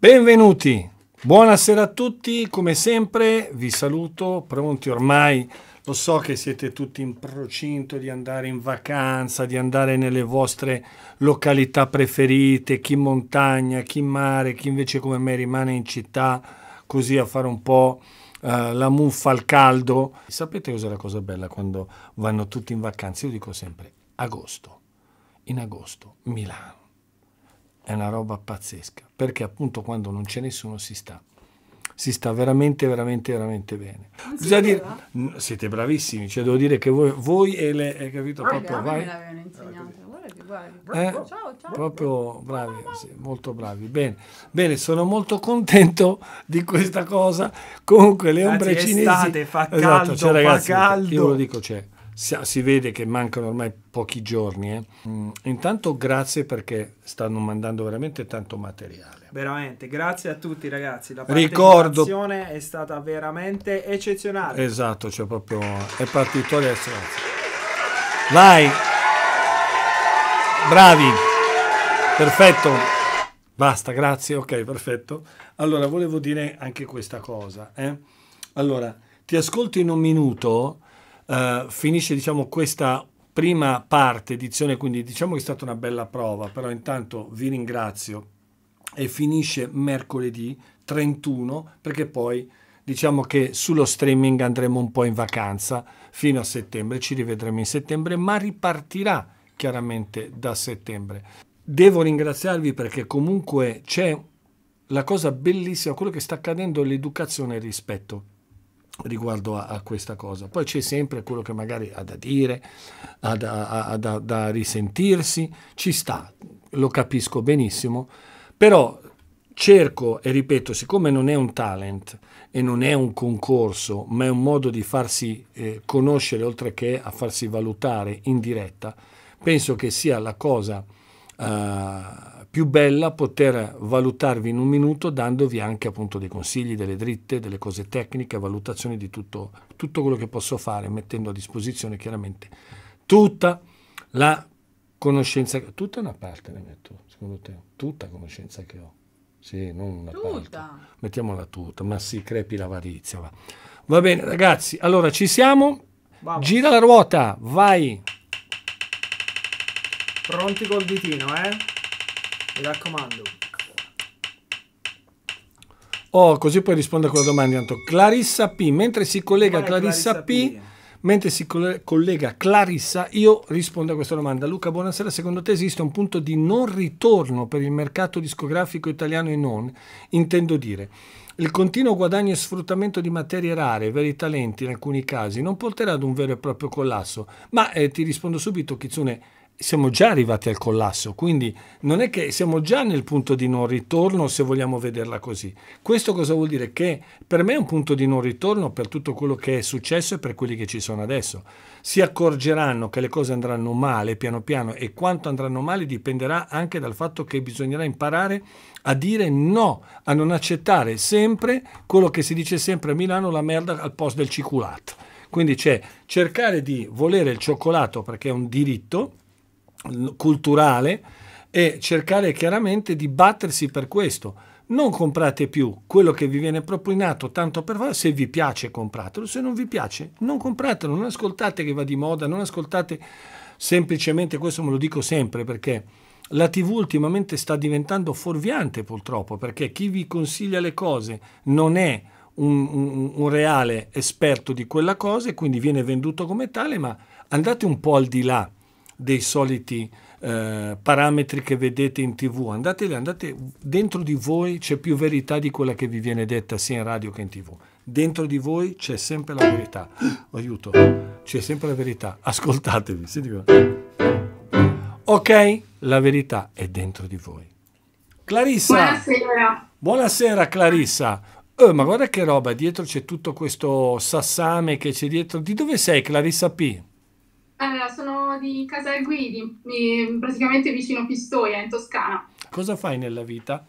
Benvenuti, buonasera a tutti, come sempre vi saluto, pronti ormai, lo so che siete tutti in procinto di andare in vacanza, di andare nelle vostre località preferite, chi in montagna, chi in mare, chi invece come me rimane in città, così a fare un po' uh, la muffa al caldo. Sapete cos'è la cosa bella quando vanno tutti in vacanza? Io dico sempre agosto, in agosto, Milano è una roba pazzesca, perché appunto quando non c'è nessuno si sta. Si sta veramente, veramente, veramente bene. Bisogna dire, siete bravissimi, cioè devo dire che voi, voi e le, hai capito, Guarda, proprio, vai, me l'avevano insegnato. Eh, Ciao, ciao. proprio bravi, sì, molto bravi. Bene, bene, sono molto contento di questa cosa. Comunque le ombre Ragazzi, cinesi... estate, fa Esatto, caldo, cioè, fa ragazzi, caldo. Io ve lo dico, cioè, si, si vede che mancano ormai pochi giorni. eh. Mm, intanto grazie perché stanno mandando veramente tanto materiale. Veramente, grazie a tutti ragazzi. La Ricordo- partecipazione è stata veramente eccezionale. Esatto, cioè proprio è partito adesso. Vai! Bravi! Perfetto! Basta, grazie, ok, perfetto. Allora, volevo dire anche questa cosa. eh. Allora, ti ascolto in un minuto, eh, finisce diciamo questa prima parte edizione, quindi diciamo che è stata una bella prova, però intanto vi ringrazio e finisce mercoledì 31 perché poi diciamo che sullo streaming andremo un po' in vacanza fino a settembre, ci rivedremo in settembre, ma ripartirà chiaramente da settembre. Devo ringraziarvi perché comunque c'è la cosa bellissima, quello che sta accadendo è l'educazione e il rispetto riguardo a, a questa cosa. Poi c'è sempre quello che magari ha da dire, ha da, ha- da- da risentirsi, ci sta, lo capisco benissimo, però cerco e ripeto, siccome non è un talent e non è un concorso, ma è un modo di farsi eh, conoscere oltre che a farsi valutare in diretta, penso che sia la cosa eh, più bella poter valutarvi in un minuto dandovi anche appunto dei consigli, delle dritte, delle cose tecniche, valutazioni di tutto, tutto quello che posso fare, mettendo a disposizione chiaramente tutta la conoscenza, tutta una parte ne metto, secondo te? Tutta conoscenza che ho. Sì, non una parte. Tutta. Mettiamola tutta, ma si crepi l'avarizia. Va. Va bene, ragazzi, allora ci siamo. Vamos. Gira la ruota, vai. Pronti col ditino, eh? Mi raccomando. Oh, così poi rispondo a quella domanda. intanto. Clarissa P. Mentre si collega Clarissa, Clarissa P, mentre si coll- collega Clarissa, io rispondo a questa domanda. Luca, buonasera. Secondo te esiste un punto di non ritorno per il mercato discografico italiano e non? Intendo dire, il continuo guadagno e sfruttamento di materie rare, veri talenti in alcuni casi, non porterà ad un vero e proprio collasso. Ma eh, ti rispondo subito, Kitsune. Siamo già arrivati al collasso, quindi non è che siamo già nel punto di non ritorno se vogliamo vederla così. Questo cosa vuol dire? Che per me è un punto di non ritorno per tutto quello che è successo e per quelli che ci sono adesso. Si accorgeranno che le cose andranno male piano piano e quanto andranno male dipenderà anche dal fatto che bisognerà imparare a dire no, a non accettare sempre quello che si dice sempre a Milano, la merda al posto del ciculato. Quindi c'è cercare di volere il cioccolato perché è un diritto culturale e cercare chiaramente di battersi per questo. Non comprate più quello che vi viene propinato tanto per fare, se vi piace compratelo, se non vi piace non compratelo, non ascoltate che va di moda, non ascoltate semplicemente, questo me lo dico sempre perché la TV ultimamente sta diventando fuorviante purtroppo, perché chi vi consiglia le cose non è un, un- un reale esperto di quella cosa e quindi viene venduto come tale, ma andate un po' al di là dei soliti eh, parametri che vedete in tv, andate lì, andate dentro di voi c'è più verità di quella che vi viene detta sia in radio che in tv. Dentro di voi c'è sempre la verità. Aiuto, c'è sempre la verità. Ascoltatevi. senti qua. Ok, la verità è dentro di voi. Clarissa, Buonasera. buonasera Clarissa. Eh, ma guarda che roba, dietro c'è tutto questo sassame che c'è dietro. Di dove sei Clarissa P? Allora, sono di Casal Guidi, praticamente vicino Pistoia, in Toscana. Cosa fai nella vita?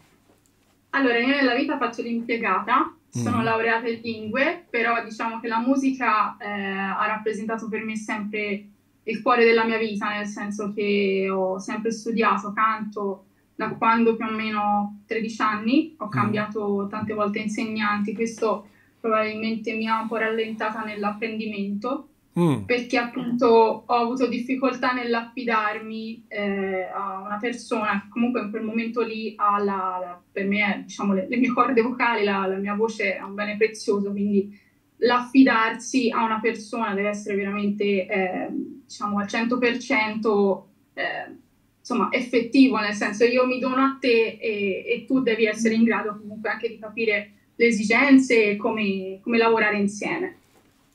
Allora, io nella vita faccio l'impiegata, sono Mm. laureata in lingue, però diciamo che la musica eh, ha rappresentato per me sempre il cuore della mia vita, nel senso che ho sempre studiato canto, da quando più o meno 13 anni, ho cambiato tante volte insegnanti, questo probabilmente mi ha un po' rallentata nell'apprendimento Mm. perché appunto ho avuto difficoltà nell'affidarmi eh, a una persona che comunque in quel momento lì ha la, la- per me diciamo le, le mie corde vocali, la, la mia voce è un bene prezioso, quindi l'affidarsi a una persona deve essere veramente eh, diciamo al 100% eh, insomma effettivo, nel senso io mi dono a te e, e tu devi essere in grado comunque anche di capire le esigenze e come, come lavorare insieme.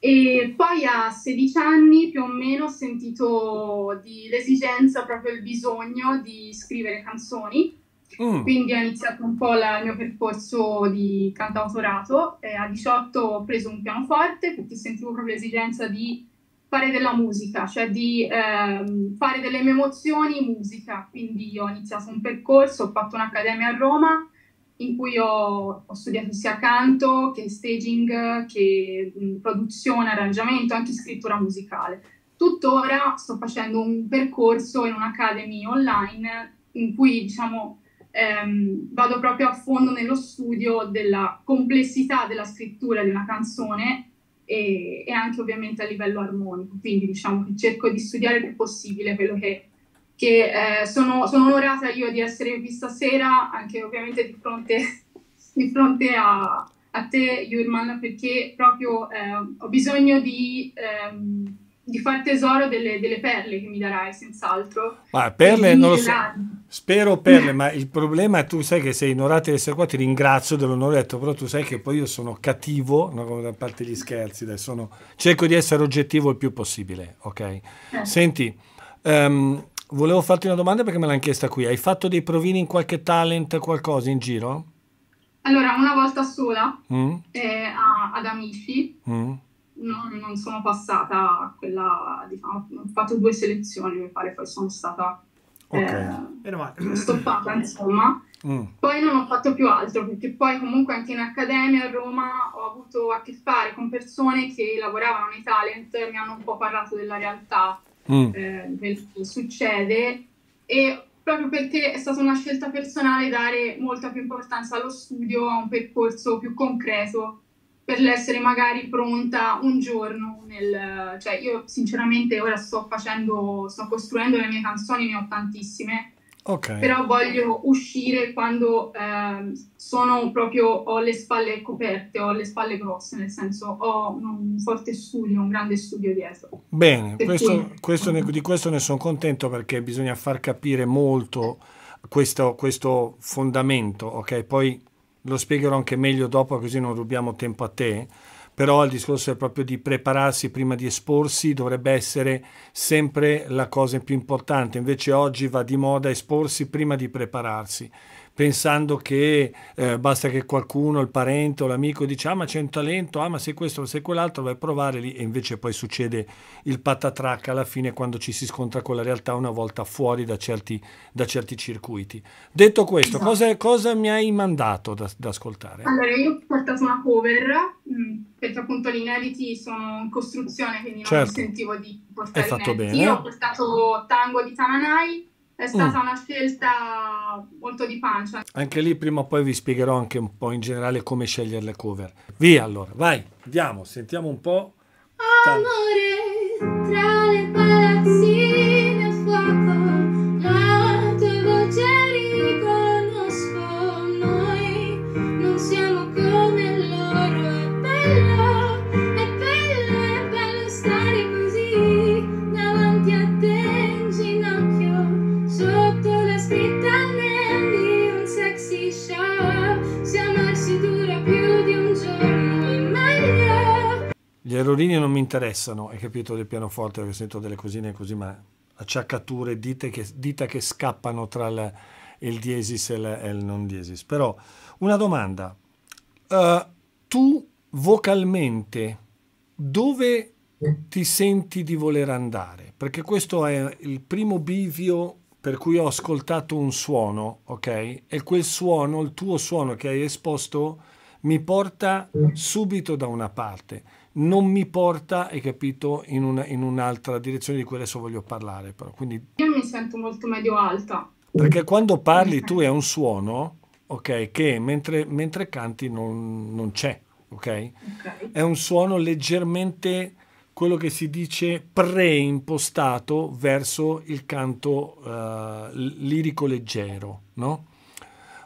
E poi a 16 anni più o meno ho sentito l'esigenza, proprio il bisogno di scrivere canzoni, Mm. quindi ho iniziato un po' la- il mio percorso di cantautorato. E a 18 ho preso un pianoforte perché sentivo proprio l'esigenza di fare della musica, cioè di ehm, fare delle mie emozioni musica. Quindi ho iniziato un percorso, ho fatto un'accademia a Roma in cui ho, ho studiato sia canto che staging, che mh, produzione, arrangiamento, anche scrittura musicale. Tuttora sto facendo un percorso in un'academy online in cui, diciamo, ehm, vado proprio a fondo nello studio della complessità della scrittura di una canzone e, e anche ovviamente a livello armonico. Quindi diciamo che cerco di studiare il più possibile quello che che eh, sono, sono onorata io di essere qui stasera, anche ovviamente di fronte, di fronte a, a te, Jurman, perché proprio eh, ho bisogno di, ehm, di far tesoro delle, delle perle che mi darai, senz'altro. Ma perle non lo so. Spero perle, ma il problema è tu sai che sei onorato di essere qua, ti ringrazio dell'onore detto, però tu sai che poi io sono cattivo, no, come da parte gli scherzi, dai, sono- cerco di essere oggettivo il più possibile, ok? Eh. Senti, ehm, volevo farti una domanda perché me l'hanno chiesta qui, hai fatto dei provini in qualche talent, qualcosa in giro? Allora, una volta sola Mm? eh, a- ad Amici, Mm? non, non sono passata a quella, diciamo, ho fatto due selezioni, mi pare, poi sono stata Ok. eh, stoppata, insomma. Mm. Poi non ho fatto più altro, perché poi comunque anche in accademia a Roma ho avuto a che fare con persone che lavoravano nei talent, mi hanno un po' parlato della realtà, Mm. eh, succede e proprio perché è stata una scelta personale dare molta più importanza allo studio, a un percorso più concreto per l'essere magari pronta un giorno nel... cioè io sinceramente ora sto facendo, sto costruendo le mie canzoni, ne ho tantissime, Ok. però voglio uscire quando ehm, sono proprio, ho le spalle coperte, ho le spalle grosse, nel senso ho un forte studio, un grande studio dietro. Bene, Per questo, cui- questo ne- di questo ne sono contento perché bisogna far capire molto questo, questo fondamento, ok? Poi lo spiegherò anche meglio dopo così non rubiamo tempo a te, però il discorso è proprio di prepararsi prima di esporsi, dovrebbe essere sempre la cosa più importante, invece oggi va di moda esporsi prima di prepararsi pensando che eh, basta che qualcuno, il parente o l'amico dice ah ma c'è un talento, ah ma sei questo, sei quell'altro, vai a provare lì e invece poi succede il patatrac alla fine quando ci si scontra con la realtà una volta fuori da certi, da certi circuiti. Detto questo, Esatto. cosa, cosa mi hai mandato da, da ascoltare? Allora, io ho portato una cover, mh, perché appunto gli inediti sono in costruzione, quindi non Certo. mi sentivo di portare Hai fatto inediti. bene. Ho portato Tango di Tananai, è stata una scelta molto di pancia. Anche lì prima o poi vi spiegherò anche un po' in generale come scegliere le cover. Via allora, vai, andiamo, sentiamo un po'. Amore, tra le palazzine a fuoco, Gli errorini non mi interessano, hai capito del pianoforte perché sento delle cosine così, ma acciaccature, dite che, dita che scappano tra il, il diesis e il, e il non diesis. Però una domanda, Eh, tu vocalmente dove ti senti di voler andare? Perché questo è il primo bivio per cui ho ascoltato un suono, ok? E quel suono, il tuo suono che hai esposto, mi porta subito da una parte, non mi porta, hai capito, in, una- in un'altra direzione di cui adesso voglio parlare. Però. Quindi, Io mi sento molto medio alta, Perché quando parli tu è un suono, ok, che mentre, mentre canti non, non c'è, ok? Ok. È un suono leggermente quello che si dice preimpostato verso il canto eh, lirico leggero, no?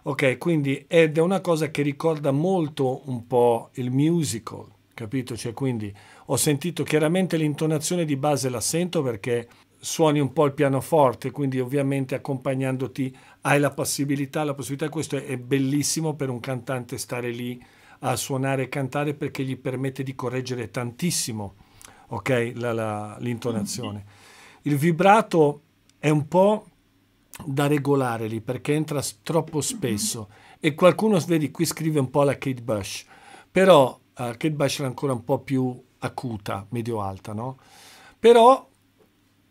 Ok, quindi ed è una cosa che ricorda molto un po' il musical, capito? Cioè, quindi ho sentito chiaramente l'intonazione di base la sento perché suoni un po' il pianoforte, quindi ovviamente accompagnandoti hai la possibilità, la possibilità, questo è bellissimo per un cantante stare lì a suonare e cantare perché gli permette di correggere tantissimo, ok, l'intonazione. Il vibrato è un po' da regolare lì perché entra troppo spesso e qualcuno, vedi, qui scrive un po' la Kate Bush, però eh, Kate Bush era ancora un po' più acuta, medio-alta, no? Però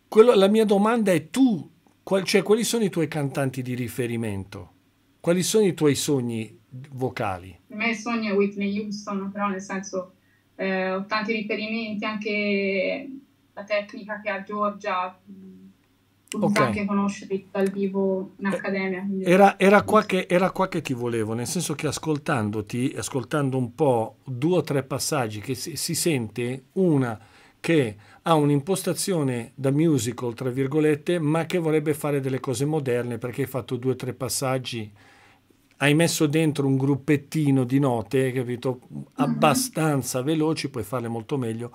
quello- la mia domanda è tu, qual- cioè, quali sono i tuoi cantanti di riferimento? Quali sono i tuoi sogni vocali? Per me il sogno è Whitney Houston, però nel senso eh, ho tanti riferimenti, anche la tecnica che ha Giorgia, mh, tu Ok. sa anche conoscerli dal vivo in accademia. quindi- Era, era qua che, era qua che ti volevo, nel senso che ascoltandoti, ascoltando un po' due o tre passaggi, che si, si sente una che ha un'impostazione da musical, tra virgolette, ma che vorrebbe fare delle cose moderne perché hai fatto due o tre passaggi, hai messo dentro un gruppettino di note, capito? Abbastanza veloci, puoi farle molto meglio,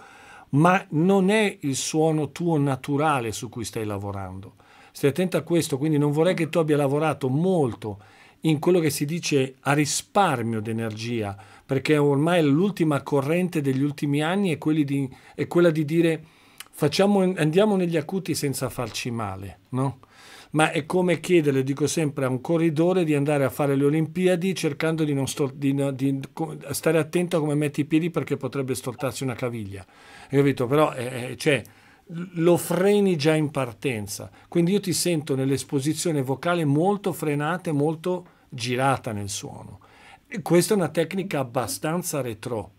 ma non è il suono tuo naturale su cui stai lavorando. Stai attento a questo, quindi non vorrei che tu abbia lavorato molto in quello che si dice a risparmio di energia, perché ormai l'ultima corrente degli ultimi anni è, di- è quella di dire facciamo, andiamo negli acuti senza farci male, no? Ma è come chiedere, dico sempre, a un corridore di andare a fare le Olimpiadi cercando di, stor- di di stare attento a come metti i piedi perché potrebbe stortarsi una caviglia. Hai capito? Però eh, eh, cioè, lo freni già in partenza. Quindi io ti sento nell'esposizione vocale molto frenata e molto girata nel suono. E questa è una tecnica abbastanza retro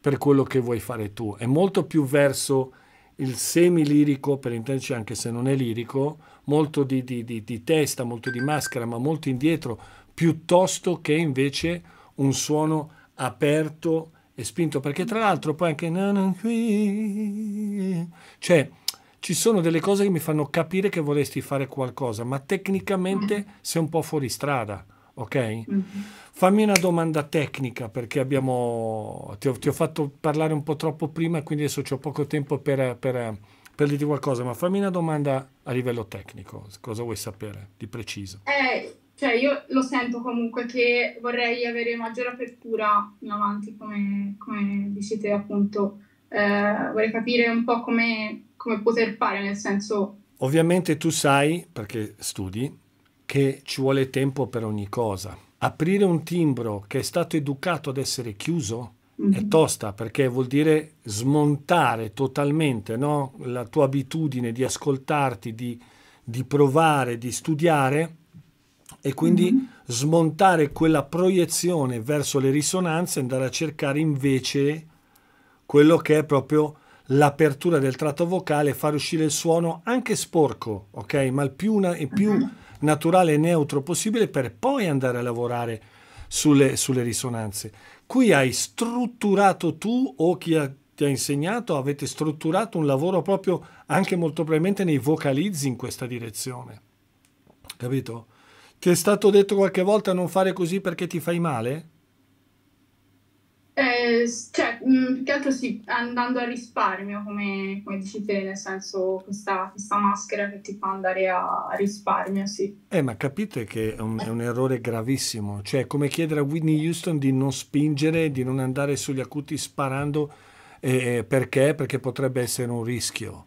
per quello che vuoi fare tu. È molto più verso il semi-lirico, per intenderci anche se non è lirico, molto di, di- di- di testa, molto di maschera, ma molto indietro, piuttosto che invece un suono aperto e spinto. Perché tra l'altro poi anche... Cioè, ci sono delle cose che mi fanno capire che vorresti fare qualcosa, ma tecnicamente sei un po' fuori strada, ok? Mhm. Fammi una domanda tecnica perché abbiamo, ti, ho, ti ho fatto parlare un po' troppo prima, quindi adesso ho poco tempo per, per, per dirti qualcosa, ma fammi una domanda a livello tecnico. Cosa vuoi sapere di preciso? Eh, cioè io lo sento comunque che vorrei avere maggiore apertura in avanti, come, come dici te appunto. Eh, vorrei capire un po' come, come poter fare, nel senso, Ovviamente tu sai, perché studi, che ci vuole tempo per ogni cosa. Aprire un timbro che è stato educato ad essere chiuso è mhm, tosta perché vuol dire smontare totalmente no? la tua abitudine di ascoltarti, di, di provare, di studiare e quindi Mhm. smontare quella proiezione verso le risonanze e andare a cercare invece quello che è proprio l'apertura del tratto vocale, far uscire il suono anche sporco, ok? Ma il più, na- il più Mhm. Naturale e neutro possibile per poi andare a lavorare sulle, sulle risonanze. Qui hai strutturato tu o chi ha- ti ha insegnato, avete strutturato un lavoro proprio anche molto probabilmente nei vocalizzi in questa direzione. Capito? Ti è stato detto qualche volta non fare così perché ti fai male? Eh, cioè, mh, più che altro sì, andando a risparmio, come, come dici te, nel senso questa, questa maschera che ti fa andare a, risparmio, sì. Eh, ma capite che è un, è un errore gravissimo. Cioè, come chiedere a Whitney Houston di non spingere, di non andare sugli acuti sparando. eh, perché? Perché potrebbe essere un rischio.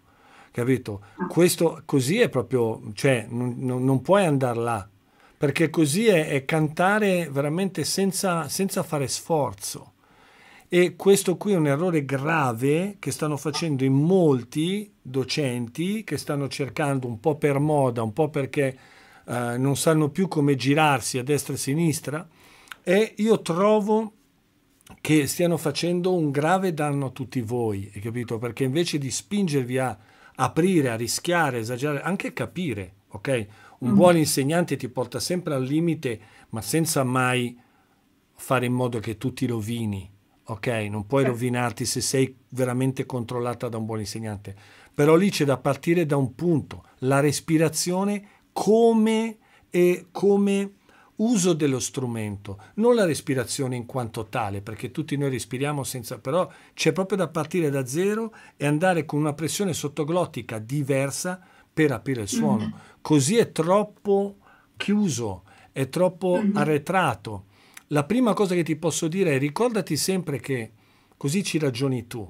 Capito? Questo così è proprio, cioè, non, non- non puoi andare là. Perché così è, è cantare veramente senza, senza fare sforzo. E questo qui è un errore grave che stanno facendo in molti docenti che stanno cercando un po' per moda, un po' perché eh, non sanno più come girarsi a destra e a sinistra e io trovo che stiano facendo un grave danno a tutti voi, capito? Perché invece di spingervi a aprire, a rischiare, a esagerare, anche capire, ok? Un buon insegnante ti porta sempre al limite, ma senza mai fare in modo che tu ti rovini, ok? Non puoi rovinarti se sei veramente controllata da un buon insegnante. Però lì c'è da partire da un punto, la respirazione come, e come uso dello strumento, non la respirazione in quanto tale, perché tutti noi respiriamo senza, però c'è proprio da partire da zero e andare con una pressione sottoglottica diversa per aprire il suono. Così è troppo chiuso, è troppo arretrato. La prima cosa che ti posso dire è ricordati sempre che così ci ragioni tu,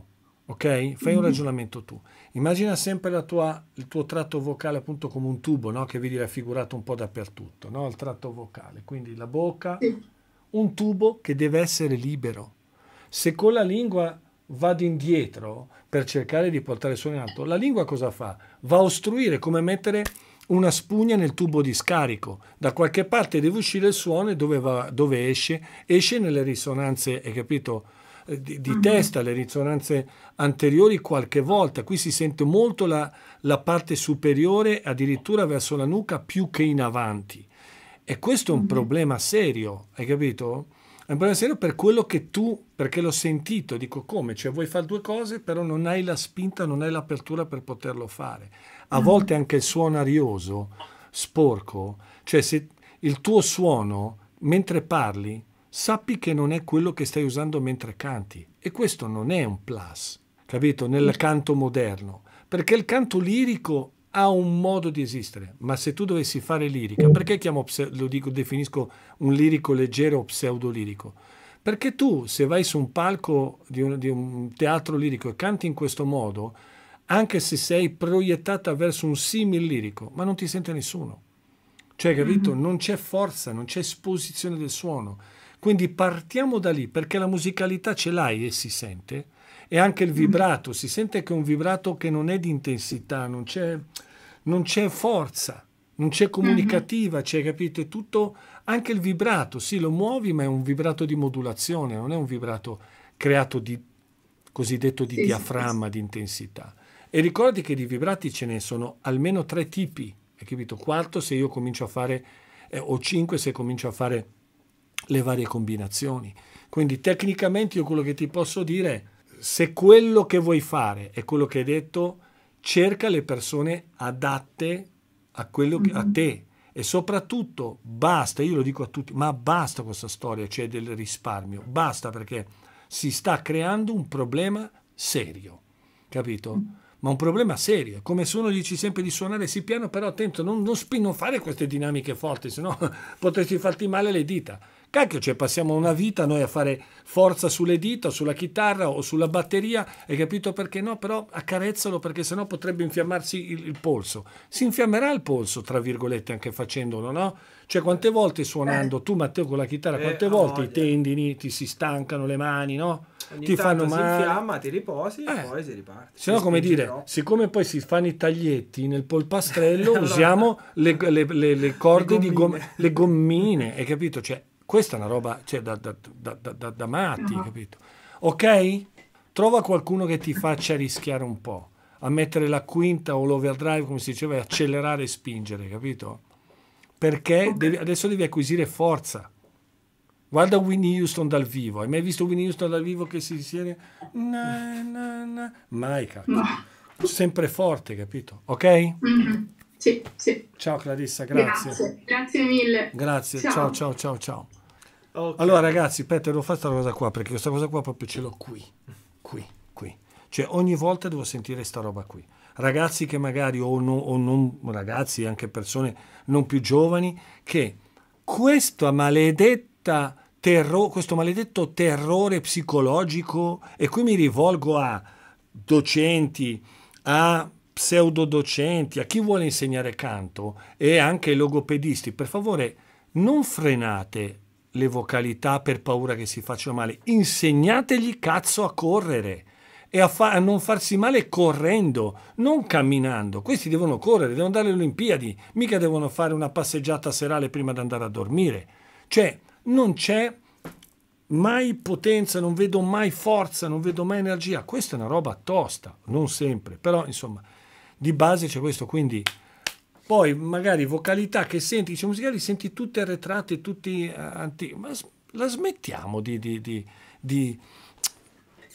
ok? Fai un ragionamento tu. Immagina sempre la tua- il tuo tratto vocale appunto come un tubo, no? Che vedi raffigurato un po' dappertutto, no? Il tratto vocale, quindi la bocca, un tubo che deve essere libero. Se con la lingua vado indietro per cercare di portare il suono in alto, la lingua cosa fa? Va a ostruire, come mettere una spugna nel tubo di scarico. Da qualche parte deve uscire il suono e dove, va- dove esce? Esce nelle risonanze, hai capito? Eh, Di, di testa, le risonanze anteriori qualche volta. Qui si sente molto la, la parte superiore, addirittura verso la nuca, più che in avanti. E questo è un problema serio, hai capito? È un problema serio per quello che tu, perché l'ho sentito, dico come, cioè vuoi fare due cose, però non hai la spinta, non hai l'apertura per poterlo fare. A volte anche il suono arioso, sporco, cioè se il tuo suono, mentre parli, sappi che non è quello che stai usando mentre canti. E questo non è un plus, capito? Nel canto moderno. Perché il canto lirico ha un modo di esistere, ma se tu dovessi fare lirica, perché chiamo, lo dico, definisco un lirico leggero o pseudolirico? Perché tu, se vai su un palco di un, di un teatro lirico e canti in questo modo, anche se sei proiettata verso un simil lirico, ma non ti sente nessuno. Cioè, capito? Non c'è forza, non c'è esposizione del suono. Quindi partiamo da lì, perché la musicalità ce l'hai e si sente, e anche il vibrato, si sente che è un vibrato che non è di intensità, non c'è, non c'è forza, non c'è comunicativa, c'è, capito? È tutto, anche il vibrato, sì, lo muovi, ma è un vibrato di modulazione, non è un vibrato creato di, cosiddetto di Sì, sì, diaframma, di intensità. E ricordi che di vibrati ce ne sono almeno tre tipi, hai capito? Quarto se io comincio a fare, eh, o cinque se comincio a fare le varie combinazioni. Quindi tecnicamente io quello che ti posso dire è se quello che vuoi fare è quello che hai detto, cerca le persone adatte a quello che, a te e soprattutto basta, io lo dico a tutti, ma basta questa storia, cioè del risparmio, basta perché si sta creando un problema serio, capito? Ma un problema serio, come se uno dici sempre di suonare sì piano, però attento, non, non, non fare queste dinamiche forti, sennò potresti farti male le dita. Cacchio, cioè passiamo una vita noi a fare forza sulle dita, sulla chitarra o sulla batteria, hai capito perché no? Però accarezzalo perché sennò potrebbe infiammarsi il, il polso. Si infiammerà il polso, tra virgolette, anche facendolo, no? Cioè quante volte suonando, tu Matteo con la chitarra, Eh, quante ha volte i tendini ti si stancano le mani, no? Ogni ti fanno tanto si male. infiamma, ti riposi Eh. e poi si riparte. Se no, come dire, troppo. siccome poi si fanno i taglietti nel polpastrello, Allora- usiamo le, le- le- le corde Le di gom- gommine. le gommine, hai capito? Cioè, questa è una roba cioè, da, da- da- da- matti, No. capito? Ok? Trova qualcuno che ti faccia rischiare un po', a mettere la quinta o l'overdrive, come si diceva, e accelerare e spingere, capito? Perché devi- adesso devi acquisire forza. Guarda Winnie Houston dal vivo. Hai mai visto Winnie Houston dal vivo che si siede? Na, na, na. Mai, cazzo. No. Sempre forte, capito? Ok? Mhm. Sì, sì. Ciao Clarissa, grazie. Grazie. Grazie mille. Grazie, ciao ciao ciao ciao. Ok. Allora ragazzi, aspetta, devo fare questa cosa qua perché questa cosa qua proprio ce l'ho qui, qui, qui. Cioè ogni volta devo sentire sta roba qui. Ragazzi che magari o, no- o non ragazzi, anche persone non più giovani che questa maledetta terro- questo maledetto terrore psicologico e qui mi rivolgo a docenti, a pseudodocenti, a chi vuole insegnare canto e anche logopedisti, per favore non frenate le vocalità per paura che si facciano male, insegnategli cazzo a correre e a, fa- a non farsi male correndo, non camminando. Questi devono correre, devono andare alle Olimpiadi, mica devono fare una passeggiata serale prima di andare a dormire. Cioè, non c'è mai potenza, non vedo mai forza, non vedo mai energia. Questa è una roba tosta, non sempre, però insomma, di base c'è questo, quindi poi magari vocalità che senti, cioè musicali senti tutte arretrate, tutti eh, antichi, ma la smettiamo di, di- di- di-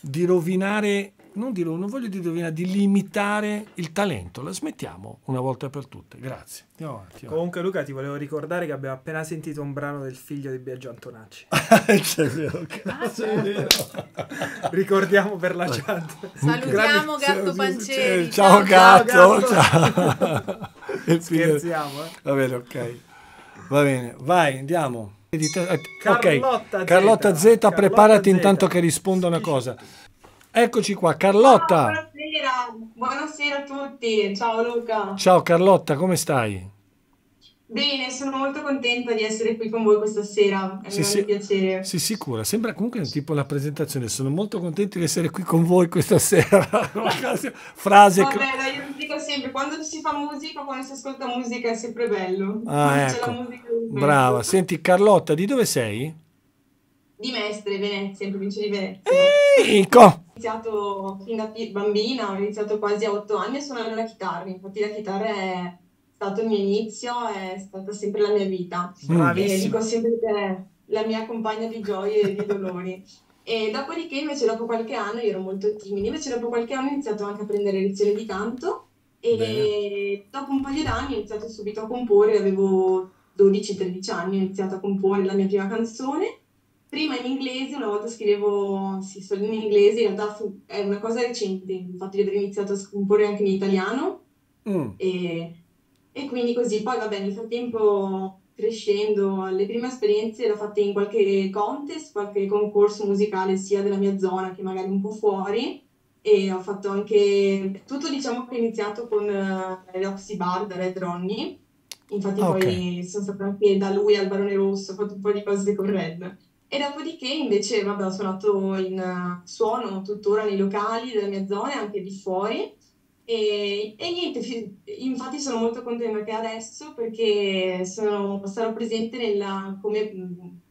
di rovinare, non, non voglio dire rovinare, di limitare il talento, la smettiamo una volta per tutte, grazie. Andiamo avanti. Comunque, Luca, ti volevo ricordare che abbiamo appena sentito un brano del figlio di Biagio Antonacci. C'è vero, cazzo, vero. Ricordiamo per la chat. Salutiamo Gatto Panceri. Eh, Ciao gatto, gatto. ciao. Scherziamo, eh. Va bene, ok. Va bene, vai, andiamo. Eh, Carlotta ok, Z. Carlotta Z, Carlotta preparati Z. intanto che rispondo una cosa. Eccoci qua, Carlotta. Buonasera, buonasera a tutti. Ciao Luca. Ciao Carlotta, come stai? Bene, sono molto contenta di essere qui con voi questa sera. È un Sì, grande sì. piacere. Sei sicura? Sembra comunque tipo la presentazione. Sono molto contento di essere qui con voi questa sera. Frase. Vabbè, dai, io dico sempre, quando si fa musica, quando si ascolta musica è sempre bello. Ah, ecco. la musica. Brava. Senti Carlotta, di dove sei? Di Mestre, Venezia, in provincia di Venezia. Ecco. Ho iniziato fin da bambina, ho iniziato quasi a otto anni a suonare la chitarra. Infatti la chitarra è stato il mio inizio, è stata sempre la mia vita. E Bravissima. dico sempre che è la mia compagna di gioie e di dolori. E dopodiché, invece, dopo qualche anno, io ero molto timida, invece dopo qualche anno ho iniziato anche a prendere lezioni di canto e Bene. dopo un paio d'anni ho iniziato subito a comporre, avevo 12-13 anni, ho iniziato a comporre la mia prima canzone. Prima in inglese, una volta scrivevo sì, solo in inglese, in realtà fu- è una cosa recente, il fatto di aver iniziato a comporre anche in italiano. Mm. E, e quindi così, poi vabbè, nel frattempo crescendo, le prime esperienze le ho fatte in qualche contest, qualche concorso musicale sia della mia zona che magari un po' fuori e ho fatto anche, tutto diciamo che è iniziato con eh, Roxy Bar da Red Ronnie, infatti Ah, poi sono stata anche da lui al Barone Rosso, ho fatto un po' di cose con Red. E dopodiché invece, vabbè, ho suonato in eh, suono tuttora nei locali della mia zona e anche di fuori. E, e niente, infatti sono molto contenta che adesso perché sono, sarò presente nella- come,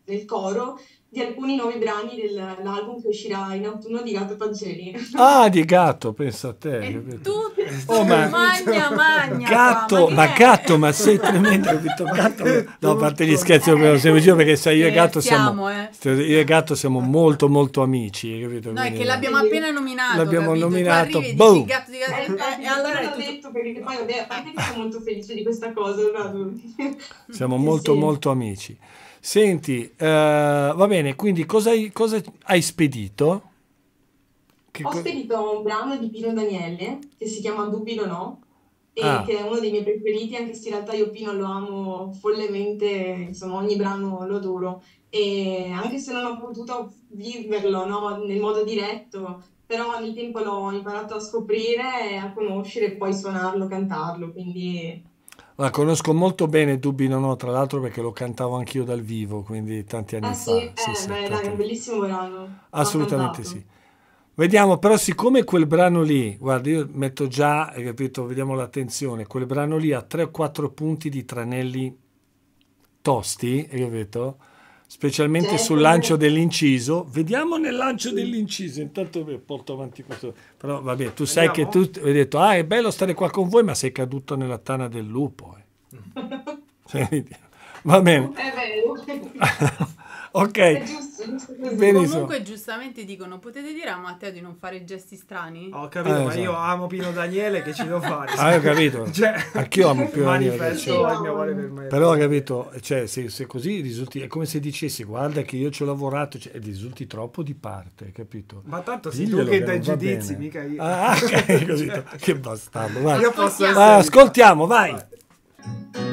nel coro di alcuni nuovi brani dell'album che uscirà in autunno di Gatto Panceri. Ah, di gatto, pensa a te. E capito? tu Oh, ma- magna magna Gatto, ma è? gatto, ma sei tremendo, capito? Gatto, no, a parte gli scherzi, però siamo giro perché sai, io e gatto siamo, eh. io e gatto siamo molto molto amici, capito? No, è che l'abbiamo appena nominato. L'abbiamo capito? Nominato, arrivi e boom. dici gatto di gatto, Eh, eh, e allora è l'ho tutto. detto perché poi vabbè, a parte che sono molto felice di questa cosa, no? Siamo molto sì. molto amici. Senti, eh, va bene, quindi cosa hai, cosa hai spedito? Che Ho co- spedito un brano di Pino Daniele che si chiama Dubbi o no e Ah. che è uno dei miei preferiti, anche se in realtà io Pino lo amo follemente, insomma ogni brano lo adoro e anche se non ho potuto viverlo no, nel modo diretto, però nel tempo l'ho imparato a scoprire, a conoscere e poi suonarlo, cantarlo, quindi La conosco molto bene, dubbi non ho, tra l'altro perché lo cantavo anch'io dal vivo, quindi tanti anni ah fa. sì, eh, Sì, sì, beh, dai, un bellissimo brano, Assolutamente sì. Vediamo, però siccome quel brano lì, guarda, io metto già, hai capito, vediamo l'attenzione, quel brano lì ha 3 o 4 punti di tranelli tosti, hai capito? Specialmente Certo. sul lancio dell'inciso. Vediamo nel lancio dell'inciso, intanto porto avanti questo. Però vabbè, tu sai che tu hai detto, ah, è bello stare qua con voi, ma sei caduto nella tana del lupo. eh. Senti, Va bene, È vero, ok. è giusto, giusto così. Benissimo. Comunque giustamente dicono, potete dire a Matteo di non fare gesti strani? Ho capito, Eh, ma esatto. io amo Pino Daniele, che ci devo fare? Ah, ho capito. Cioè, Anch'io amo Pino Daniele, sì. per. Però ho capito, cioè, se, se così risulti, è come se dicessi, guarda che io ci ho lavorato, cioè, risulti troppo di parte, capito? Ma tanto sei tu che dai giudizi, bene. mica io. Ah, ok, così, che bastardo. Vai. Io posso. Ah, ascoltiamo, vai. Nessuno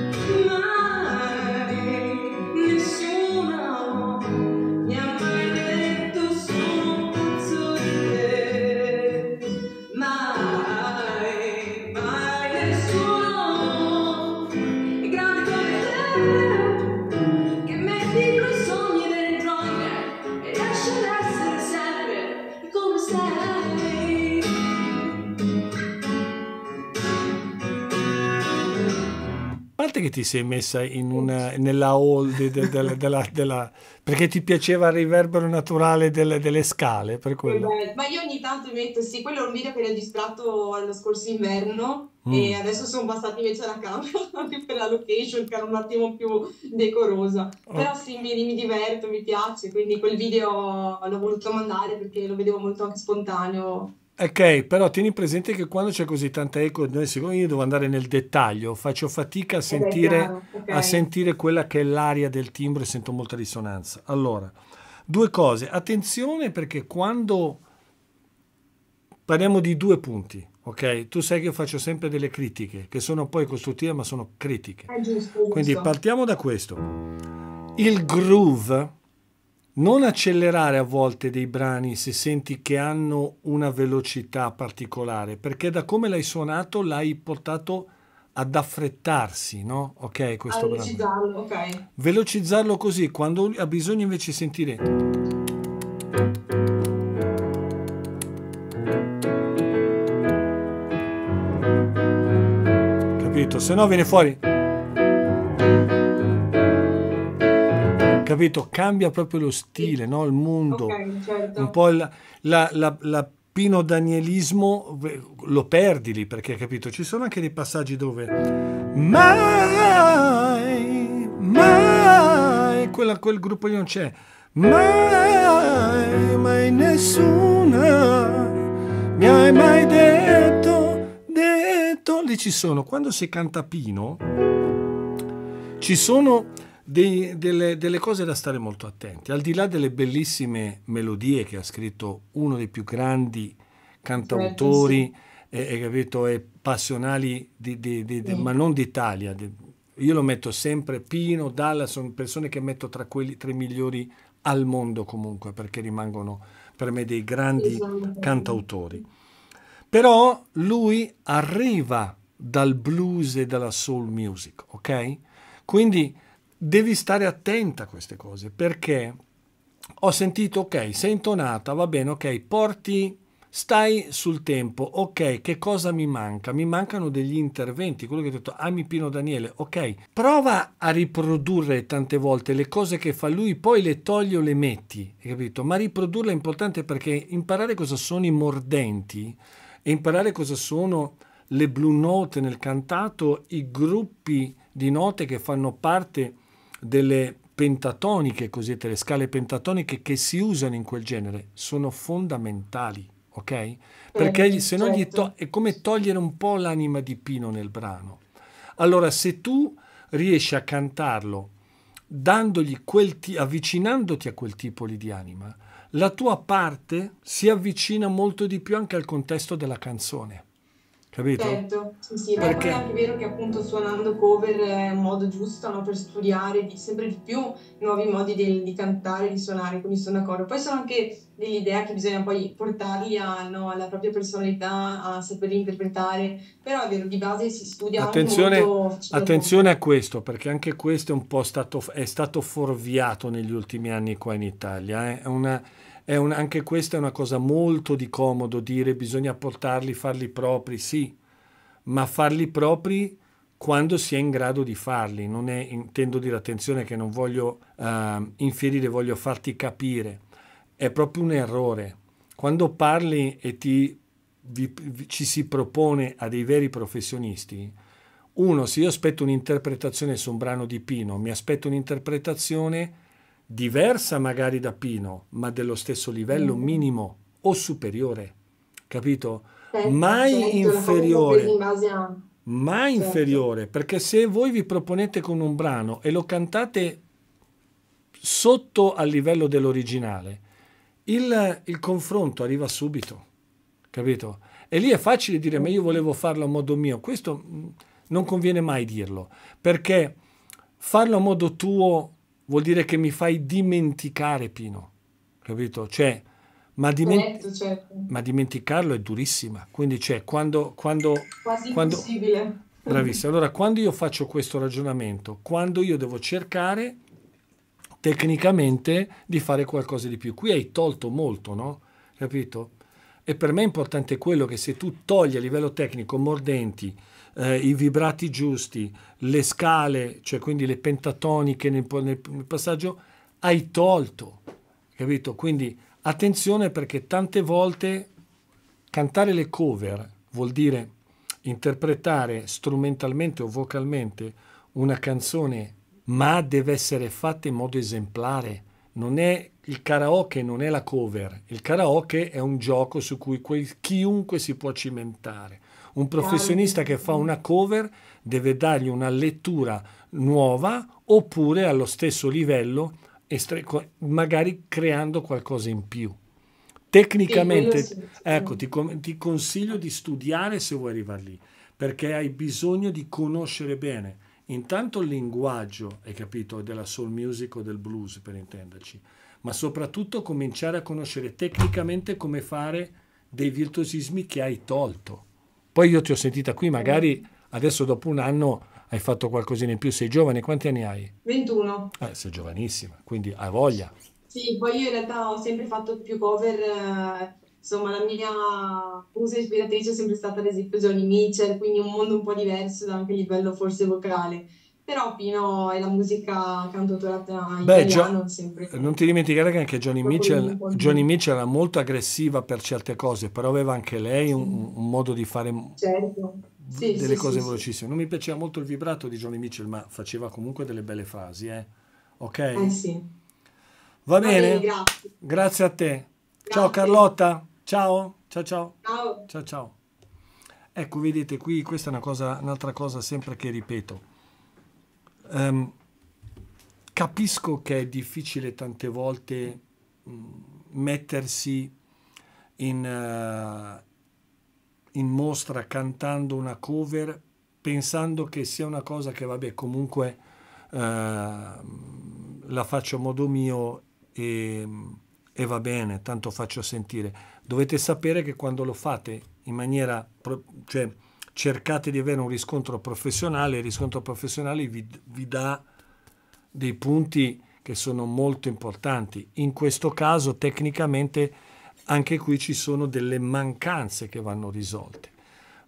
che ti sei messa in una, nella hall de- de- della- della- della- perché ti piaceva il riverbero naturale delle, delle scale, per quello. Ma io ogni tanto mi metto, sì, quello è un video che ho registrato lo scorso inverno E adesso sono passati invece alla camera anche per la location, che era un attimo più decorosa. Oh. Però sì, mi, mi diverto, mi piace, quindi quel video l'ho voluto mandare perché lo vedevo molto anche spontaneo. Ok, però tieni presente che quando c'è così tanta eco, noi secondo me io devo andare nel dettaglio, faccio fatica a sentire, chiaro, ok. a sentire quella che è l'aria del timbro e sento molta risonanza. Allora, due cose, attenzione perché quando parliamo di due punti, ok? Tu sai che io faccio sempre delle critiche, che sono poi costruttive ma sono critiche. È giusto, è Quindi giusto. partiamo da questo. Il groove, non accelerare a volte dei brani se senti che hanno una velocità particolare, perché da come l'hai suonato l'hai portato ad affrettarsi, no? Ok, questo brano. velocizzarlo, ok. Velocizzarlo così, quando ha bisogno invece di sentire... Capito? Se no viene fuori... Capito? Cambia proprio lo stile, no? Il mondo. Ok, certo. Un po' il- la, la, la Pino Danielismo lo perdi lì perché capito ci sono anche dei passaggi dove mai mai quella, quel gruppo lì non c'è mai mai nessuna mi hai mai detto detto lì ci sono quando si canta Pino ci sono dei- delle, delle cose da stare molto attenti, al di là delle bellissime melodie che ha scritto uno dei più grandi cantautori e, e, capito, e passionali, di- di- di- Sì. ma non d'Italia. di- io lo metto sempre, Pino, Dalla, sono persone che metto tra quelli tra i migliori al mondo comunque, perché rimangono per me dei grandi Sì, cantautori. Però lui arriva dal blues e dalla soul music, ok? Quindi devi stare attenta a queste cose perché ho sentito, ok, sei intonata, va bene, ok, porti, stai sul tempo, ok, che cosa mi manca? Mi mancano degli interventi, quello che ho detto, ami Pino Daniele, ok, prova a riprodurre tante volte le cose che fa lui, poi le togli o le metti, hai capito? Ma riprodurle è importante perché imparare cosa sono i mordenti e imparare cosa sono le blue note nel cantato, i gruppi di note che fanno parte delle pentatoniche, cosiddette le scale pentatoniche che si usano in quel genere, sono fondamentali, ok? Perché gli- se no gli certo. to- è come togliere un po' l'anima di Pino nel brano. Allora, se tu riesci a cantarlo dandogli quel ti- avvicinandoti a quel tipo di anima, la tua parte si avvicina molto di più anche al contesto della canzone. Capito? Certo, sì, sì, Perché? è anche vero che appunto suonando cover è un modo giusto no, per studiare di- sempre di più nuovi modi di, di cantare, di suonare, quindi sono d'accordo. Poi sono anche delle idee che bisogna poi portarli a- no, alla propria personalità, a saperli interpretare, però è vero, di base si studia Attenzione, molto attenzione a questo, perché anche questo è un po' stato, è stato fuorviato negli ultimi anni qua in Italia. eh. È una, un- anche questa è una cosa molto di comodo dire bisogna portarli, farli propri, sì, ma farli propri quando si è in grado di farli. Non è, intendo dire attenzione che non voglio eh, infierire, voglio farti capire. È proprio un errore. Quando parli e ti, vi- ci si propone a dei veri professionisti, uno, se io aspetto un'interpretazione su un brano di Pino, mi aspetto un'interpretazione diversa magari da Pino, ma dello stesso livello Mm. minimo o superiore, capito? Certo, mai certo, inferiore. Mai Certo. inferiore, perché se voi vi proponete con un brano e lo cantate sotto al livello dell'originale, il, il confronto arriva subito, capito? E lì è facile dire, ma io volevo farlo a modo mio. Questo mh, non conviene mai dirlo, perché farlo a modo tuo vuol dire che mi fai dimenticare Pino, capito? Cioè, ma, diment- Certo, certo. ma dimenticarlo è durissima. Quindi, cioè, quando, quando Quasi quando- impossibile. Bravissimo. Allora, quando io faccio questo ragionamento, quando io devo cercare tecnicamente di fare qualcosa di più, qui hai tolto molto, no? Capito? E per me è importante quello che se tu togli a livello tecnico mordenti, eh, i vibrati giusti, le scale, cioè quindi le pentatoniche nel, nel- nel passaggio, hai tolto, capito? Quindi attenzione perché tante volte cantare le cover vuol dire interpretare strumentalmente o vocalmente una canzone, ma deve essere fatta in modo esemplare. Non è il karaoke, non è la cover. Il karaoke è un gioco su cui quel- chiunque si può cimentare. Un professionista che fa una cover deve dargli una lettura nuova oppure allo stesso livello, magari creando qualcosa in più. Tecnicamente, Sì, ecco, ti, ti consiglio di studiare se vuoi arrivare lì, perché hai bisogno di conoscere bene intanto il linguaggio, hai capito, della soul music o del blues, per intenderci, ma soprattutto cominciare a conoscere tecnicamente come fare dei virtuosismi che hai tolto. Poi io ti ho sentita qui, magari adesso dopo un anno hai fatto qualcosina in più, sei giovane, quanti anni hai? 21. Eh, sei giovanissima, quindi hai voglia. Sì, poi io in realtà ho sempre fatto più cover, eh, insomma la mia musa ispiratrice è sempre stata ad esempio Johnny Mitchell, quindi un mondo un po' diverso da anche a livello forse vocale, però Pino e la musica cantautorata in Beh, italiano Gio- sempre... non ti dimenticare che anche Johnny Mitchell, un Johnny Mitchell era molto aggressiva per certe cose, però aveva anche lei un, un modo di fare Certo, sì, delle sì, cose sì, velocissime. Non mi piaceva molto il vibrato di Johnny Mitchell, ma faceva comunque delle belle frasi, eh. Ok? Eh sì. Va Va bene, bene? grazie. Grazie a te. Ciao Grazie. Carlotta. Ciao. Ciao ciao. Ciao. Ciao ciao. Ecco, vedete qui, questa è una cosa, un'altra cosa sempre che ripeto. Ehm, capisco che è difficile tante volte mh, mettersi in, eh, in mostra cantando una cover pensando che sia una cosa che, vabbè, comunque eh, la faccio a modo mio e, e va bene, tanto faccio sentire. Dovete sapere che quando lo fate in maniera, cioè cercate di avere un riscontro professionale, il riscontro professionale vi, vi dà dei punti che sono molto importanti. In questo caso, tecnicamente, anche qui ci sono delle mancanze che vanno risolte.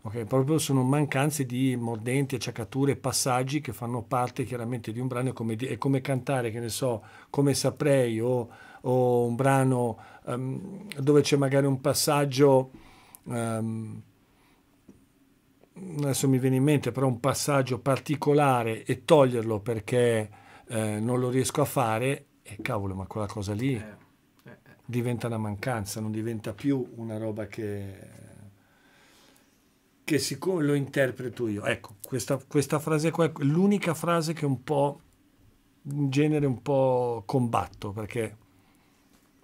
Ok, Proprio sono mancanze di mordenti, acciaccature, passaggi che fanno parte chiaramente di un brano. È come, è come cantare, che ne so, come saprei, o, o un brano ehm, dove c'è magari un passaggio. ehm, adesso mi viene in mente però un passaggio particolare e toglierlo perché eh, non lo riesco a fare, e cavolo, ma quella cosa lì Eh, eh, eh. diventa una mancanza, non diventa più una roba che, che siccome lo interpreto io. Ecco, questa, questa frase qua è l'unica frase che un po', in genere un po' combatto, perché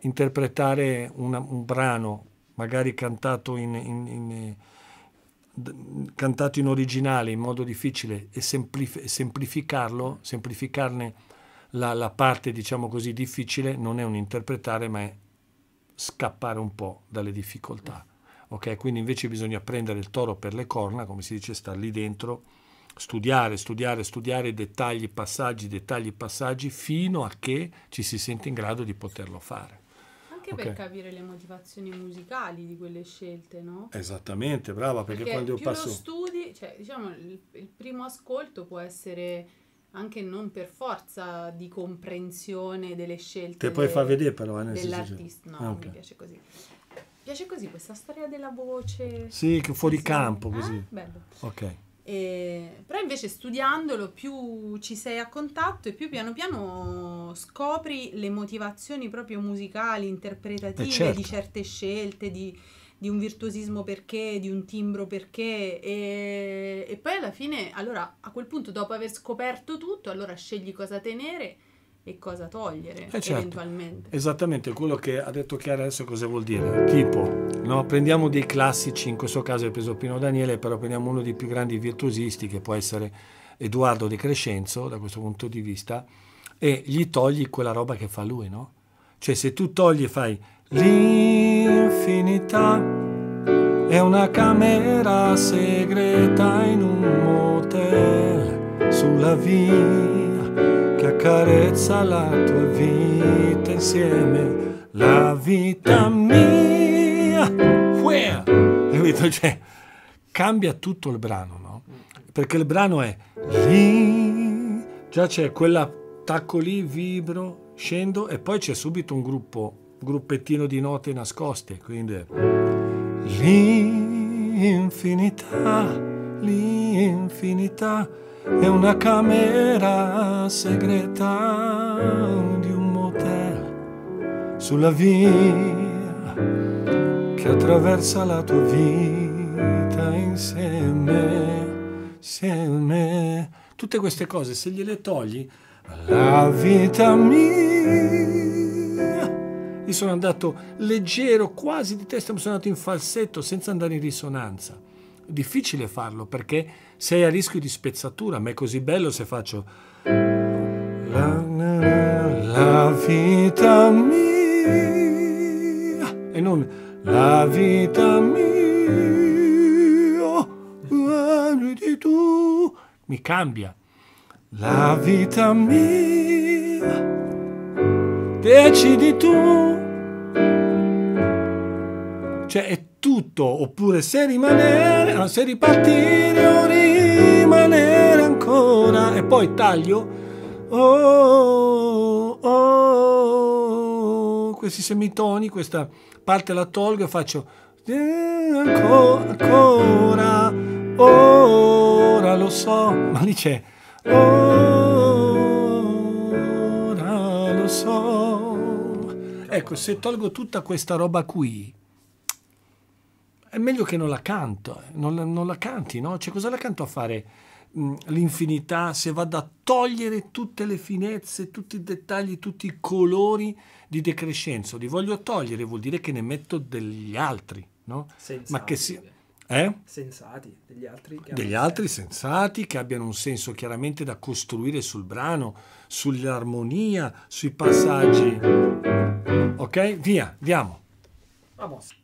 interpretare una- un brano, magari cantato in, in- in- cantato in originale in modo difficile e semplif- semplificarlo, semplificarne la, la parte, diciamo così, difficile, non è un interpretare, ma è scappare un po' dalle difficoltà. Ok, quindi invece bisogna prendere il toro per le corna, come si dice, star lì dentro, studiare, studiare, studiare dettagli, passaggi, dettagli, passaggi, fino a che ci si sente in grado di poterlo fare. Anche Ok. per capire le motivazioni musicali di quelle scelte, no? Esattamente, brava, perché, Perché quando io più passo... lo studi, cioè diciamo il, il primo ascolto può essere anche non per forza di comprensione delle scelte Te puoi de- far vedere però, eh, dell'artista. No, Ah, ok. mi piace così. Piace così questa storia della voce. Sì, che fuori Sì, campo eh? così. Bello. Ok. E- però invece studiandolo più ci sei a contatto e più piano piano scopri le motivazioni proprio musicali, interpretative Eh, certo. di certe scelte, di, di un virtuosismo perché, di un timbro perché e, e poi alla fine, allora a quel punto dopo aver scoperto tutto, allora scegli cosa tenere e cosa togliere Eh, certo. eventualmente. Esattamente quello che ha detto Chiara adesso cosa vuol dire? Tipo, no, prendiamo dei classici, in questo caso hai preso Pino Daniele, però prendiamo uno dei più grandi virtuosisti che può essere Edoardo De Crescenzo da questo punto di vista e gli togli quella roba che fa lui, no? Cioè se tu togli e fai l'infinità è una camera segreta in un motel sulla via accarezza la tua vita insieme la vita mia Uè! capito? Cioè, cambia tutto il brano no? perché il brano è lì già c'è quell'attacco lì vibro scendo e poi c'è subito un gruppo un gruppettino di note nascoste quindi l'infinità l'infinità è una camera segreta di un motel sulla via che attraversa la tua vita insieme, insieme. Tutte queste cose, se gliele togli, la vita mia. Io sono andato leggero, quasi di testa, mi sono andato in falsetto senza andare in risonanza. Difficile farlo perché sei a rischio di spezzatura, ma è così bello se faccio la, la vita mia e non la vita mia, di tu, mi cambia. La vita mia, decidi tu. Cioè è tutto, oppure se rimanere, se ripartire o rimanere ancora. E poi taglio. Oh, oh, questi semitoni, questa parte la tolgo e faccio eh, ancora, ancora, ora lo so, ma lì c'è ora lo so. Ecco, se tolgo tutta questa roba qui, è meglio che non la canto, eh, non, non la canti, no? Cioè, cosa la canto a fare? mh, L'infinità, se vado a togliere tutte le finezze, tutti i dettagli, tutti i colori di decrescenzo, li voglio togliere, vuol dire che ne metto degli altri, no? Sensati, Ma che si... Eh? Sensati, degli altri. degli altri sensati che abbiano un senso chiaramente da costruire sul brano, sull'armonia, sui passaggi. Ok? Via, andiamo. Vamos.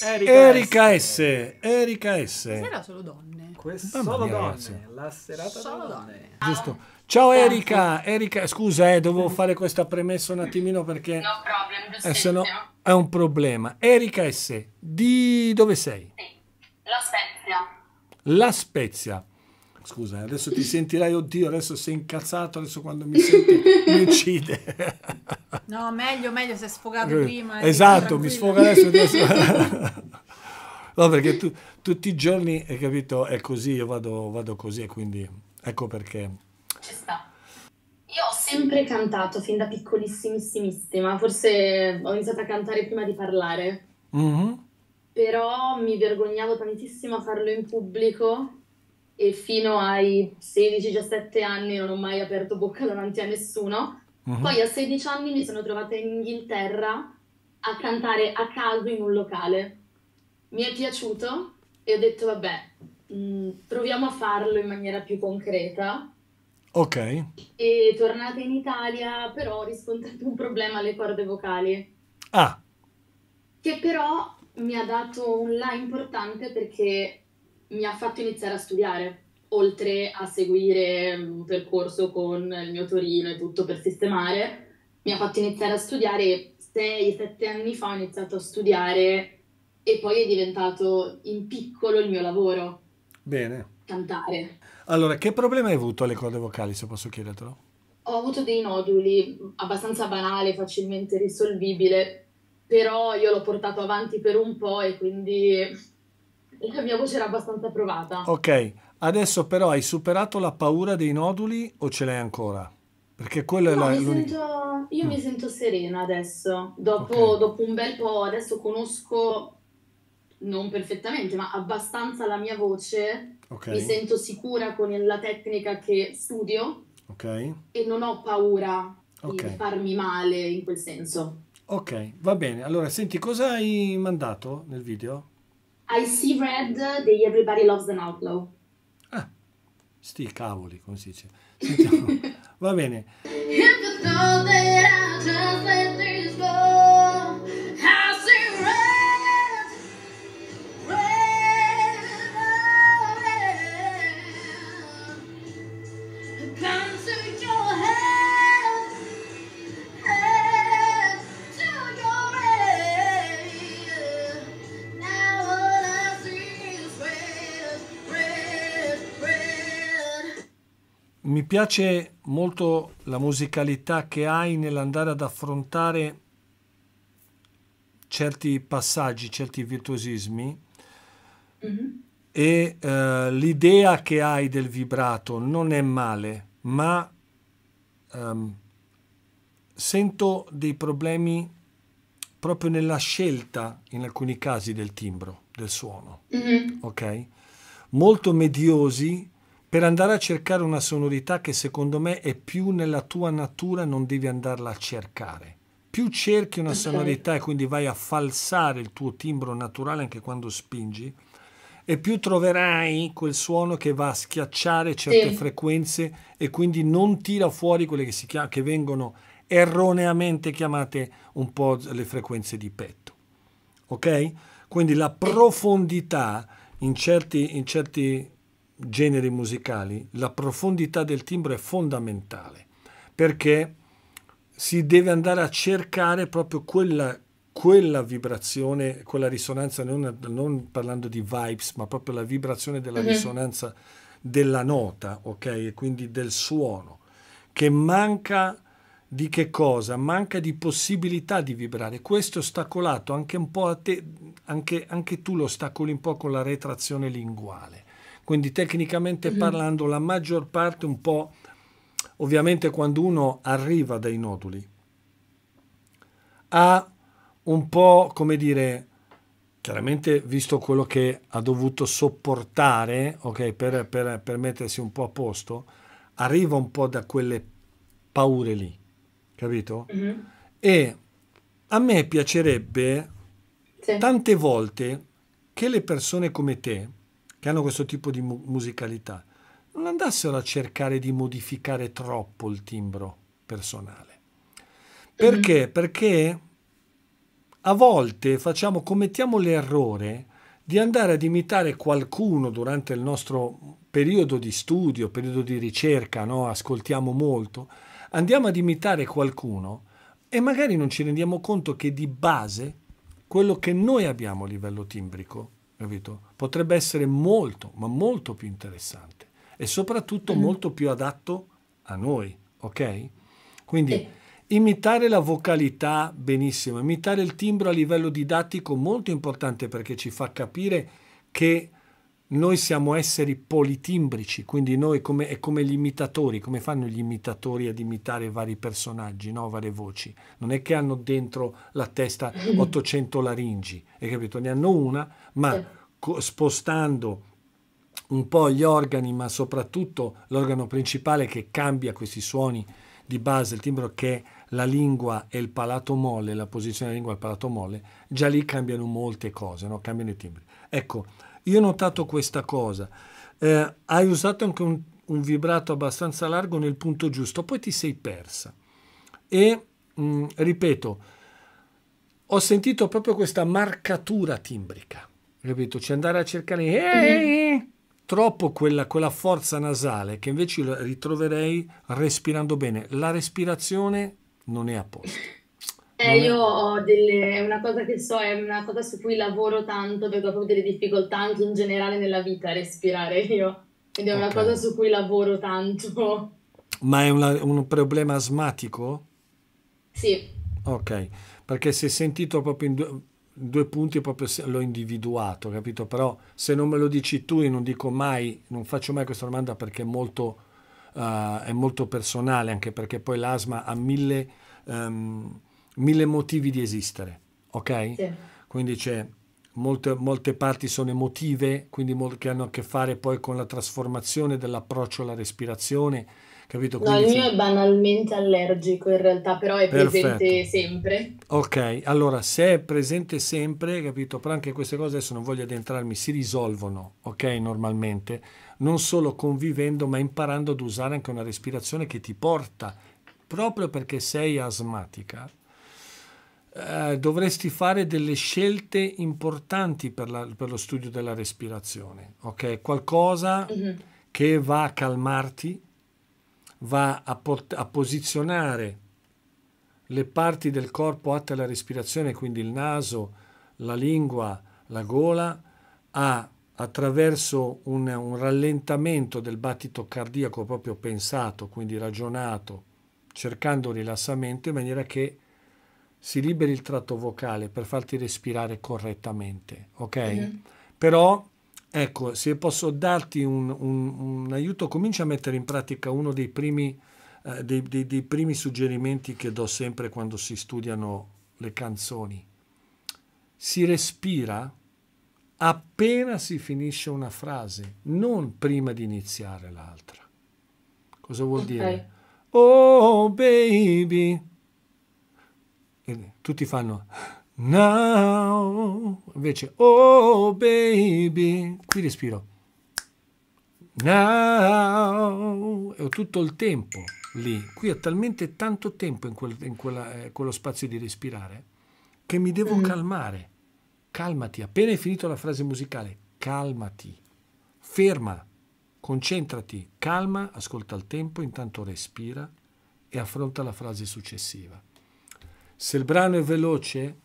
Erika S. Erika S. Stasera solo donne. Questo Mamma solo mia, donne. ragazzi. La serata Solo delle donne. Giusto. Ciao Erika. Erika, scusa, eh, dovevo fare questa premessa un attimino perché No problem, eh, se no è un problema. Erika S. Di dove sei? Sì. La Spezia. La Spezia. Scusa, eh, adesso ti sentirai, oddio, adesso sei incazzato, adesso quando mi senti mi uccide. No, meglio, meglio, si è sfogato prima. eh, Esatto, mi sfoga adesso. adesso. no, perché tu- tutti i giorni, hai capito, è così, io vado, vado così e quindi ecco perché. Ci sta. Io ho sempre cantato fin da piccolissimissima, forse ho iniziato a cantare prima di parlare, Mhm. però mi vergognavo tantissimo a farlo in pubblico e fino ai 16-17 anni non ho mai aperto bocca davanti a nessuno. Mhm. Poi a 16 anni mi sono trovata in Inghilterra a cantare a caso in un locale. Mi è piaciuto e ho detto vabbè, mh, proviamo a farlo in maniera più concreta. Ok, E tornata in Italia, però ho riscontrato un problema alle corde vocali, ah, che però mi ha dato un là importante perché mi ha fatto iniziare a studiare, oltre a seguire un percorso con il mio Torino e tutto per sistemare, mi ha fatto iniziare a studiare 6-7 anni fa, ho iniziato a studiare e poi è diventato in piccolo il mio lavoro, bene. cantare. Allora, che problema hai avuto alle corde vocali, se posso chiedertelo? Ho avuto dei noduli, abbastanza banale, facilmente risolvibile, però io l'ho portato avanti per un po' e quindi la mia voce era abbastanza provata. Ok, adesso però hai superato la paura dei noduli o ce l'hai ancora? Perché quello è No, la, mi sento, io Mm. mi sento serena adesso, dopo, Ok. dopo un bel po', adesso conosco, non perfettamente, ma abbastanza la mia voce, Ok, mi sento sicura con la tecnica che studio ok, e non ho paura Ok. di farmi male in quel senso. ok, va bene. Allora, senti, cosa hai mandato nel video? I See Red degli Everybody Loves an Outlaw. Ah, sti cavoli, come si dice. Sentiamo. Va bene. Mi piace molto la musicalità che hai nell'andare ad affrontare certi passaggi, certi virtuosismi, Mhm. e eh, l'idea che hai del vibrato non è male, ma ehm, sento dei problemi proprio nella scelta, in alcuni casi, del timbro, del suono, Mhm. ok? Molto mediosi per andare a cercare una sonorità che secondo me è più nella tua natura, non devi andarla a cercare. Più cerchi una sonorità e quindi vai a falsare il tuo timbro naturale anche quando spingi, e più troverai quel suono che va a schiacciare certe Sì. frequenze e quindi non tira fuori quelle che, si chia- che vengono erroneamente chiamate un po' le frequenze di petto. Ok? Quindi la profondità in certi, in certi generi musicali, la profondità del timbro è fondamentale perché si deve andare a cercare proprio quella, quella vibrazione, quella risonanza, non, non parlando di vibes, ma proprio la vibrazione della Mhm. risonanza della nota, ok? E quindi del suono, che manca di che cosa? Manca di possibilità di vibrare. Questo è ostacolato anche un po' a te, anche, anche tu lo ostacoli un po' con la retrazione linguale. Quindi tecnicamente Mhm. parlando, la maggior parte un po', ovviamente quando uno arriva dai noduli, ha un po', come dire, chiaramente visto quello che ha dovuto sopportare, ok, per, per, per mettersi un po' a posto, arriva un po' da quelle paure lì, capito? Mhm. E a me piacerebbe Sì. tante volte che le persone come te, che hanno questo tipo di mu- musicalità, non andassero a cercare di modificare troppo il timbro personale. Perché? Perché a volte facciamo, commettiamo l'errore di andare ad imitare qualcuno durante il nostro periodo di studio, periodo di ricerca, no? ascoltiamo molto, andiamo ad imitare qualcuno e magari non ci rendiamo conto che di base quello che noi abbiamo a livello timbrico, capito? Potrebbe essere molto, ma molto più interessante e soprattutto Mhm. molto più adatto a noi, ok? Quindi Sì. imitare la vocalità benissimo, imitare il timbro a livello didattico molto importante perché ci fa capire che noi siamo esseri politimbrici, quindi noi come, è come gli imitatori, come fanno gli imitatori ad imitare vari personaggi, no? varie voci. Non è che hanno dentro la testa 800 laringi, hai capito? Ne hanno una, ma spostando un po' gli organi, ma soprattutto l'organo principale che cambia questi suoni di base, il timbro che è la lingua e il palato molle, la posizione della lingua e il palato molle, già lì cambiano molte cose, no? cambiano i timbri. Ecco, io ho notato questa cosa. Eh, hai usato anche un, un vibrato abbastanza largo nel punto giusto, poi ti sei persa. E mh, ripeto, ho sentito proprio questa marcatura timbrica, capito? Cioè andare a cercare eh, troppo quella, quella forza nasale che invece ritroverei respirando bene. La respirazione non è a posto. Eh, è- io ho delle, è una cosa che so, è una cosa su cui lavoro tanto perché ho proprio delle difficoltà anche in generale nella vita a respirare io. Quindi è una Ok. cosa su cui lavoro tanto. Ma è una- un problema asmatico? Sì, Ok, perché se sentito proprio in due, due punti proprio l'ho individuato, capito? Però se non me lo dici tu io non dico mai, non faccio mai questa domanda perché è molto, eh, è molto personale, anche perché poi l'asma ha mille, ehm, mille motivi di esistere, ok? sì. Quindi c'è molte, molte parti sono emotive, quindi mol- che hanno a che fare poi con la trasformazione dell'approccio alla respirazione, capito? No, Quindi il c'è- mio è banalmente allergico in realtà, però è Perfetto. presente sempre. Ok, allora se è presente sempre, capito? Però anche queste cose adesso non voglio addentrarmi, si risolvono, ok? Normalmente, non solo convivendo, ma imparando ad usare anche una respirazione che ti porta, proprio perché sei asmatica, eh, dovresti fare delle scelte importanti per, la- per lo studio della respirazione, ok? Qualcosa Mhm. che va a calmarti, va a, port- a posizionare le parti del corpo atte alla respirazione, quindi il naso, la lingua, la gola, a, attraverso un, un rallentamento del battito cardiaco proprio pensato, quindi ragionato, cercando rilassamento in maniera che si liberi il tratto vocale per farti respirare correttamente, ok? Mhm. Però Ecco, se posso darti un, un- un aiuto, comincia a mettere in pratica uno dei primi, eh, dei, dei- dei primi suggerimenti che do sempre quando si studiano le canzoni. Si respira appena si finisce una frase, non prima di iniziare l'altra. Cosa vuol Ok. dire? Oh baby. Tutti fanno now. Invece oh baby. Qui respiro. Now. E ho tutto il tempo lì. Qui ho talmente tanto tempo in, quel- in quella- eh, quello spazio di respirare che mi devo Mm. calmare. Calmati. Appena hai finito la frase musicale, calmati. Ferma. Concentrati, calma, ascolta il tempo, intanto respira e affronta la frase successiva. Se il brano è veloce,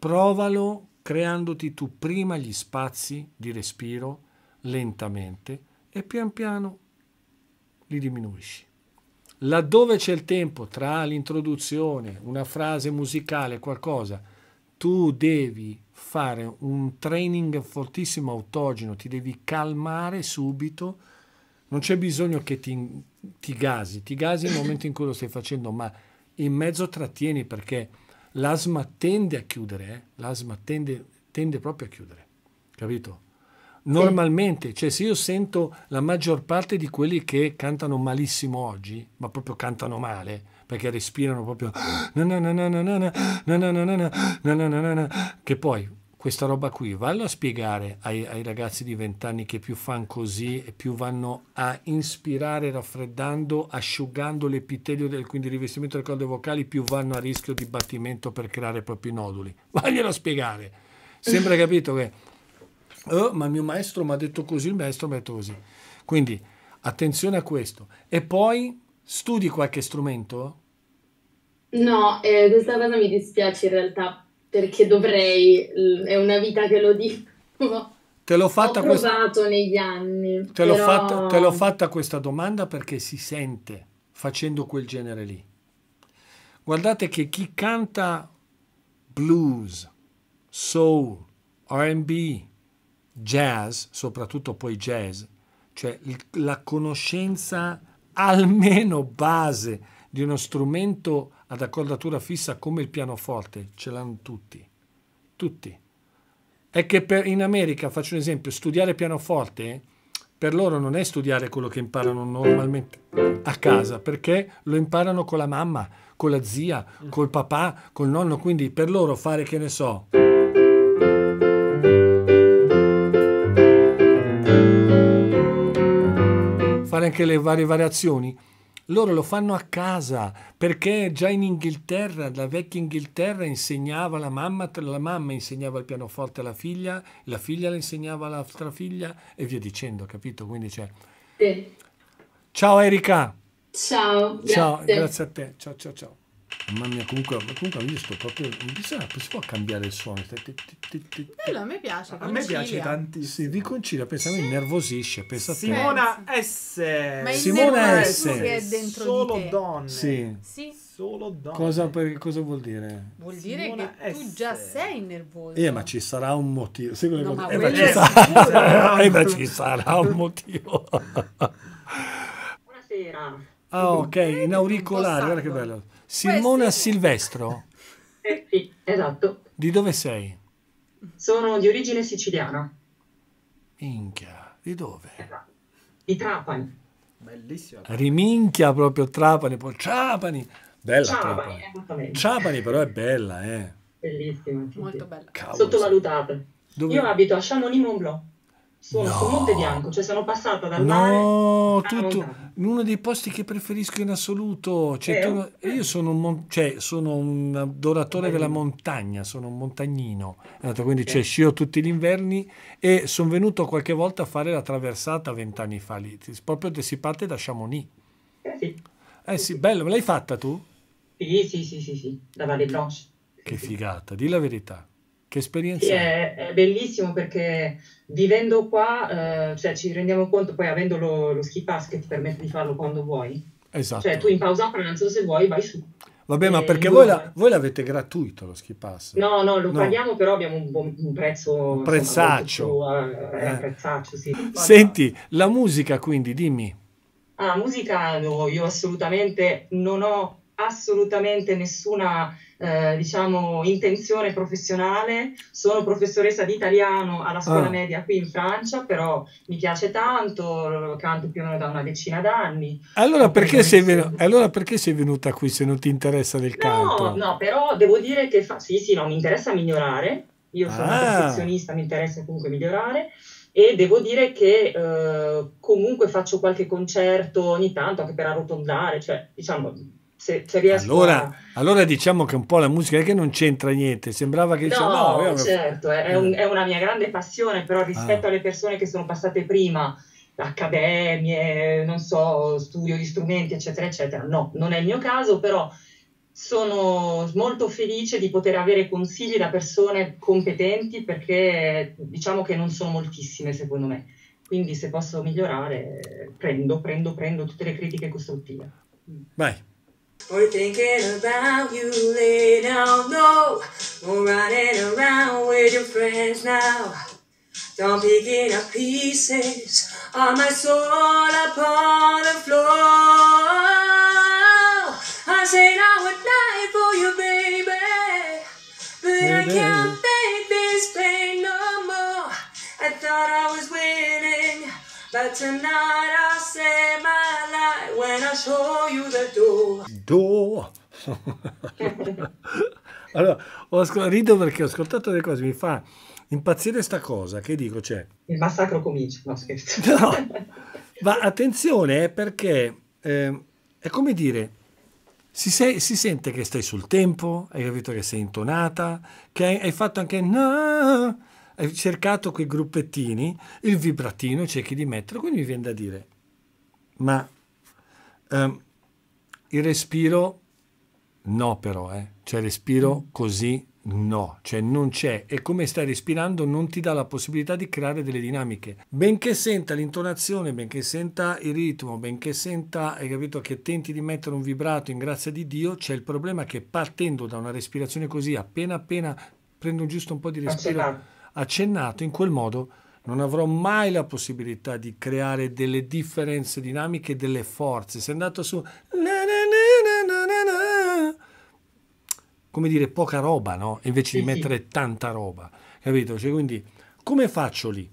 provalo creandoti tu prima gli spazi di respiro lentamente e pian piano li diminuisci. Laddove c'è il tempo tra l'introduzione, una frase musicale, qualcosa, tu devi fare un training fortissimo autogeno, ti devi calmare subito, non c'è bisogno che ti, ti gasi, ti gasi nel momento in cui lo stai facendo, ma in mezzo trattieni perché l'asma tende a chiudere, eh? l'asma tende, tende, proprio a chiudere, capito? Normalmente, cioè se io sento la maggior parte di quelli che cantano malissimo oggi, ma proprio cantano male, perché respirano proprio che poi questa roba qui vallo a spiegare ai, ai ragazzi di 20 anni che più fanno così e più vanno a inspirare raffreddando, asciugando l'epitelio del quindi rivestimento delle corde vocali, più vanno a rischio di battimento per creare i noduli. Vaglielo a spiegare. Sembra capito che "Oh, ma il mio maestro mi ha detto così, il maestro mi ha detto così. Quindi attenzione a questo. E poi studi qualche strumento? No, eh, questa cosa mi dispiace in realtà perché dovrei, è una vita che lo dico. Te l'ho Ho fatta provato negli anni, te l'ho però fatta, te l'ho fatta questa domanda perché si sente facendo quel genere lì. Guardate che chi canta blues, soul, RB, jazz, soprattutto poi jazz, cioè la conoscenza almeno base di uno strumento ad accordatura fissa come il pianoforte, ce l'hanno tutti, tutti. È che per- in America, faccio un esempio, studiare pianoforte per loro non è studiare quello che imparano normalmente a casa, perché lo imparano con la mamma, con la zia, col papà, col nonno, quindi per loro fare che ne so, fare anche le varie variazioni, loro lo fanno a casa perché già in Inghilterra, la vecchia Inghilterra insegnava la mamma, la mamma insegnava il pianoforte alla figlia, la figlia le insegnava all'altra figlia e via dicendo, capito? Quindi c'è. Sì. Ciao Erika, Ciao, ciao, grazie. grazie a te, ciao ciao ciao. Mamma mia, comunque, comunque io sto proprio, non bisogna, si può cambiare il suono. Quello a me piace. A me piace tantissimo. Sì, vi concilia, pensa, mi innervosisce, pensa a te. Simona S. Ma Simona S. che è dentro Solo di te. donne. Sì. Sì, Solo donne. Cosa, per- cosa vuol dire? vuol dire Simona che tu S. già sei nervoso. Eh, ma ci sarà un motivo. Quelle No, ma Eh, ma quello ci è sarà... eh, ma ci sarà un motivo. Buonasera. Ah, ok, in auricolare, guarda che bello. Simona Silvestro, Eh, sì, esatto. di dove sei? Sono di origine siciliana, Minchia, di dove? di Trapani. Bellissima. Riminchia proprio Trapani, poi Trapani. Bella Trapani, Trapani. esattamente. Trapani però è bella, eh. Bellissima. Molto bella. Cavolo. Sottovalutata. Dove- Io abito a Chamonix-Mont-Blanc. Sono No. su Monte Bianco, cioè sono passata dal mare No, tutto, montagna. uno dei posti che preferisco in assoluto. Cioè, Eh, tu- oh. io sono un, cioè, sono un adoratore della montagna, sono un montagnino. Esatto, Quindi cioè, scio tutti gli inverni e sono venuto qualche volta a fare la traversata vent'anni fa lì. Proprio si parte da Chamonix. Eh sì. Eh sì, bello, l'hai fatta tu? Sì, sì, sì, sì, sì, da Valle Blanche. Che figata, di la verità. Che esperienza Sì, è? è, bellissimo perché vivendo qua, eh, cioè ci rendiamo conto, poi avendo lo, lo ski pass che ti permette di farlo quando vuoi, Esatto. cioè tu in pausa pranzo se vuoi vai su. Vabbè, ma perché voi, la- voi l'avete gratuito lo ski pass? No, no, lo No. paghiamo, però abbiamo un, buon- un prezzo. Un insomma, prezzaccio. molto più, eh, Eh. prezzaccio, sì. Senti, la musica quindi, dimmi. Ah, musica no, io assolutamente non ho assolutamente nessuna, eh, diciamo, intenzione professionale. Sono professoressa di italiano alla scuola Ah. media qui in Francia, però mi piace tanto, canto più o meno da una decina d'anni. Allora venu- allora perché sei venuta qui se non ti interessa del canto? No, no, però devo dire che fa... sì, sì, no, mi interessa migliorare. Io sono una Ah. perfezionista, mi interessa comunque migliorare. E devo dire che eh, comunque faccio qualche concerto ogni tanto anche per arrotondare, cioè diciamo se, se riesco Allora, a... allora diciamo che un po' la musica è che non c'entra niente, sembrava che No, no, io- certo, è, è un- è una mia grande passione, però rispetto Ah. alle persone che sono passate prima, accademie, non so, studio di strumenti, eccetera, eccetera, no, non è il mio caso, però sono molto felice di poter avere consigli da persone competenti perché diciamo che non sono moltissime secondo me. Quindi se posso migliorare, prendo, prendo, prendo tutte le critiche costruttive. vai. We're thinking about you lay down low. We're running around with your friends now. Don't picking up pieces of my soul upon the floor. I said I would die for you, baby. But I can't take this pain no more. I thought I was winning. But tonight I'll save my life when I show you the door. Do. allora, ho rido perché ho ascoltato delle cose, mi fa impazzire sta cosa, che dico, cioè, Il massacro comincia, no scherzo. No, ma attenzione eh, perché eh, è come dire, si, sei- si sente che stai sul tempo, hai capito che sei intonata, che hai, hai fatto anche no, hai cercato quei gruppettini, il vibratino cerchi di metterlo, quindi mi viene da dire, ma ehm, il respiro no però, eh. cioè respiro così no, cioè non c'è e come stai respirando non ti dà la possibilità di creare delle dinamiche. Benché senta l'intonazione, benché senta il ritmo, benché senta, hai capito che tenti di mettere un vibrato in grazia di Dio, c'è il problema che partendo da una respirazione così, appena appena prendo giusto un po' di respiro Accennato. in quel modo non avrò mai la possibilità di creare delle differenze dinamiche, delle forze. Se è andato su come dire poca roba, no? Invece di Sì, sì. mettere tanta roba, capito? Cioè, quindi come faccio lì?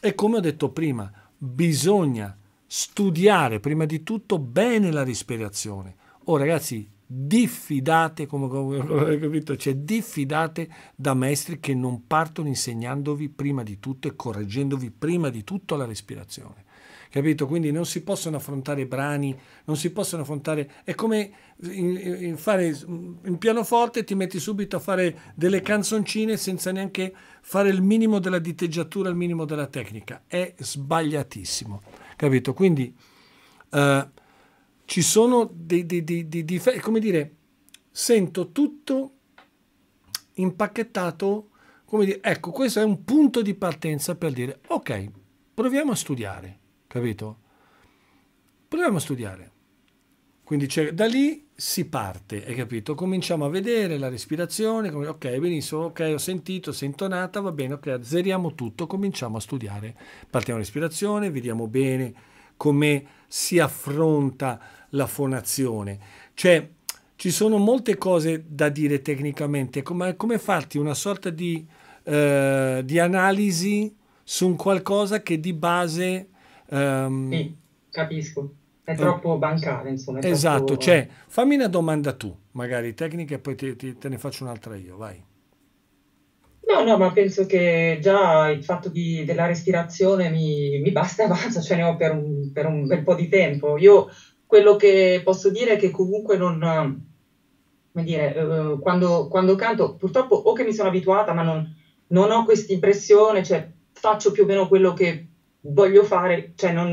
E come ho detto prima, bisogna studiare prima di tutto bene la respirazione. Oh ragazzi, diffidate, come, come- capito, cioè diffidate da maestri che non partono insegnandovi prima di tutto e correggendovi prima di tutto la respirazione. Capito? Quindi non si possono affrontare brani, non si possono affrontare. È come in, in fare in pianoforte ti metti subito a fare delle canzoncine senza neanche fare il minimo della diteggiatura, il minimo della tecnica. È sbagliatissimo. Capito? Quindi eh, ci sono dei, dei, dei, dei come dire, sento tutto impacchettato, come dire, ecco, questo è un punto di partenza per dire, ok, proviamo a studiare, capito? Proviamo a studiare. Quindi da lì si parte, hai capito? Cominciamo a vedere la respirazione, come- ok, benissimo, ok, ho sentito, sei intonata, va bene, ok, azzeriamo tutto, cominciamo a studiare. Partiamo la respirazione, vediamo bene come si affronta la fonazione. Cioè, ci sono molte cose da dire tecnicamente, come, come farti una sorta di, eh, di analisi su un qualcosa che di base... ehm, Sì, capisco. È troppo bancale, insomma. Esatto, troppo- cioè fammi una domanda tu, magari tecnica, e poi ti- ti- te ne faccio un'altra io, vai. No, no, ma penso che già il fatto di- della respirazione mi, mi basta avanza, cioè ne ho per un, per un bel po' di tempo. Io quello che posso dire è che comunque non, come dire, eh, quando, quando canto, purtroppo o che mi sono abituata, ma non, non ho questa impressione, cioè faccio più o meno quello che voglio fare, cioè non,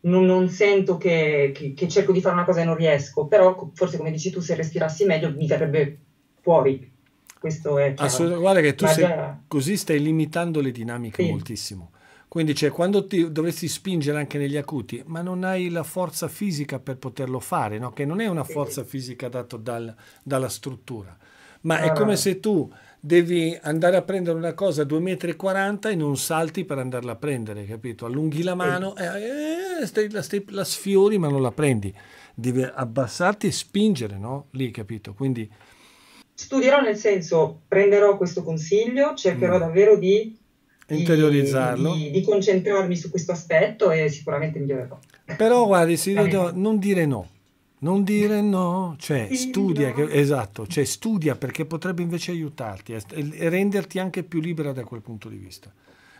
non- non sento che, che- che cerco di fare una cosa e non riesco, però forse come dici tu, se respirassi meglio mi verrebbe fuori. Questo è chiaro. Assolutamente, guarda che tu sei, già- così stai limitando le dinamiche Sì. moltissimo. Quindi cioè, quando ti dovresti spingere anche negli acuti, ma non hai la forza fisica per poterlo fare, no? che non è una forza fisica data dal- dalla struttura, ma è Ah. come se tu devi andare a prendere una cosa a 2,40 m e non salti per andarla a prendere, capito? Allunghi la mano, eh, stai- la, stai- la sfiori ma non la prendi. Devi abbassarti e spingere, no? Lì, capito? Quindi Studierò nel senso, prenderò questo consiglio, cercherò Mm. davvero di, interiorizzarlo. di- di concentrarmi su questo aspetto e sicuramente migliorerò. Però guardi, si- Va bene. no, non dire no. Non dire no, cioè Sì, studia, no. che- esatto, cioè studia perché potrebbe invece aiutarti e e renderti anche più libera da quel punto di vista.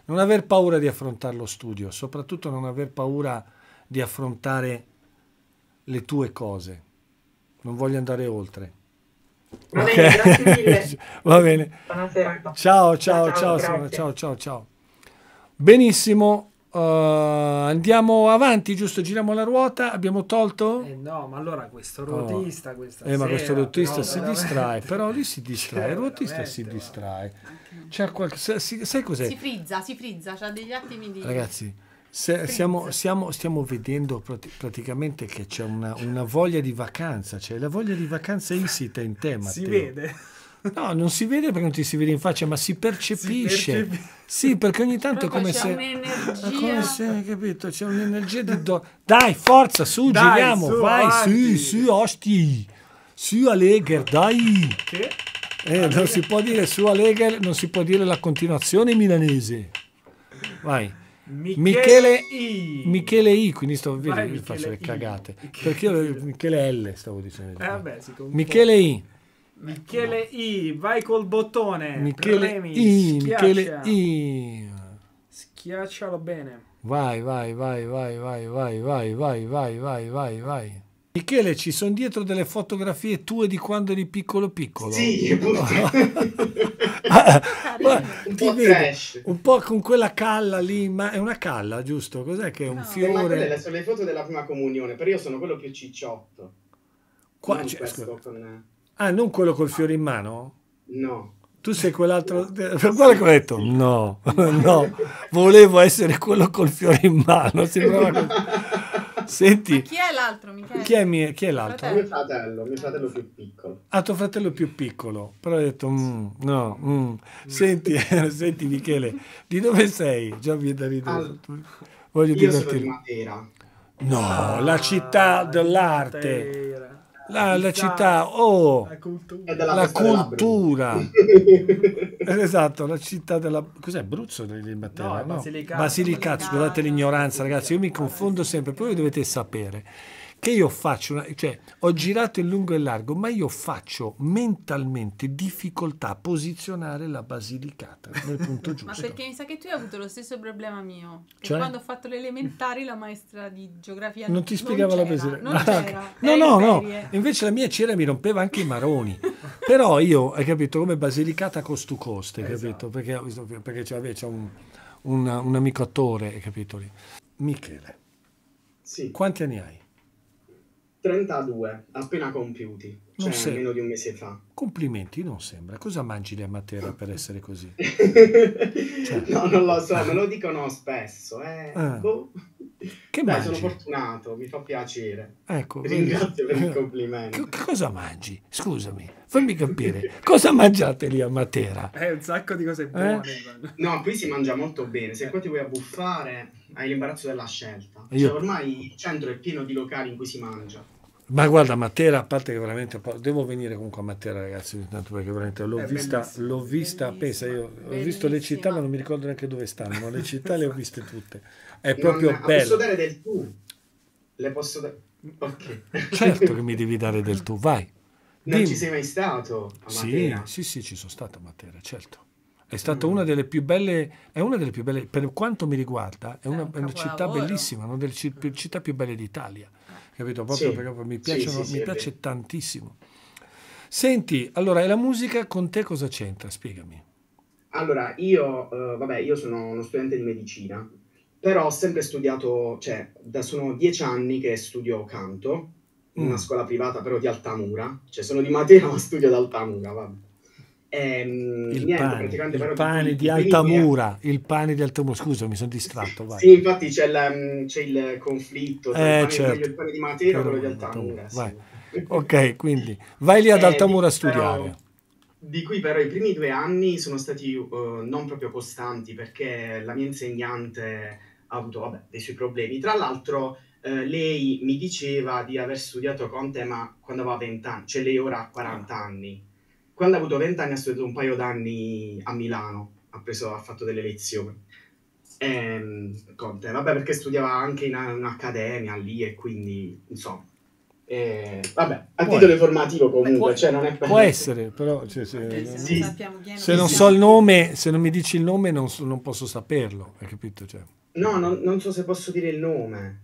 Non aver paura di affrontare lo studio, soprattutto non aver paura di affrontare le tue cose. Non voglio andare oltre. Va bene, grazie mille. Va bene. Buona serata. Ciao, ciao, ciao, Ciao, ciao, ciao, ciao. Benissimo, eh, andiamo avanti, giusto? Giriamo la ruota, abbiamo tolto? Eh no, ma allora questo ruotista, questa Eh, ma questo ruotista però si veramente- distrae, però lì si distrae, il ruotista si distrae. C'è qualche, si- sai cos'è? Si frizza, si frizza, c'ha degli attimi di... Ragazzi, se- siamo, siamo- stiamo vedendo prati- praticamente che c'è una, una voglia di vacanza, c'è la voglia di vacanza insita in te, Matteo. Si vede. No, non si vede perché non ti si vede in faccia, ma si percepisce. percepi- Sì, perché ogni tanto è come c'è se... un'energia. È come se, hai capito? C'è un'energia di... do- Dai, forza, su, Dai, giriamo, su, vai, avanti. su, su, osti. Su, Allegher, dai. Che? Eh, non si può dire su Allegher, non si può dire la continuazione milanese. Vai. Michele, Michele I. Michele I, quindi sto io Michele faccio le cagate. Michele Perché io. Michele L stavo dicendo. Eh, vabbè. Michele I. Michele I, vai col bottone. Michele Premi, I, schiaccia. Michele I. Schiaccialo bene. Vai, vai, vai, vai, vai, vai, vai, vai, vai, vai, vai, vai. Michele, ci sono dietro delle fotografie tue di quando eri piccolo piccolo? Sì, Guarda, un ti po' vedo trash. un po' con quella calla lì, ma è una calla, giusto? Cos'è che è un No. Eh, ma fiore? sono le foto della prima comunione, però io sono quello più cicciotto. Qua, Non cioè, questo con- Ah, non quello col fiore in mano? No. Tu sei quell'altro. Per quello che ho detto, no, no, volevo essere quello col fiore in mano. sembrava così. Senti, Ma chi è l'altro, Michele? chi è, mie- chi è l'altro? Mio fratello, mio fratello più piccolo. Ah, tuo fratello più piccolo. Però ho detto, mm, no, mm. Senti, senti Michele, di dove sei? Già mi da ridere. Al- Voglio Io sono di divertirmi. Matera. No, la città dell'arte. La, la città, oh, La cultura. La cultura. Bruna. Esatto, la città della... Cos'è Abruzzo di Matera? No, No, Basilicata. Basilicata, scusate l'ignoranza ragazzi, io mi confondo sempre, poi voi dovete sapere che io faccio, una... cioè ho girato in lungo e in largo, ma io faccio mentalmente difficoltà a posizionare la Basilicata nel punto Ma giusto. perché mi sa che tu hai avuto lo stesso problema mio. Che Cioè? quando ho fatto le elementari la maestra di geografia Non ti spiegava la Basilicata? Non Ah, c'era. No, no, no, invece la mia c'era e mi rompeva anche i maroni. Però io, hai capito, come Basilicata cost to cost, hai capito? Esatto. Perché, ho visto- perché c'è, c'è un, un- un amico attore, hai capito lì. Michele, Sì, quanti anni hai? 32, appena compiuti. Non Cioè, sei- meno di un mese fa. Complimenti, non sembra. Cosa mangi lì a Matera per essere così? no, non lo so, me lo dicono spesso. Eh. Ah. boh. Che Dai, sono fortunato, mi fa piacere. Ecco, ringrazio per il complimento. che cosa mangi? Scusami, fammi capire. Cosa mangiate lì a Matera? Eh, un sacco di cose buone. No, qui si mangia molto bene. Se poi ti vuoi abbuffare, hai l'imbarazzo della scelta. Io- Cioè, ormai il centro è pieno di locali in cui si mangia. Ma guarda, Matera, a parte che veramente devo venire comunque a Matera, ragazzi, ogni tanto perché veramente l'ho È vista, l'ho vista, pensa io, ho visto le città, ma non mi ricordo neanche dove stanno, le città le ho viste tutte. È proprio Non- ah, Posso bello. dare del tu? Le posso dare... Ok. Certo che mi devi dare del tu, vai. Non Dimmi. ci sei mai stato a Sì, Matera? sì, sì, ci sono stato a Matera, certo. È stata una delle più belle, è una delle più belle, per quanto mi riguarda, è una, un è una città bellissima, una delle città più belle d'Italia. Capito? Proprio Sì. perché mi, Sì, piacciono, sì, sì, mi piace tantissimo. Senti, allora, e la musica con te cosa c'entra? Spiegami. Allora, io, eh, vabbè, io sono uno studente di medicina, però ho sempre studiato, cioè, da, sono dieci anni che studio canto in Mm. una scuola privata, però di Altamura. Cioè, sono di Matera, ma studio ad Altamura, vabbè. Ehm, Il niente, pane, il pane di Altamura, il pane di Altamura, scusa mi sono distratto, vai. Sì, infatti c'è, il- c'è il conflitto tra Eh, il, pane, certo. il pane di Matera e quello di Altamura, Altamura. sì. Ok, quindi vai lì ad Eh, Altamura a di cui però- studiare. Di cui però i primi due anni sono stati eh, non proprio costanti perché la mia insegnante avuto vabbè, dei suoi problemi. Tra l'altro eh, lei mi diceva di aver studiato Conte ma quando aveva 20 anni, cioè lei ora ha 40 anni. Quando ha avuto 20 anni ha studiato un paio d'anni a Milano, ha, preso, ha fatto delle lezioni. Ehm, Conte, vabbè perché studiava anche in un'accademia lì e quindi insomma... eh, vabbè, a Può- titolo informativo comunque, può- cioè non è per... Può essere, però cioè, se, se Sì. non sappiamo chi è, se non so il nome, se non mi dici il nome non, so- non posso saperlo, hai capito? Cioè, No, non, non so se posso dire il nome.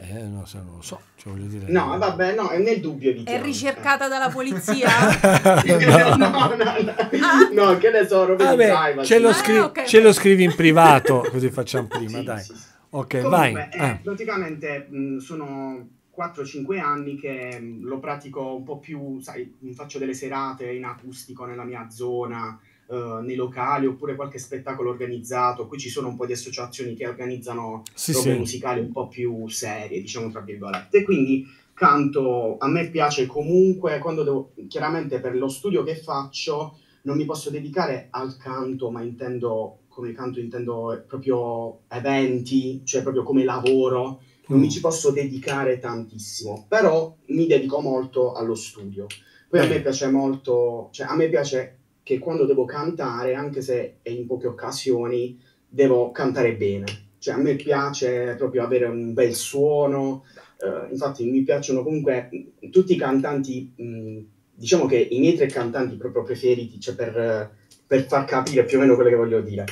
eh, no, se non lo so, cioè, voglio dire... No, vabbè, no, è nel dubbio di È ricercata dalla polizia? no, no, no, no, no, che ne so, robe di Vabbè, ce lo, Ah, scri- ok. ce lo scrivi in privato, così facciamo prima, Sì, dai. sì, sì. Ok, Comunque, vai. eh, Ah. praticamente mh, sono 4-5 anni che mh, lo pratico un po' più, sai, mh, faccio delle serate in acustico nella mia zona, eh, nei locali, oppure qualche spettacolo organizzato. Qui ci sono un po' di associazioni che organizzano Sì, robe sì. musicali un po' più serie, diciamo tra virgolette. Quindi canto, a me piace comunque, quando devo, chiaramente per lo studio che faccio, non mi posso dedicare al canto, ma intendo, come canto intendo proprio eventi, cioè proprio come lavoro, non mi Mm. ci posso dedicare tantissimo, però mi dedico molto allo studio. Poi a me Bene. piace molto, cioè a me piace che quando devo cantare, anche se è in poche occasioni, devo cantare bene. Cioè a me piace proprio avere un bel suono, eh, infatti mi piacciono comunque mh, tutti i cantanti, mh, diciamo che i miei tre cantanti proprio preferiti, cioè per, per far capire più o meno quello che voglio dire,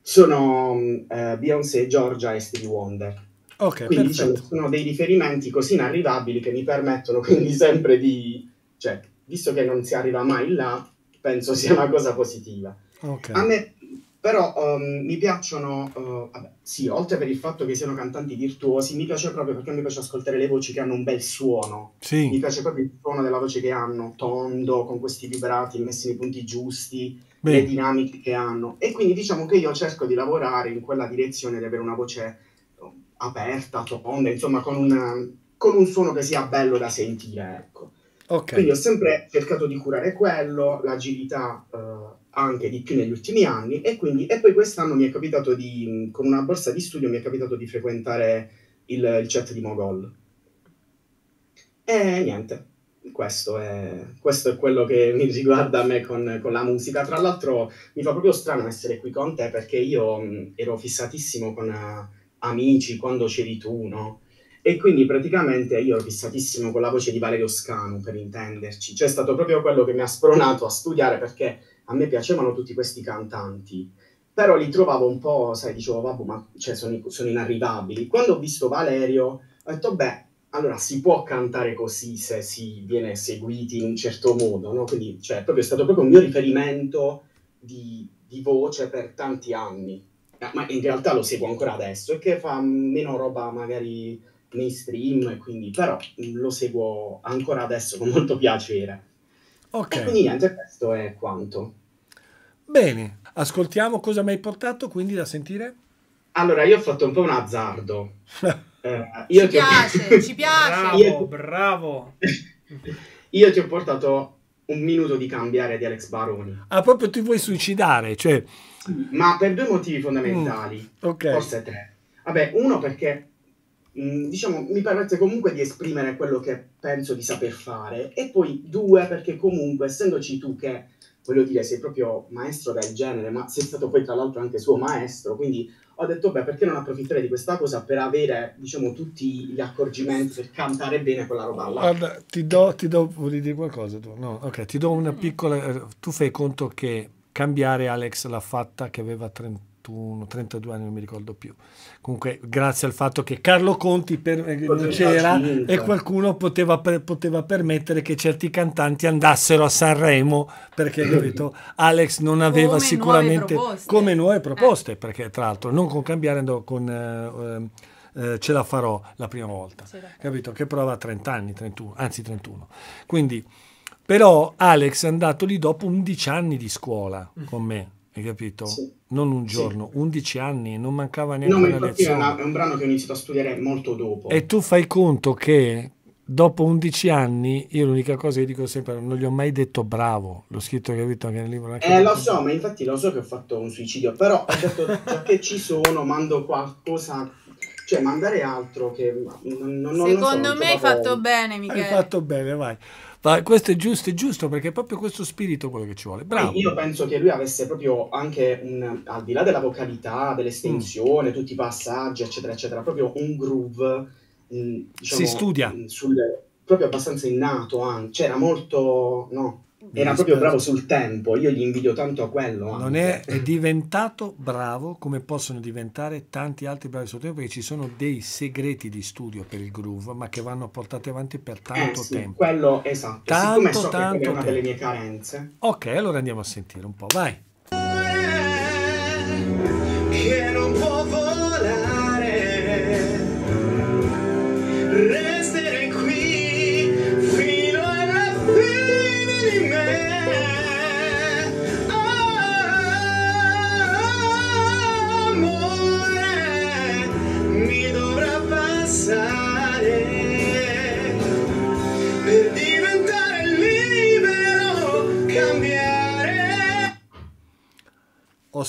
sono eh, Beyoncé, Georgia e Stevie Wonder. Ok, Quindi diciamo, sono dei riferimenti così inarrivabili che mi permettono quindi sempre di, cioè, visto che non si arriva mai là, penso sia una cosa positiva. Ok. A me però um, mi piacciono, uh, vabbè, sì, oltre per il fatto che siano cantanti virtuosi, mi piace proprio perché mi piace ascoltare le voci che hanno un bel suono. Mi Sì, piace proprio il suono della voce che hanno, tondo, con questi vibrati messi nei punti giusti, le bene. dinamiche che hanno. E quindi diciamo che io cerco di lavorare in quella direzione, di avere una voce aperta, tonda, insomma, con, una- con un suono che sia bello da sentire, ecco. Ok. Quindi ho sempre cercato di curare quello, l'agilità eh, anche di più negli ultimi anni e quindi e poi quest'anno mi è capitato di, con una borsa di studio mi è capitato di frequentare il, il chat di Mogol. E niente, questo è, questo è quello che mi riguarda a me con, con la musica. Tra l'altro mi fa proprio strano essere qui con te perché io mh, ero fissatissimo con eh, amici quando c'eri tu, no? E quindi praticamente io ero fissatissimo con la voce di Valerio Scanu, per intenderci. Cioè è stato proprio quello che mi ha spronato a studiare perché a me piacevano tutti questi cantanti. Però li trovavo un po', sai, dicevo, vabbè, ma cioè, sono, sono inarrivabili. Quando ho visto Valerio, ho detto, beh, allora si può cantare così se si viene seguiti in un certo modo, no? Quindi, cioè, è proprio, è stato proprio un mio riferimento di, di voce per tanti anni. Ma in realtà lo seguo ancora adesso, e che fa meno roba magari mainstream, e quindi, però mh, lo seguo ancora adesso con molto piacere. E Ok. quindi niente, questo è quanto. Bene, ascoltiamo cosa mi hai portato quindi da sentire. Allora, io ho fatto un po' un azzardo. Eh, io Ci ti ho- piace, ci piace. Io- Bravo, bravo. Io ti ho portato un minuto di cambiare di Alex Baroni, Ah, proprio ti vuoi suicidare, cioè... ma per due motivi fondamentali, Ok. forse tre. Vabbè, uno perché mh, diciamo mi permette comunque di esprimere quello che penso di saper fare e poi due perché comunque essendoci tu che voglio dire sei proprio maestro del genere, ma sei stato poi tra l'altro anche suo maestro, quindi ho detto beh perché non approfittare di questa cosa per avere diciamo tutti gli accorgimenti per cantare bene quella roba là. Guarda, ti do, ti do, volevi dire qualcosa tu? No, ok, ti do una piccola, eh, tu fai conto che cambiare Alex l'ha fatta che aveva 31, 32 anni, non mi ricordo più. Comunque, grazie al fatto che Carlo Conti per- eh, non c'era e qualcuno poteva, per- poteva permettere che certi cantanti andassero a Sanremo perché capito, Alex non aveva Come sicuramente nuove come nuove proposte, perché tra l'altro non con cambiare andò con eh, eh, ce la farò la prima volta capito? Che prova a 30 anni, 31, anzi 31. Quindi, Però Alex è andato lì dopo 11 anni di scuola con me, hai capito? Sì. Non un Sì. giorno, 11 anni, non mancava neanche No, una lezione. una- è un brano che ho iniziato a studiare molto dopo. E tu fai conto che dopo 11 anni, io l'unica cosa che dico sempre, non gli ho mai detto bravo, l'ho scritto, capito, anche nel libro. anche Eh, lo so, ma infatti lo so che ho fatto un suicidio, però ho detto già che ci sono, mando qualcosa, cioè mandare altro che non, non, non lo so, Secondo non me hai fatto bene, Hai Michele. fatto bene, vai. Vai, Questo è giusto, è giusto, perché è proprio questo spirito quello che ci vuole. Bravo. Io penso che lui avesse proprio anche un, al di là della vocalità, dell'estensione, Mm. tutti i passaggi, eccetera, eccetera, proprio un groove, mh, diciamo, Si studia. mh, sul- proprio abbastanza innato anche, cioè era molto, no, era proprio bravo sul tempo, io gli invidio tanto a quello Non è, è diventato bravo come possono diventare tanti altri bravi sul tempo, perché ci sono dei segreti di studio per il groove, ma che vanno portati avanti per Eh tanto sì, tempo. quello esatto, Tanto, siccome so che tanto quella è una delle tempo. mie carenze. Ok, allora andiamo a sentire un po', vai.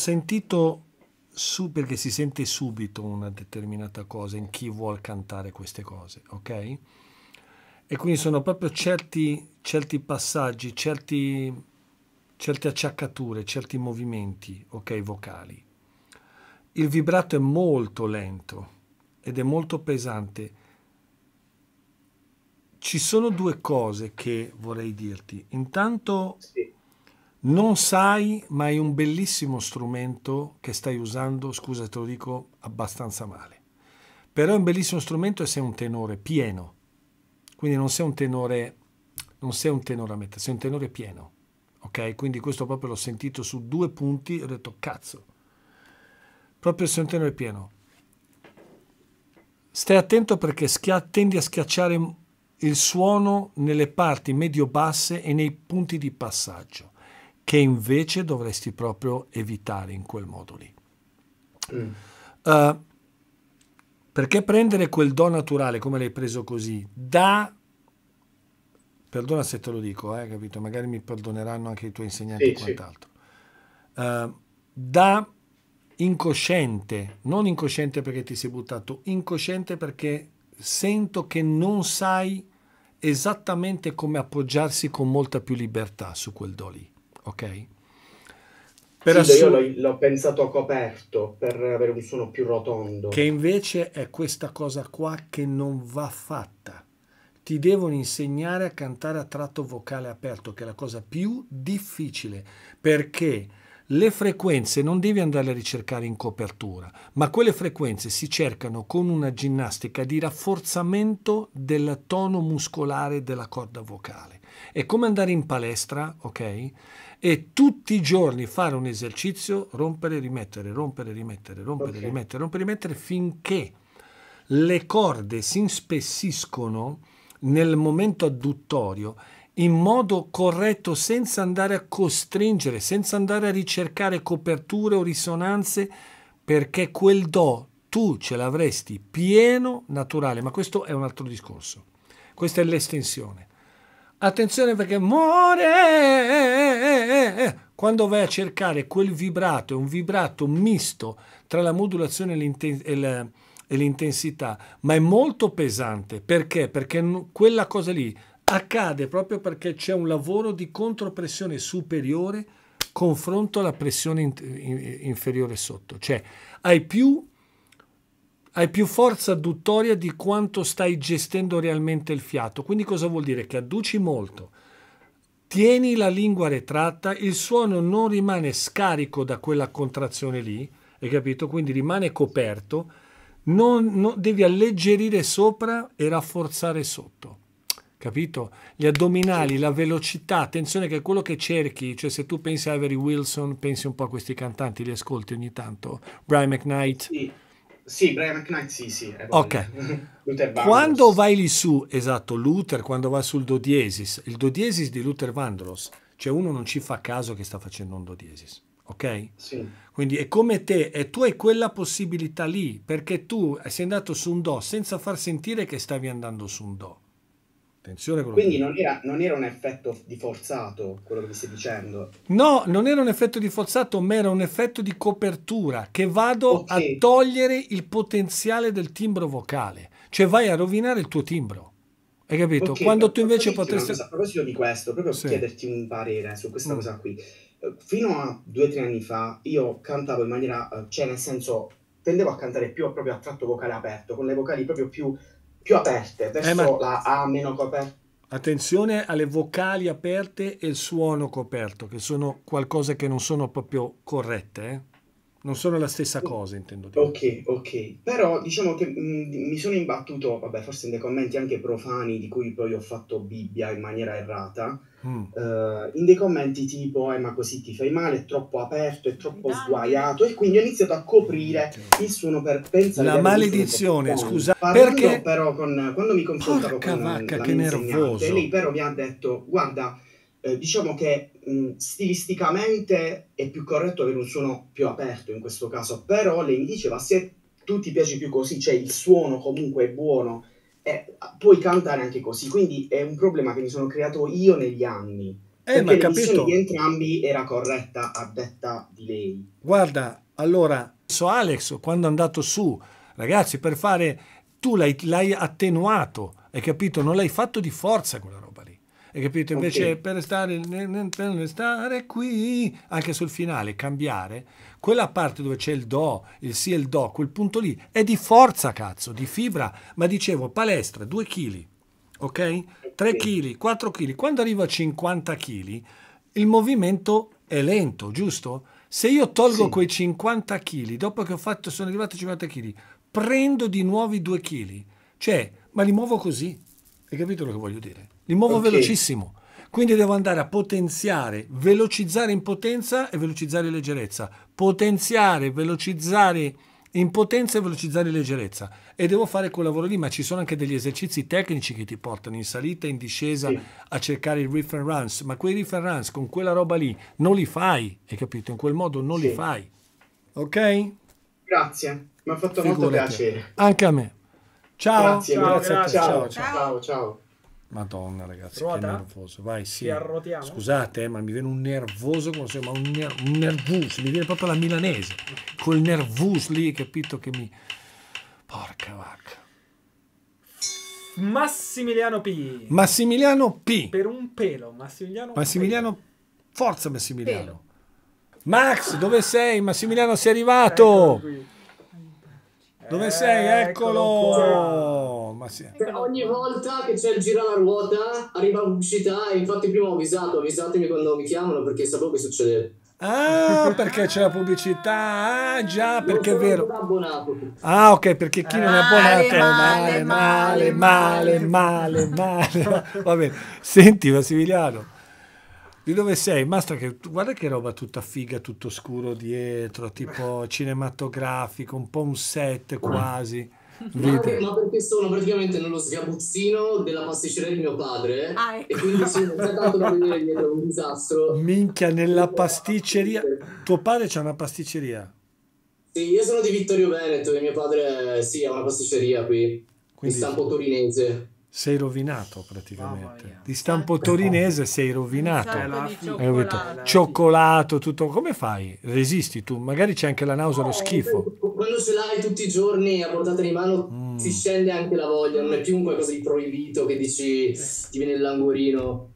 Sentito su perché si sente subito una determinata cosa in chi vuol cantare queste cose, ok? E quindi sono proprio certi, certi passaggi, certi, certe acciaccature, certi movimenti, ok, vocali. Il vibrato è molto lento ed è molto pesante. Ci sono due cose che vorrei dirti. Intanto Sì. Non sai, ma è un bellissimo strumento che stai usando, scusa te lo dico abbastanza male. Però è un bellissimo strumento e sei un tenore pieno. Quindi non sei un tenore, non sei un tenore a metà, sei un tenore pieno. Ok? Quindi questo proprio l'ho sentito su due punti e ho detto cazzo. Proprio sei un tenore pieno. Stai attento perché tendi a schiacciare il suono nelle parti medio-basse e nei punti di passaggio, che invece dovresti proprio evitare in quel modo lì. Mm. Uh, perché prendere quel do naturale come l'hai preso così, da... Perdona se te lo dico, eh, capito? Magari mi perdoneranno anche i tuoi insegnanti Sì, e sì. quant'altro. Uh, da incosciente, non incosciente perché ti sei buttato, incosciente perché sento che non sai esattamente come appoggiarsi con molta più libertà su quel do lì, ok? Per Sì, io assu- l'ho, l'ho pensato coperto per avere un suono più rotondo. che invece è questa cosa qua che non va fatta. Ti devono insegnare a cantare a tratto vocale aperto, che è la cosa più difficile, perché le frequenze non devi andare a ricercare in copertura, ma quelle frequenze si cercano con una ginnastica di rafforzamento del tono muscolare della corda vocale. È come andare in palestra, ok? E tutti i giorni fare un esercizio, rompere, rimettere, rompere, rimettere, rompere, Ok. rimettere, rompere, rimettere, finché le corde si inspessiscono nel momento adduttorio in modo corretto senza andare a costringere, senza andare a ricercare coperture o risonanze, perché quel do tu ce l'avresti pieno, naturale, ma questo è un altro discorso. Questa è l'estensione. Attenzione perché muore! Quando vai a cercare quel vibrato, è un vibrato misto tra la modulazione e l'intensità, ma è molto pesante. Perché? Perché quella cosa lì accade proprio perché c'è un lavoro di contropressione superiore confronto alla pressione in- in- inferiore sotto. Cioè hai più hai più forza adduttoria di quanto stai gestendo realmente il fiato. Quindi cosa vuol dire? Che adduci molto, tieni la lingua retratta, il suono non rimane scarico da quella contrazione lì, hai capito? Quindi rimane coperto, non, non- devi alleggerire sopra e rafforzare sotto. Capito? Gli addominali, la velocità, attenzione che è quello che cerchi, cioè se tu pensi a Avery Wilson, pensi un po' a questi cantanti, li ascolti ogni tanto, Brian McKnight, Sì. Sì, Brian McKnight, sì, sì. Ok. Quando vai lì su, esatto, Luther, quando va sul do diesis, il do diesis di Luther Vandross, cioè uno non ci fa caso che sta facendo un do diesis, ok? Sì. Quindi è come te, e tu hai quella possibilità lì, perché tu sei andato su un do senza far sentire che stavi andando su un do. Attenzione Quindi non era, non era un effetto di forzato quello che mi stai dicendo. No, non era un effetto di forzato, ma era un effetto di copertura che vado Ok. a togliere il potenziale del timbro vocale, cioè vai a rovinare il tuo timbro. Hai capito? Ok, Quando tu invece potresti... cosa? A proposito di questo, proprio Sì. chiederti un parere su questa Mm. cosa qui. Eh, Fino a due o tre anni fa io cantavo in maniera, eh, cioè nel senso, tendevo a cantare più proprio a tratto vocale aperto, con le vocali proprio più, più aperte, verso Eh, ma- la A meno coperta. Attenzione alle vocali aperte e il suono coperto, che sono qualcosa che non sono proprio corrette, eh? Non sono la stessa cosa, intendo dire. Ok, ok. Però diciamo che mh, mi sono imbattuto, vabbè, forse in dei commenti anche profani di cui poi ho fatto Bibbia in maniera errata, Mm. eh, in dei commenti tipo, eh, ma così ti fai male, è troppo aperto, è troppo Dai. sguaiato, e quindi ho iniziato a coprire il suono per pensare La maledizione, scusa, Parlando perché- però con, quando mi confrontavo Porca con vacca, la che mia insegnante, nervoso. lei però mi ha detto, guarda, eh, diciamo che mh, stilisticamente è più corretto avere un suono più aperto in questo caso, però lei mi diceva se tu ti piace più così, cioè il suono comunque è buono, eh, puoi cantare anche così, quindi è un problema che mi sono creato io negli anni. Eh, ma capito? di entrambi era corretta a detta di lei. Guarda, allora, so Alex, quando è andato su, ragazzi, per fare, tu l'hai, l'hai attenuato, hai capito? Non l'hai fatto di forza quella. Hai capito? Invece Ok. per stare, per stare qui, anche sul finale, cambiare, quella parte dove c'è il do, il si e il do, quel punto lì, è di forza, cazzo, di fibra. Ma dicevo, palestra, 2 kg, ok? 3 kg, 4 kg. Quando arrivo a 50 kg, il movimento è lento, giusto? Se io tolgo Sì. quei 50 kg, dopo che ho fatto, sono arrivato a 50 kg, prendo di nuovi 2 kg, cioè, ma li muovo così. Hai capito quello che voglio dire? Li muovo Ok. velocissimo. Quindi devo andare a potenziare, velocizzare in potenza e velocizzare in leggerezza. Potenziare, velocizzare in potenza e velocizzare in leggerezza. E devo fare quel lavoro lì, ma ci sono anche degli esercizi tecnici che ti portano in salita e in discesa Sì. a cercare i riff and runs. Ma quei riff and runs con quella roba lì non li fai, hai capito? In quel modo non li Sì. fai. Ok? Grazie, mi ha fatto molto Figurati. piacere. Anche a me. Ciao. Grazie, Ciao, grazie, grazie. ciao, Ciao. ciao, ciao. Madonna, ragazzi, Ruota? che nervoso. Vai, sì. Ci arrotiamo? Scusate, eh, ma mi viene un nervoso come se, ma un, ner- un nervus, mi viene proprio la milanese. Col nervus lì, capito che mi Porca vacca. Massimiliano P. Massimiliano P. Per un pelo, Massimiliano Massimiliano Forza Massimiliano. Pelo. Max, dove sei? Massimiliano sei arrivato. Qui. Dove sei? Eccolo Eccolo. Ma sì. Ogni volta che c'è il giro alla ruota arriva la pubblicità e infatti prima ho avvisato, avvisatemi quando mi chiamano perché sapevo che succedeva. Ah, perché c'è la pubblicità. Ah, già, perché è vero. Ah, ok, perché chi non è abbonato è male, Male, male, male, male, male, male. Va bene. Senti, Massimiliano, di dove sei? Mastra, che, guarda che roba tutta figa, tutto scuro dietro, tipo cinematografico, un po' un set quasi. Ma, per- ma perché sono praticamente nello sgabuzzino della pasticceria di mio padre Ah, ecco. e quindi sono c'è tanto da vedere dietro un disastro. Minchia, nella pasticceria. Tuo padre c'ha una pasticceria. Sì, io sono di Vittorio Veneto e mio padre sì, ha una pasticceria qui, Quindi- di stampo torinese. Sei rovinato praticamente. Di stampo torinese sei rovinato. Cioccolato. Cioccolato, tutto. Come fai? Resisti tu? Magari c'è anche la nausea, lo schifo. Quando ce l'hai tutti i giorni a portata di mano Mm. ti scende anche la voglia, non è più un qualcosa di proibito che dici ti viene il languorino.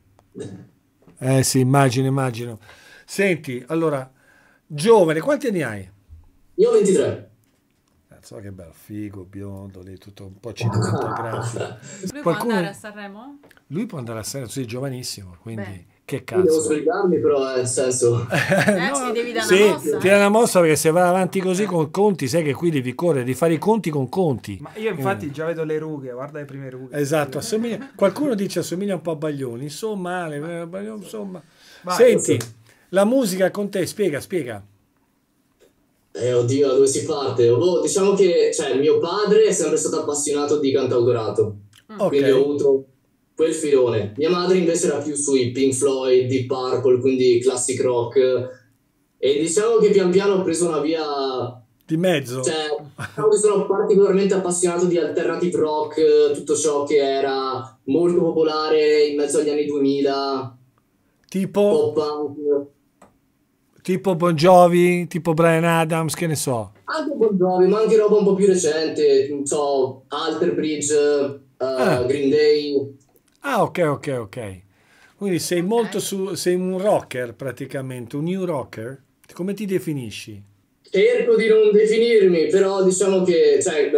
Eh sì, immagino, immagino. Senti, allora, giovane, quanti anni hai? Io ho 23. Cazzo, che bello, figo, biondo, lì tutto un po' cinematografico. Lui può Qualcuno- andare a Sanremo? Lui può andare a Sanremo, sei giovanissimo, quindi Beh. che Io devo cazzo. svegliarmi però, eh, nel senso... Eh, ci devi dare sì, una mossa. ti dà una mossa perché se vai avanti così con conti, sai che qui devi correre, devi fare i conti con conti. Ma io infatti già vedo le rughe, guarda le prime rughe. Esatto, assomiglia- qualcuno dice assomiglia un po' a Baglioni, insomma, Ale, eh, Baglioni, insomma. Vai, Senti, sì. la musica con te, spiega, spiega. Eh, oddio, da dove si parte? Boh, diciamo che cioè, mio padre è sempre stato appassionato di cantautorato, Ok. quindi ho avuto quel filone. Mia madre invece era più sui Pink Floyd, Deep Purple, quindi classic rock. E diciamo che pian piano ho preso una via... Di mezzo. Cioè, diciamo che sono particolarmente appassionato di alternative rock, tutto ciò che era molto popolare in mezzo agli anni 2000, Tipo, pop punk. Tipo Bon Jovi, tipo Brian Adams, che ne so. Anche Bon Jovi, ma anche roba un po' più recente, non so, Alter Bridge, eh, Ah. Green Day. Ah, ok, ok, ok. Quindi sei molto su, sei un rocker praticamente, un new rocker. Come ti definisci? Cerco di non definirmi, però diciamo che, cioè,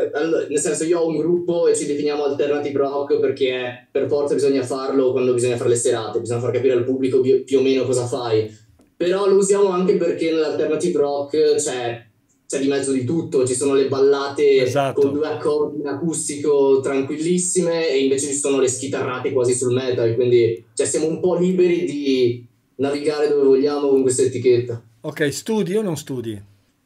nel senso io ho un gruppo e ci definiamo alternative rock perché per forza bisogna farlo quando bisogna fare le serate, bisogna far capire al pubblico più, più o meno cosa fai. Però lo usiamo anche perché nell'alternative rock c'è, c'è di mezzo di tutto, ci sono le ballate Esatto. con due accordi in acustico tranquillissime e invece ci sono le schitarrate quasi sul metal, quindi cioè, siamo un po' liberi di navigare dove vogliamo con questa etichetta. Ok, studi o non studi?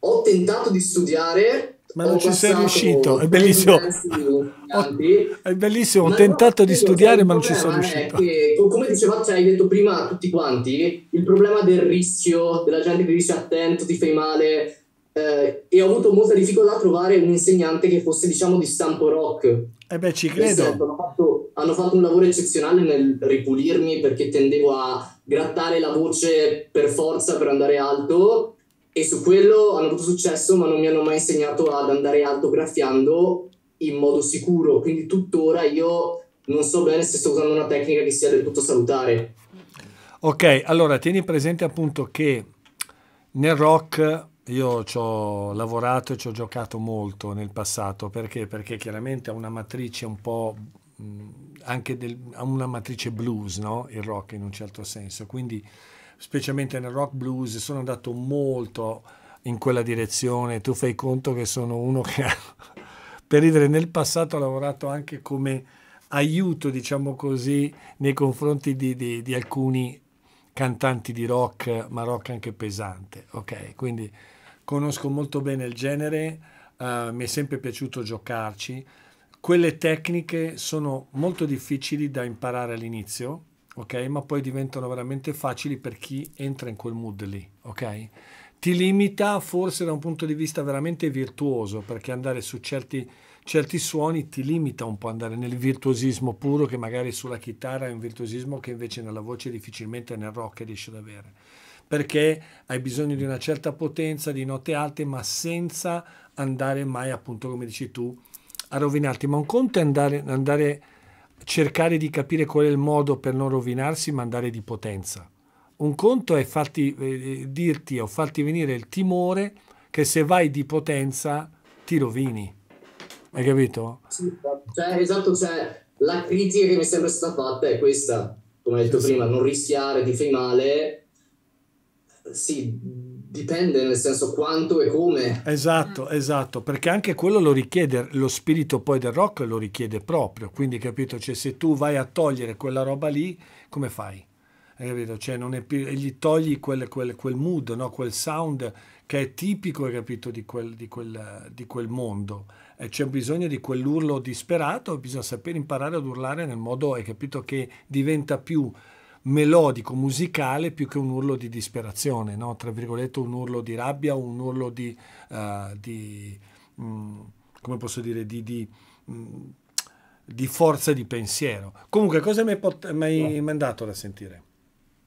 Ho tentato di studiare, Ma non ho ci sei riuscito, è bellissimo. insegnanti, È bellissimo, ho tentato di studiare ma non ci sono riuscito. che, co- come dicevate, cioè, hai detto prima tutti quanti, il problema del rischio, della gente che dice attento, ti fai male, eh, e ho avuto molta difficoltà a trovare un insegnante che fosse, diciamo, di stampo rock. Eh beh, ci credo. senso, hanno, fatto, hanno fatto un lavoro eccezionale nel ripulirmi perché tendevo a grattare la voce per forza per andare alto e su quello hanno avuto successo ma non mi hanno mai insegnato ad andare alto graffiando in modo sicuro quindi tuttora io non so bene se sto usando una tecnica che sia del tutto salutare Ok, allora tieni presente appunto che nel rock io ci ho lavorato e ci ho giocato molto nel passato, perché? Perché chiaramente ha una matrice un po' anche del, ha una matrice blues, no? Il rock in un certo senso, quindi specialmente nel rock blues sono andato molto in quella direzione, tu fai conto che sono uno che per ridere nel passato ha lavorato anche come aiuto, diciamo così, nei confronti di, di- di alcuni cantanti di rock, ma rock anche pesante, ok? Quindi conosco molto bene il genere, eh, mi è sempre piaciuto giocarci. Quelle tecniche sono molto difficili da imparare all'inizio, ok? Ma poi diventano veramente facili per chi entra in quel mood lì, ok? Ti limita forse da un punto di vista veramente virtuoso, perché andare su certi, certi suoni ti limita un po' andare nel virtuosismo puro, che magari sulla chitarra è un virtuosismo che invece nella voce difficilmente nel rock riesci ad avere perché hai bisogno di una certa potenza, di note alte, ma senza andare mai, appunto, come dici tu, a rovinarti. Ma un conto è andare, andare cercare di capire qual è il modo per non rovinarsi, ma andare di potenza. Un conto è farti, eh, dirti o farti venire il timore che se vai di potenza ti rovini. Hai capito? Sì, cioè, esatto, cioè, la critica che mi è sempre stata fatta è questa, come hai detto Sì, sì. prima, non rischiare, ti fai male. Sì, dipende nel senso quanto e come. Esatto, esatto, perché anche quello lo richiede, lo spirito poi del rock lo richiede proprio, quindi capito, cioè se tu vai a togliere quella roba lì, come fai? Hai capito? Cioè non è più, e gli togli quel, quel- quel mood, no? quel sound che è tipico, hai capito, di quel, di quel- di quel mondo. E c'è bisogno di quell'urlo disperato, bisogna sapere imparare ad urlare nel modo, hai capito, che diventa più melodico, musicale, più che un urlo di disperazione, no? Tra virgolette un urlo di rabbia un urlo di, eh, di, mm, come posso dire, di, di, mm, di forza di pensiero. Comunque, cosa mi hai, pot- mi hai mandato da sentire?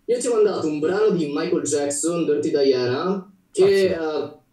Io ti ho mandato un brano di Michael Jackson, Dirty Diana, che eh,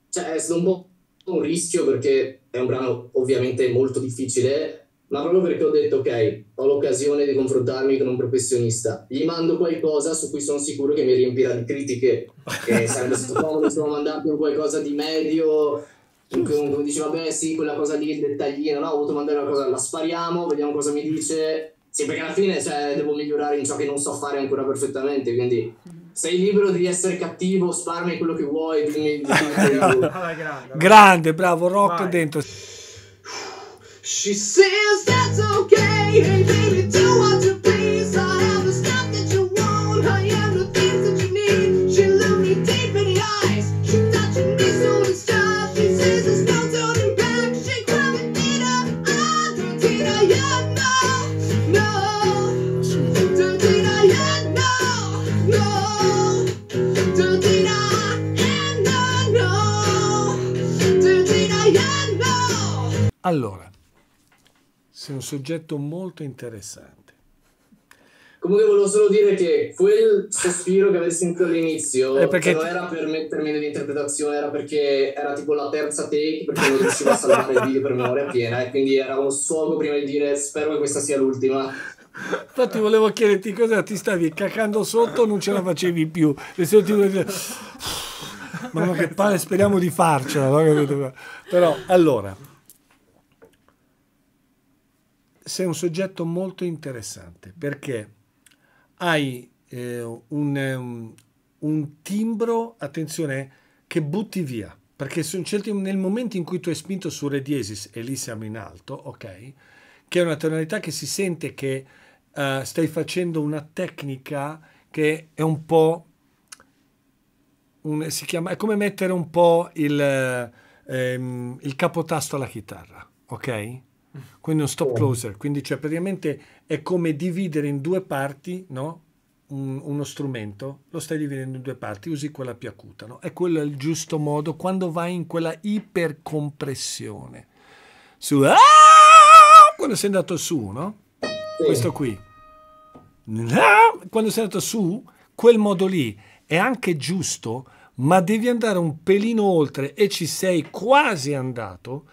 cioè, è stato un po' un rischio perché è un brano ovviamente molto difficile, ma proprio perché ho detto ok, ho l'occasione di confrontarmi con un professionista, gli mando qualcosa su cui sono sicuro che mi riempirà di critiche, che sarebbe stato comodo se mandarmi un qualcosa di medio, come come dice vabbè sì, quella cosa lì, il dettaglino, no, ho voluto mandare una cosa, la spariamo, vediamo cosa mi dice, sì perché alla fine cioè, devo migliorare in ciò che non so fare ancora perfettamente, quindi sei libero di essere cattivo, sparami quello che vuoi, dimmi di tutto. Alla grande. Grande, bravo, rock Vai. dentro. She says that's okay. Hey baby, do what you please. I have the stuff that you want. I have the things that you need. She looked me deep in the eyes. She touching me so instead. She says there's no turning back. She grabbing Tina. I do Tina, yeah, no, no. Do Tina, yeah, no, no. Do Tina, yeah, no, no. Do Tina, yeah, no. Allora, sei un soggetto molto interessante. Comunque volevo solo dire che quel sospiro che avessi sentito all'inizio Eh, perché non era per mettermi nell'interpretazione, era perché era tipo la terza take perché non riuscivo a salvare il video per memoria piena e quindi era uno sfogo prima di dire spero che questa sia l'ultima. Infatti volevo chiederti cosa ti stavi cacando sotto, non ce la facevi più. E se io ti volevo dire, ma che palle, speriamo di farcela. no? Però, allora, sei un soggetto molto interessante perché hai eh, un, um, un timbro, attenzione, che butti via. Perché nel momento in cui tu hai spinto su Re diesis, e lì siamo in alto, ok? Che è una tonalità che si sente che eh, stai facendo una tecnica che è un po' un- si chiama, è come mettere un po' il, ehm, il capotasto alla chitarra, ok? Quindi un stop closer, quindi cioè praticamente è come dividere in due parti, no? Un- uno strumento, lo stai dividendo in due parti, usi quella più acuta, no? E quello è il giusto modo quando vai in quella ipercompressione. Su, ah! quando sei andato su, no? Questo qui. Ah! Quando sei andato su, quel modo lì è anche giusto, ma devi andare un pelino oltre e ci sei quasi andato.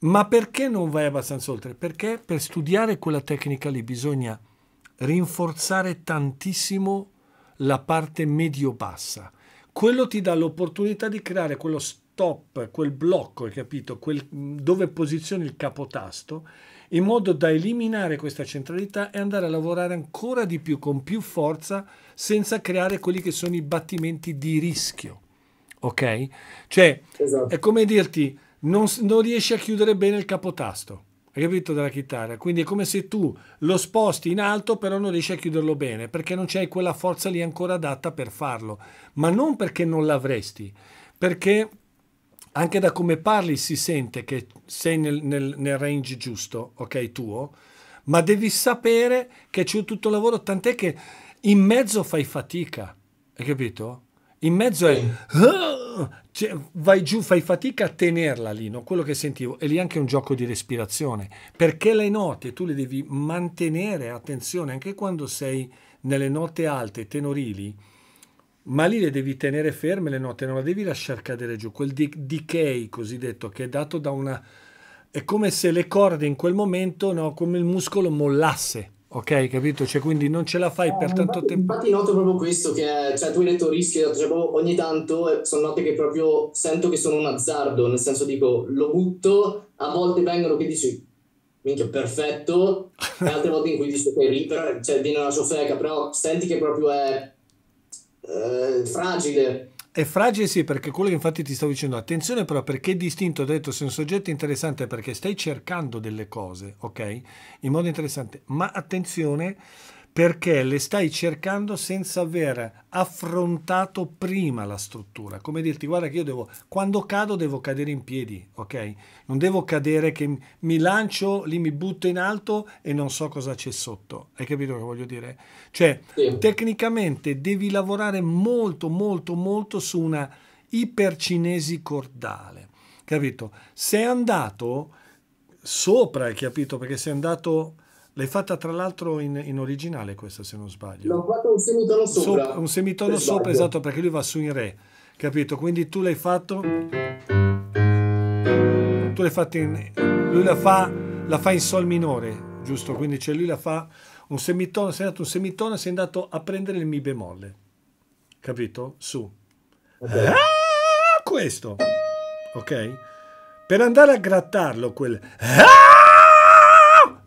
Ma perché non vai abbastanza oltre? Perché per studiare quella tecnica lì bisogna rinforzare tantissimo la parte medio-bassa. Quello ti dà l'opportunità di creare quello stop, quel blocco, hai capito? Quel, dove posizioni il capotasto, in modo da eliminare questa centralità e andare a lavorare ancora di più, con più forza, senza creare quelli che sono i battimenti di rischio. Ok? Cioè, Esatto. è come dirti, non, non riesci a chiudere bene il capotasto. Hai capito della chitarra? Quindi è come se tu lo sposti in alto, però non riesci a chiuderlo bene, perché non c'hai quella forza lì ancora adatta per farlo. Ma non perché non l'avresti, perché anche da come parli si sente che sei nel, nel- nel range giusto, ok, tuo, ma devi sapere che c'è tutto il lavoro, tant'è che in mezzo fai fatica, hai capito? In mezzo è... cioè, vai giù, fai fatica a tenerla lì, no? quello che sentivo. E lì anche un gioco di respirazione, perché le note tu le devi mantenere, attenzione, anche quando sei nelle note alte, tenorili, ma lì le devi tenere ferme le note, non la devi lasciare cadere giù. Quel de- decay cosiddetto che è dato da una... È come se le corde in quel momento, no, come il muscolo mollasse, ok, capito? Cioè quindi non ce la fai per tanto tempo. Infatti noto proprio questo, che cioè, tu hai detto detto, cioè, proprio ogni tanto eh, sono note che proprio sento che sono un azzardo, nel senso dico lo butto, a volte vengono che dici minchia perfetto, e altre volte in cui dici ok, però, cioè, viene una ciofeca, però senti che proprio è eh, fragile. È fragile sì, perché quello che infatti ti stavo dicendo, attenzione però perché è distinto, ho detto sei un soggetto interessante perché stai cercando delle cose, ok? In modo interessante, ma attenzione perché le stai cercando senza aver affrontato prima la struttura. Come dirti, guarda che io devo, quando cado devo cadere in piedi, ok? Non devo cadere che mi lancio, lì mi butto in alto e non so cosa c'è sotto. Hai capito che voglio dire? Cioè, tecnicamente devi lavorare molto, molto, molto su una ipercinesi cordale. Capito? Sei andato sopra, hai capito? Perché sei andato... L'hai fatta tra l'altro in, in originale questa, se non sbaglio. L'ho fatto un semitono sopra. Sopra- un semitono per sopra, esatto, perché lui va su in re, capito? Quindi tu l'hai fatto, tu l'hai fatto in, lui la fa, la fa in sol minore, giusto? Quindi cioè lui la fa un semitono, sei andato un semitono e sei andato a prendere il mi bemolle, capito? Su. Ah, questo, ok? Per andare a grattarlo quel... Ah!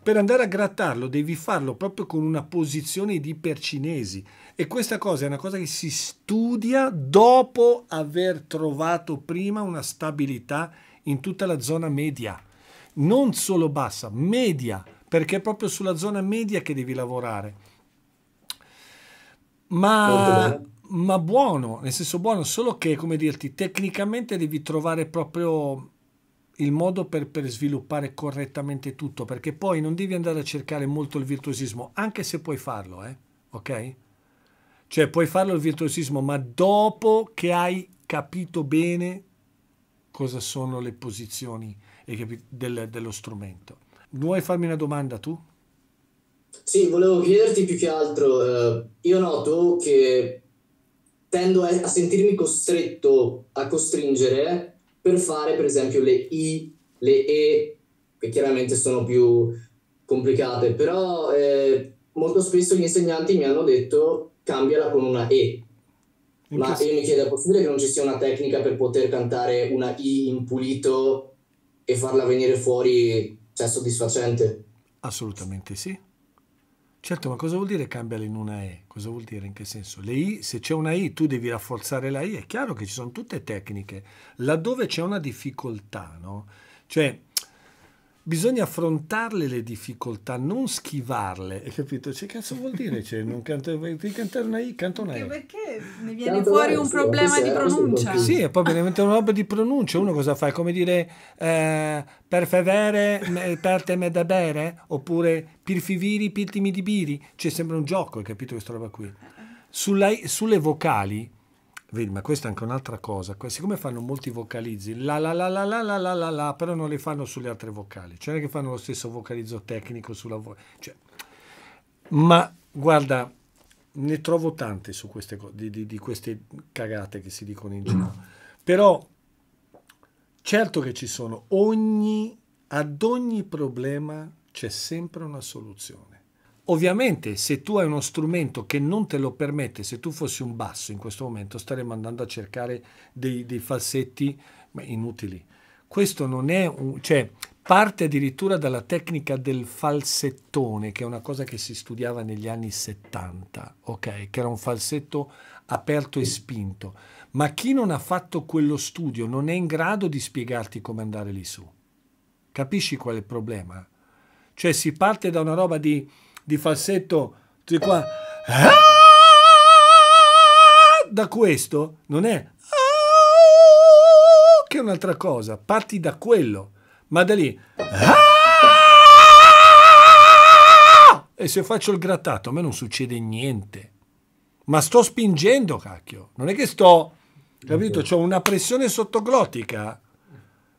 Per andare a grattarlo devi farlo proprio con una posizione di ipercinesi. E questa cosa è una cosa che si studia dopo aver trovato prima una stabilità in tutta la zona media, non solo bassa, media, perché è proprio sulla zona media che devi lavorare. Ma, ma buono, nel senso buono, solo che, come dirti, tecnicamente devi trovare proprio il modo per, per sviluppare correttamente tutto, perché poi non devi andare a cercare molto il virtuosismo, anche se puoi farlo, eh? ok? Cioè puoi farlo il virtuosismo, ma dopo che hai capito bene cosa sono le posizioni? Del- dello strumento. Vuoi farmi una domanda tu? Sì, volevo chiederti più che altro, eh, io noto che tendo a sentirmi costretto a costringere per fare per esempio le I, le E, che chiaramente sono più complicate, però eh, molto spesso gli insegnanti mi hanno detto cambiala con una E. In Ma io mi chiedo, è possibile che non ci sia una tecnica per poter cantare una I in pulito e farla venire fuori, cioè, soddisfacente? Assolutamente sì. Certo, ma cosa vuol dire cambiala in una E? Cosa vuol dire? In che senso? Le I, se c'è una I, tu devi rafforzare la I, è chiaro che ci sono tutte tecniche. Laddove c'è una difficoltà, no? Cioè, bisogna affrontarle le difficoltà, non schivarle, hai capito? Cioè, cazzo vuol dire? Cioè, non canta, devi cantare una I, canta una Anche E. perché ne viene Tanto fuori un problema di pronuncia. Sì, e poi diventa una roba di pronuncia. Uno cosa fa? È come dire eh, per favere, me- per te me da bere? Oppure per fiviri, piltimi di biri? Cioè, sembra un gioco, hai capito questa roba qui? Sulla- sulle vocali, vedi, ma questa è anche un'altra cosa. Siccome fanno molti vocalizzi, la la la la la la la la la, però non le fanno sulle altre vocali. Cioè, non è che fanno lo stesso vocalizzo tecnico sulla voce. Cioè, ma guarda, ne trovo tante su queste, di, di- di queste cagate che si dicono in giro. Però, certo che ci sono, ogni, ad ogni problema c'è sempre una soluzione. Ovviamente, se tu hai uno strumento che non te lo permette, se tu fossi un basso in questo momento, staremmo andando a cercare dei, dei falsetti inutili. Questo non è un... cioè, parte addirittura dalla tecnica del falsettone, che è una cosa che si studiava negli anni 70, ok? Che era un falsetto aperto e spinto. Ma chi non ha fatto quello studio non è in grado di spiegarti come andare lì su. Capisci qual è il problema? Cioè si parte da una roba di, di falsetto, di qua, da questo non è che è un'altra cosa, parti da quello, ma da lì e se faccio il grattato a me non succede niente, ma sto spingendo, cacchio, non è che sto, capito, ho una pressione sottoglotica,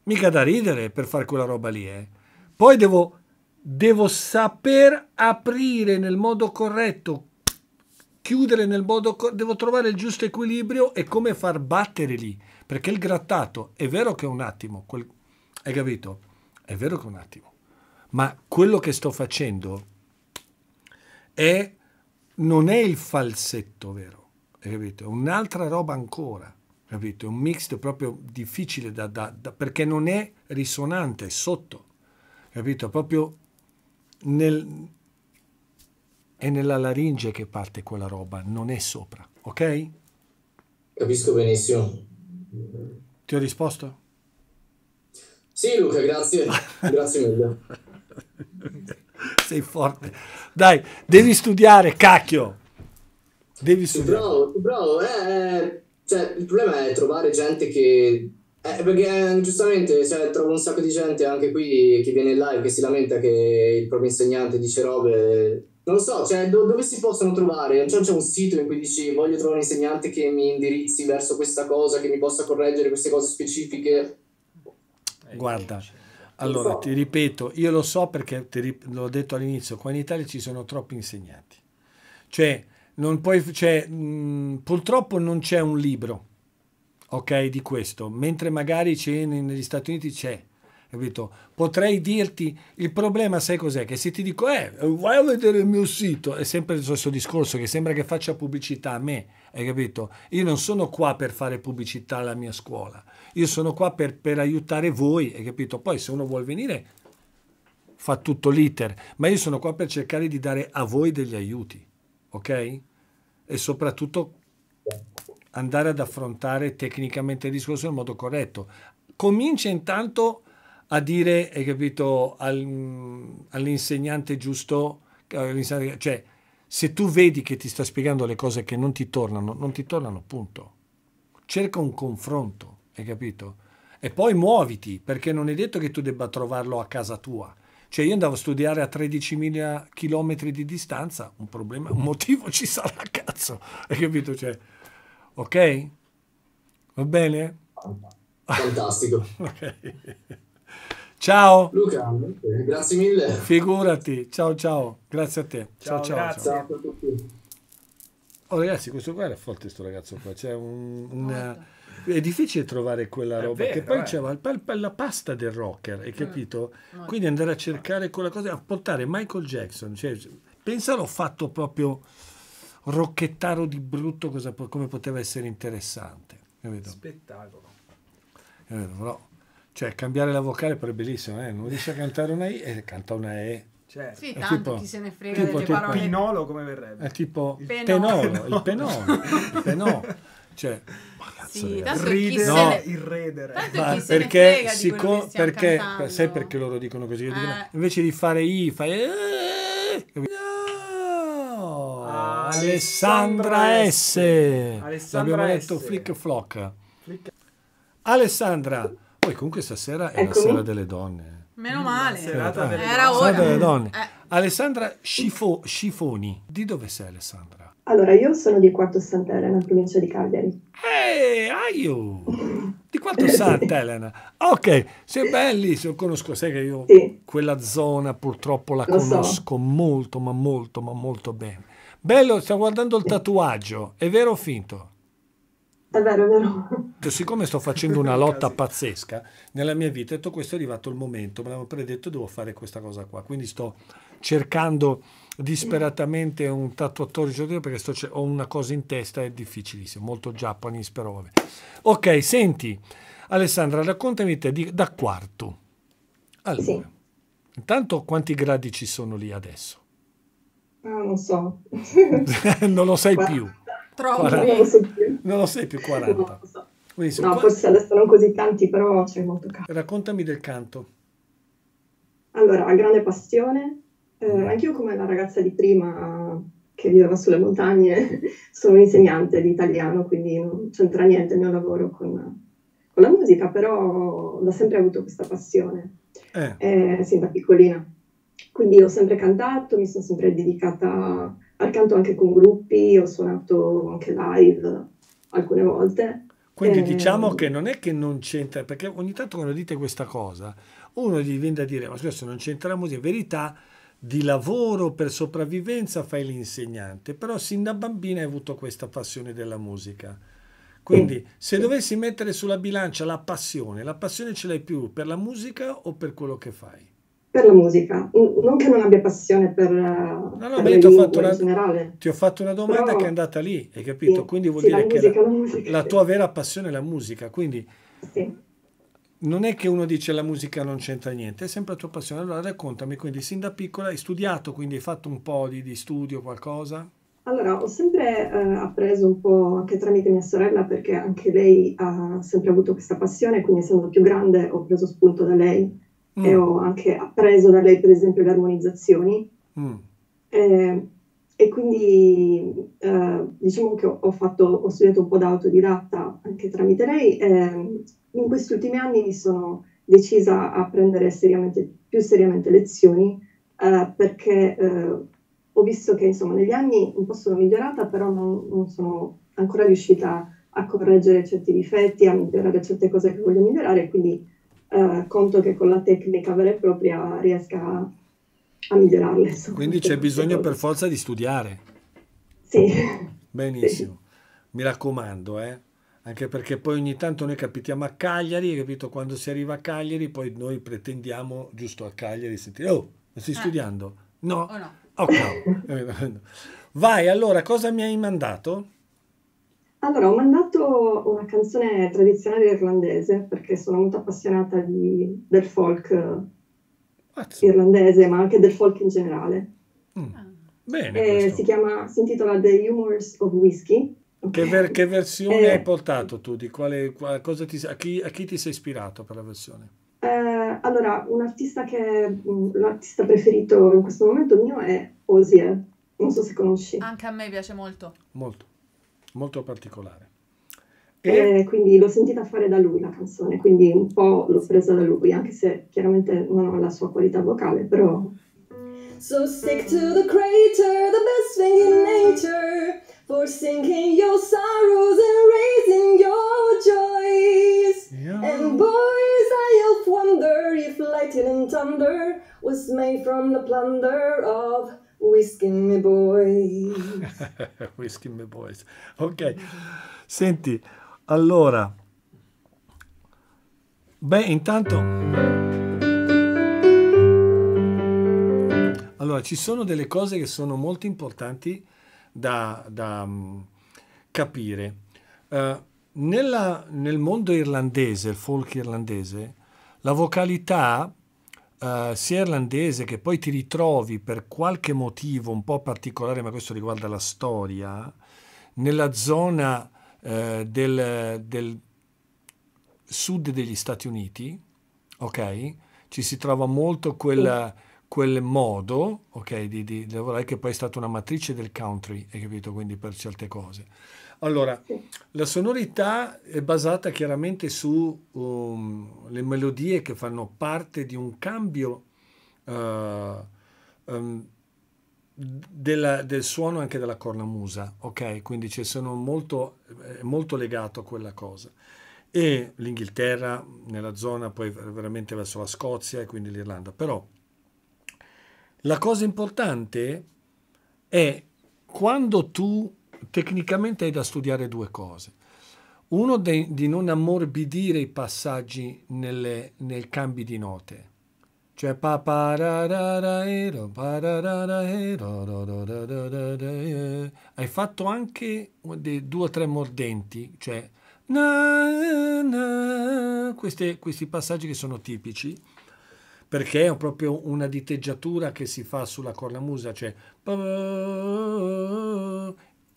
mica da ridere per fare quella roba lì, eh. Poi devo, devo saper aprire nel modo corretto, chiudere nel modo corretto, devo trovare il giusto equilibrio e come far battere lì, perché il grattato è vero che è un attimo, quel- hai capito? È vero che è un attimo, ma quello che sto facendo è, non è il falsetto vero, hai capito? È un'altra roba ancora, capito? È un mix proprio difficile da, da- da- perché non è risonante, è sotto, capito? Proprio nel, è nella laringe che parte quella roba, non è sopra, ok? Capisco benissimo. Ti ho risposto? Sì, Luca, grazie. Grazie mille. Sei forte. Dai, devi studiare, cacchio. Devi studiare. bravo, bravo. eh, eh, cioè, il problema è trovare gente che... eh, perché eh, giustamente cioè, trovo un sacco di gente anche qui che viene in live che si lamenta che il proprio insegnante dice robe... Non lo so, cioè, do- dove si possono trovare? Cioè, c'è un sito in cui dici voglio trovare un insegnante che mi indirizzi verso questa cosa, che mi possa correggere queste cose specifiche. Guarda, allora ti ripeto, io lo so perché ti rip- l'ho detto all'inizio, qua in Italia ci sono troppi insegnanti. Cioè, non puoi, cioè, mh, purtroppo non c'è un libro, ok, di questo, mentre magari c'è ne- negli Stati Uniti c'è, capito? Potrei dirti, il problema sai cos'è? Che se ti dico, eh, vai a vedere il mio sito, è sempre lo stesso discorso, che sembra che faccia pubblicità a me, hai capito? Io non sono qua per fare pubblicità alla mia scuola, io sono qua per, per aiutare voi, hai capito? Poi se uno vuole venire fa tutto l'iter, ma io sono qua per cercare di dare a voi degli aiuti, ok? E soprattutto andare ad affrontare tecnicamente il discorso nel modo corretto. Comincia intanto a dire, hai capito, al- all'insegnante giusto, all'insegnante- cioè se tu vedi che ti sta spiegando le cose che non ti tornano, non ti tornano, punto. Cerca un confronto, hai capito? E poi muoviti, perché non è detto che tu debba trovarlo a casa tua. Cioè io andavo a studiare a 13.000 km di distanza, un problema, un motivo ci sarà, cazzo. Hai capito? Cioè, ok? Va bene? Fantastico. Ok. Ciao. Luca, grazie mille. Figurati. Ciao ciao. Grazie a te. Ciao ciao. grazie. ciao. Ciao a tutti. Oh ragazzi, questo qua era forte sto ragazzo qua. C'è un, un- è difficile trovare quella È roba. vero, che poi eh. pa- la pasta del rocker, hai capito? No. Quindi andare a cercare quella cosa, a portare Michael Jackson. Cioè, pensa l'ho fatto proprio rocchettaro di brutto, cosa come poteva essere interessante. Capito? Spettacolo. Capito? Però, cioè, cambiare la vocale però è bellissimo, eh? non riesce a cantare una I e canta una E. Certo. Sì, tanto tipo- chi se ne frega tipo- delle tipo- parole. Pinolo come verrebbe? È tipo Il il penolo. penolo, il penolo, il penolo. Cioè, ma cazzo, Sì, tanto No. ne... irredere. Tanto Ma chi se ne perché, siccome- perché cantando. sai perché loro dicono così? Dicono, Eh. invece di fare I, fai eh, Alessandra S. Alessandra L'abbiamo detto S. flick flock. Alessandra, poi comunque stasera è la Eccomi. sera delle donne. Meno male. Serata delle Era donne. ora. Sera delle donne. Eh. Alessandra Scifo- Scifoni, di dove sei Alessandra? Allora, io sono di Quarto Sant'Elena, in provincia di Cagliari. Ehi, aiu! Di quanto Sant'Elena? Ok, sei bellissimo, conosco, sai che io Sì. quella zona purtroppo la Lo so. conosco molto, ma molto, ma molto bene. Bello, sto guardando il tatuaggio, è vero o finto? È vero, è vero. Siccome sto facendo una lotta pazzesca nella mia vita, ho detto questo è arrivato il momento, me l'hanno predetto, devo fare questa cosa qua. Quindi sto cercando disperatamente un tatuatore giornaliero perché sto ho una cosa in testa, è difficilissimo, molto Japanese però vabbè. Ok, senti, Alessandra, raccontami te di- da quarto. Allora, Sì. intanto quanti gradi ci sono lì adesso? Ah, non so. non lo sai più. Troppo. 40. Non lo so più. Non lo sai più Non 40. lo so. Quindi No, qua- forse adesso non così tanti, però c'è molto caldo. Raccontami del canto. Allora, grande passione. Eh, anch'io come la ragazza di prima che viveva sulle montagne, sono un'insegnante di italiano, quindi non c'entra niente il mio lavoro con, con la musica, però ho da sempre avuto questa passione, Eh, eh, sin da piccolina. Quindi ho sempre cantato, mi sono sempre dedicata al canto anche con gruppi, ho suonato anche live alcune volte. Quindi Eh, diciamo che non è che non c'entra, perché ogni tanto quando dite questa cosa, uno gli viene da dire, ma scusa, se non c'entra la musica, in verità di lavoro per sopravvivenza fai l'insegnante, però sin da bambina hai avuto questa passione della musica. Quindi se dovessi mettere sulla bilancia la passione, la passione ce l'hai più per la musica o per quello che fai? Per la musica, non che non abbia passione per, no, No, io ti ho fatto in una, generale. ti ho fatto una domanda Però- che è andata lì, hai capito? Sì, Quindi vuol sì, dire che musica, la, musica, la tua vera passione è la musica, quindi Sì. non è che uno dice la musica non c'entra niente, è sempre la tua passione. Allora raccontami, quindi sin da piccola hai studiato, quindi hai fatto un po' di, di studio, qualcosa? Allora, ho sempre eh, appreso un po' anche tramite mia sorella perché anche lei ha sempre avuto questa passione, quindi essendo più grande ho preso spunto da lei Mm, e ho anche appreso da lei per esempio le armonizzazioni mm. eh, e quindi eh, diciamo che ho, ho fatto, ho studiato un po' da autodidatta anche tramite lei. e in questi ultimi anni mi sono decisa a prendere seriamente, più seriamente lezioni eh, perché eh, ho visto che insomma negli anni un po' sono migliorata, però non, non sono ancora riuscita a correggere certi difetti, a migliorare certe cose che voglio migliorare, quindi eh, conto che con la tecnica vera e propria riesca a, a migliorarle. Quindi c'è bisogno per forza di studiare. Sì, Benissimo. Mi raccomando, eh. Anche perché poi ogni tanto noi capitiamo a Cagliari, capito? Quando si arriva a Cagliari, poi noi pretendiamo, giusto a Cagliari, sentire, oh, ma stai Eh. studiando? No? O no? Oh, cavolo. Vai, allora, cosa mi hai mandato? Allora, ho mandato una canzone tradizionale irlandese perché sono molto appassionata di- del folk eh, Mazza. irlandese, ma anche del folk in generale. Mm. Bene, Eh, si chiama, si intitola The Humors of Whiskey. Che, ver- che versione Eh. hai portato tu? Di quale, qua- cosa ti, a, chi, a chi ti sei ispirato per la versione? Eh, allora, un artista che mh, l'artista preferito in questo momento mio è Osier, non so se conosci. Anche a me piace molto. Molto, molto particolare. E Eh, quindi l'ho sentita fare da lui la canzone, quindi un po' l'ho presa da lui, anche se chiaramente non ho la sua qualità vocale, però So stick to the crater, the best thing in nature, for sinking your sorrows and raising your joys. Yeah. And boys, I oft wonder if light from the plunder of whiskey me boys. Whiskey Me Boys. Ok, senti, allora, beh, intanto, allora, ci sono delle cose che sono molto importanti da, da, mm, capire. Eh, nella- nel mondo irlandese, il folk irlandese, la vocalità eh, sia irlandese che poi ti ritrovi per qualche motivo un po' particolare, ma questo riguarda la storia, nella zona eh, del, del sud degli Stati Uniti, ok? Ci si trova molto quel, quel modo, ok, di, di lavorare che poi è stata una matrice del country, hai capito? Quindi per certe cose. Allora, la sonorità è basata chiaramente su um, le melodie che fanno parte di un cambio eh, um, della- del suono anche della cornamusa, ok? Quindi ci sono molto, molto legato a quella cosa. E l'Inghilterra nella zona, poi veramente verso la Scozia e quindi l'Irlanda. Però la cosa importante è quando tu tecnicamente hai da studiare due cose. Uno de- di non ammorbidire i passaggi nelle, nei cambi di note. Cioè pa pa ra ra ra ro, pa ra ra ra ro, ro, ro, ro, ro, ro, ro, eh. Hai fatto anche dei due o tre mordenti, cioè queste- questi passaggi che sono tipici perché è proprio una diteggiatura che si fa sulla cornamusa, cioè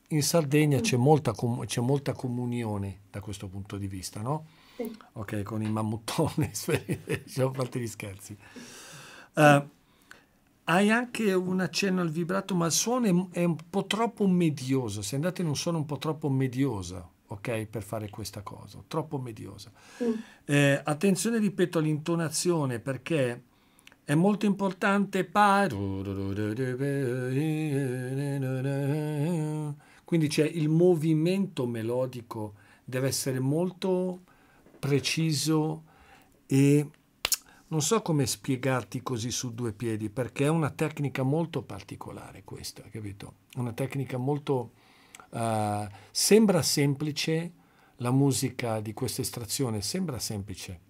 in Sardegna c'è molta, c'è molta comunione da questo punto di vista, no? Sì. Ok, con i mammuttoni, diciamo, a parte gli scherzi. Eh, hai anche un accenno al vibrato, ma il suono è, è un po' troppo medioso. Se andate in un suono un po' troppo medioso, ok, per fare questa cosa, troppo mediosa. Mm. Eh, attenzione, ripeto, all'intonazione perché è molto importante. pa- Quindi c'è il movimento melodico, deve essere molto preciso e non so come spiegarti così su due piedi, perché è una tecnica molto particolare questa, capito? Una tecnica molto... eh, sembra semplice la musica di questa estrazione, sembra semplice,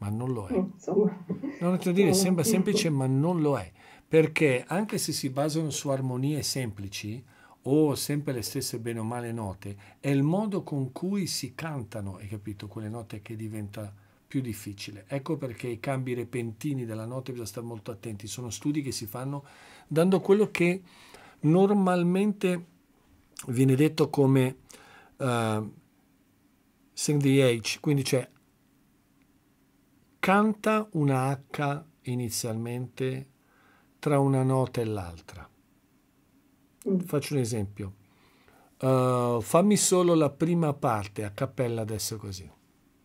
ma non lo è. Insomma, Non intendo dire sembra semplice, ma non lo è, perché anche se si basano su armonie semplici o sempre le stesse bene o male note, è il modo con cui si cantano, hai capito, quelle note che diventa più difficile. Ecco perché i cambi repentini della nota bisogna stare molto attenti. Sono studi che si fanno dando quello che normalmente viene detto come eh, sing the H, quindi c'è canta una H inizialmente tra una nota e l'altra. Faccio un esempio. Uh, fammi solo la prima parte a cappella adesso così.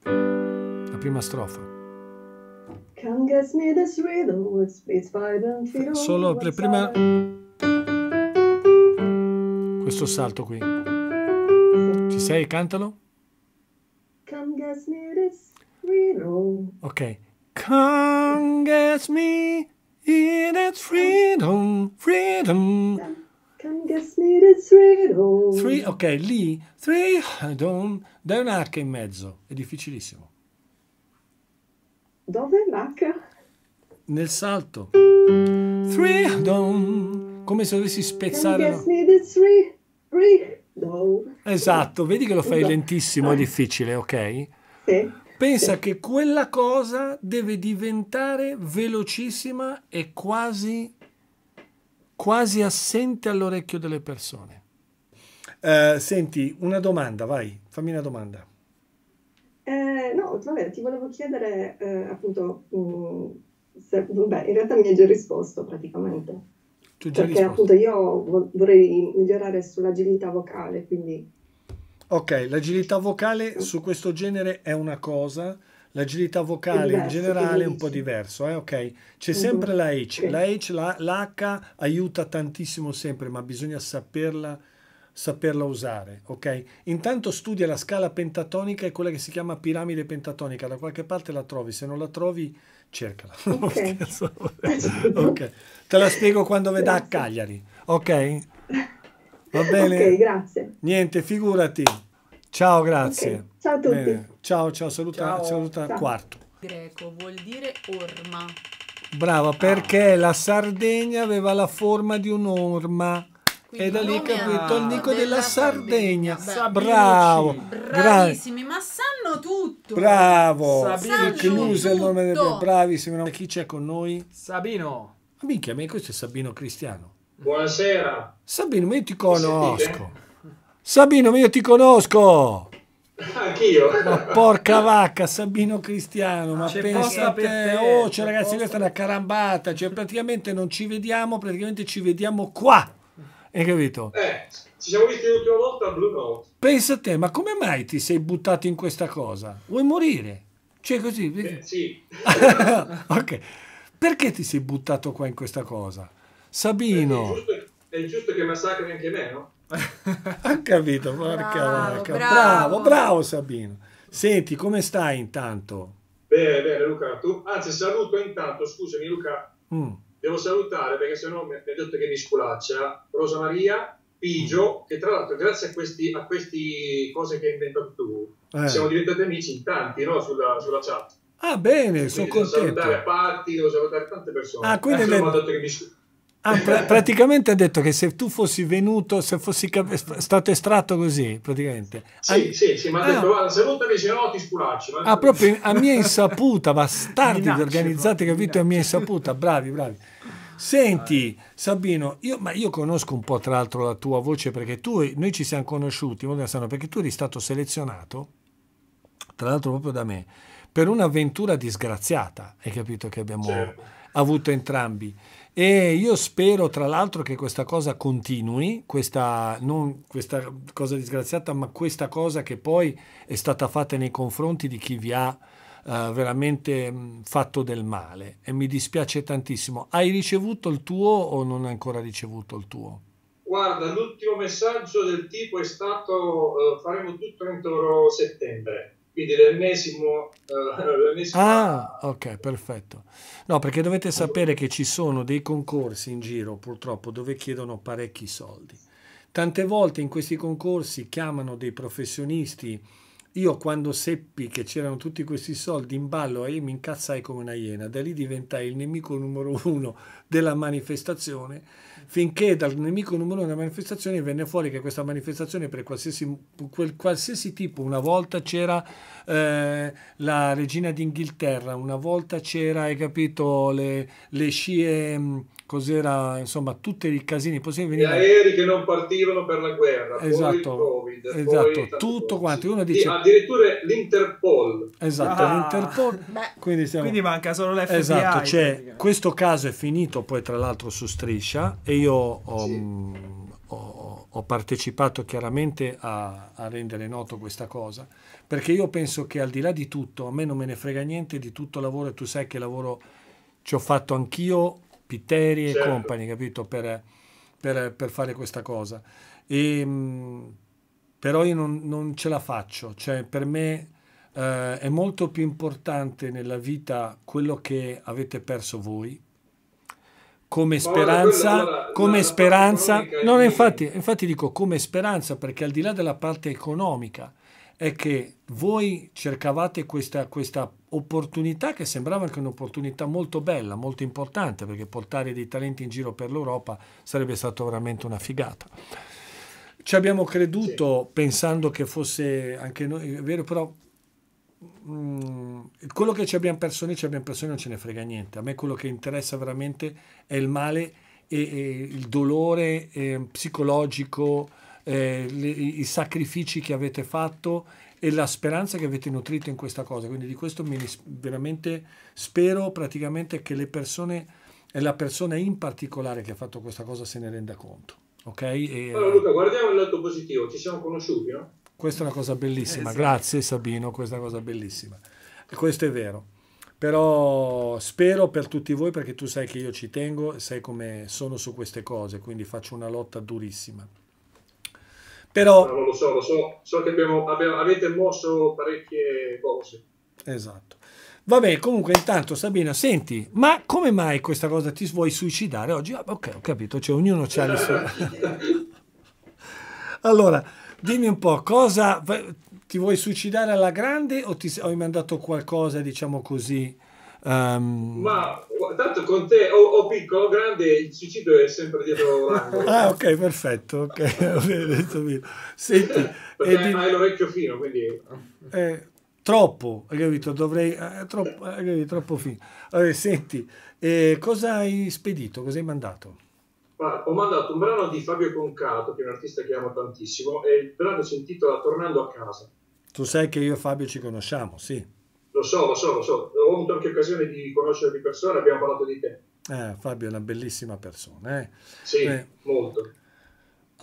La prima strofa. Come get me this Solo prime... side. Questo salto qui. Ci sei? Cantalo. Come get me this riddle. Ok. Come get me in that freedom, freedom. Come get me this riddle. Three, ok, lì, three, don't, dai un H in mezzo, è difficilissimo. Dove l'H? Nel salto. Three, don't, come se dovessi spezzare. get me this ri- riddle. Esatto, vedi che lo fai lentissimo e difficile, ok? Sì. Pensa che quella cosa deve diventare velocissima e quasi, quasi assente all'orecchio delle persone. Eh, senti, una domanda, vai, fammi una domanda. Eh, no, vabbè, ti volevo chiedere eh, appunto, mh, se, vabbè, in realtà mi hai già risposto praticamente, Tu già perché risposto. appunto io vo- vorrei migliorare sull'agilità vocale, quindi Ok, l'agilità vocale su questo genere è una cosa, l'agilità vocale in generale è un po' diverso, eh? ok? C'è Mhm, sempre la H, la H, la, l'H aiuta tantissimo sempre, ma bisogna saperla, saperla usare, ok? Intanto studia la scala pentatonica e quella che si chiama piramide pentatonica, da qualche parte la trovi, se non la trovi Cercala. Ok. ok. Te la spiego quando vedrà a Cagliari. Ok? Va bene? Ok, grazie. Niente, figurati. Ciao, grazie. Ok, ciao a tutti. Bene. Ciao, ciao, saluta, Ciao. saluta Ciao. quarto. Greco vuol dire orma. Brava, perché la Sardegna aveva la forma di un'orma. E da lì capito il Nico della della Sardegna. Sabino Bravo, Bravissimi, ma sanno tutto. bravo. Sabino è il nome del bravissimo. Chi c'è con noi? Sabino. Ah, Minchia, ma questo è Sabino Cristiano. Buonasera. Sabino, ma io ti conosco. Sabino, ma io ti conosco. Anch'io. Ma porca vacca, Sabino Cristiano, ma pensa a te. te, Oh, c'è cioè, ragazzi, posta questa è una carambata. Cioè, praticamente non ci vediamo, praticamente ci vediamo qua. Hai capito? Eh, ci siamo visti l'ultima volta a Blue Note. Pensa a te, ma come mai ti sei buttato in questa cosa? Vuoi morire? Cioè così? Eh, sì. ok. Perché ti sei buttato qua in questa cosa? È Sabino, giusto, è giusto che massacri anche me, no? Ha capito, porca Bravo, vacca. bravo. Bravo, bravo Sabino. Senti, come stai intanto? Bene, bene, Luca. Tu... Anzi, saluto intanto, scusami, Luca. Mm. Devo salutare perché sennò mi mi ha detto che mi sculaccia. Rosa Maria, Pigio, che tra l'altro, grazie a questi, a questi cose che hai inventato tu, Eh. siamo diventati amici in tanti, no? Sulla, sulla chat. Ah, bene, sono Quindi devo contento. salutare Patti, devo salutare tante persone. Ah, quindi Eh, le- detto che mi scu- Ah, pra- praticamente ha detto che se tu fossi venuto, se fossi stato estratto così, praticamente. Sì, Ah, sì, sì, mi ha ah, detto, guarda, salutami, se no ti sculacci. Ma- Ah, proprio a mia insaputa, bastardi Minacce, organizzati, proprio, capito? A mia insaputa, bravi, bravi. Senti, Sabino, io, ma io conosco un po' tra l'altro la tua voce perché tu, noi ci siamo conosciuti, perché tu eri stato selezionato, tra l'altro proprio da me, per un'avventura disgraziata, hai capito che abbiamo Certo. avuto entrambi. E io spero, tra l'altro, che questa cosa continui, questa, non questa cosa disgraziata, ma questa cosa che poi è stata fatta nei confronti di chi vi ha eh, veramente mh, fatto del male. E mi dispiace tantissimo. Hai ricevuto il tuo o non hai ancora ricevuto il tuo? Guarda, l'ultimo messaggio del tipo è stato eh, faremo tutto entro settembre, quindi l'ennesimo... eh, Ah, ok, perfetto. No, perché dovete sapere che ci sono dei concorsi in giro, purtroppo, dove chiedono parecchi soldi. Tante volte in questi concorsi chiamano dei professionisti. Io quando seppi che c'erano tutti questi soldi in ballo, io mi incazzai come una iena. Da lì diventai il nemico numero uno della manifestazione, finché dal nemico numero uno della manifestazione venne fuori che questa manifestazione per qualsiasi, quel- qualsiasi tipo, una volta c'era eh, la regina d'Inghilterra, una volta c'era, hai capito, le, le scie, mh, cos'era, insomma, tutti i casini possibili. Gli venivano- aerei che non partivano per la guerra, poi il Esatto, Covid, esatto, tutto quanto. Uno Sì, dice, addirittura l'Interpol. esatto, Ah. l'Interpol. Beh, Quindi, stiamo- Quindi manca solo l'FBI. Esatto, c'è, praticamente. questo caso è finito poi tra l'altro su Striscia e io ho, Sì. mh, ho- ho partecipato chiaramente a, a rendere noto questa cosa, perché io penso che al di là di tutto, a me non me ne frega niente di tutto il lavoro e tu sai che lavoro ci ho fatto anch'io, Pitteri e Certo. compagni, capito, per, per- per fare questa cosa. E, mh, però io non, non ce la faccio, cioè per me eh, è molto più importante nella vita quello che avete perso voi come speranza, quello, allora, come la- la speranza, economica no, infatti, infatti dico come speranza perché al di là della parte economica è che voi cercavate questa, questa opportunità che sembrava anche un'opportunità molto bella, molto importante perché portare dei talenti in giro per l'Europa sarebbe stato veramente una figata. Ci abbiamo creduto pensando che fosse anche noi, è vero, però mm, quello che ci abbiamo perso noi, ci abbiamo perso noi, non ce ne frega niente. A me quello che interessa veramente è il male e, e il dolore eh, psicologico, eh, le- i sacrifici che avete fatto e la speranza che avete nutrito in questa cosa. Quindi di questo mi veramente spero praticamente che le persone e la persona in particolare che ha fatto questa cosa se ne renda conto. Ok? E, Allora Luca, guardiamo il lato positivo, ci siamo conosciuti, no? questa è una cosa bellissima, Esatto. grazie Sabino, questa è una cosa bellissima. E questo è vero. Però spero per tutti voi perché tu sai che io ci tengo e sai come sono su queste cose, quindi faccio una lotta durissima. Però, No, non lo so, lo so, so che abbiamo, abbiamo- avete mosso parecchie cose. esatto. Vabbè, comunque intanto Sabina, senti, ma come mai questa cosa ti vuoi suicidare oggi? Ah, ok, ho capito, cioè ognuno ha le sue... allora, dimmi un po', cosa ti vuoi suicidare alla grande o ti hai mandato qualcosa, diciamo così? Ehm, Ma tanto con te o, o piccolo o grande il suicidio è sempre dietro l'angolo. Ah, ok, perfetto, ok, Senti, Perché di- hai l'orecchio fino, quindi... Eh, troppo, hai capito? Dovrei, eh, troppo, hai capito? troppo fine. Vabbè, senti, eh, cosa hai spedito? Cosa hai mandato? Ma ho mandato un brano di Fabio Concato, che è un artista che amo tantissimo, e il brano si intitola Tornando a casa. Tu sai che io e Fabio ci conosciamo, sì. Lo so, lo so, lo so. Ho avuto anche occasione di conoscere di persona, abbiamo parlato di te. Eh, Fabio è una bellissima persona. eh. Sì, Eh, molto.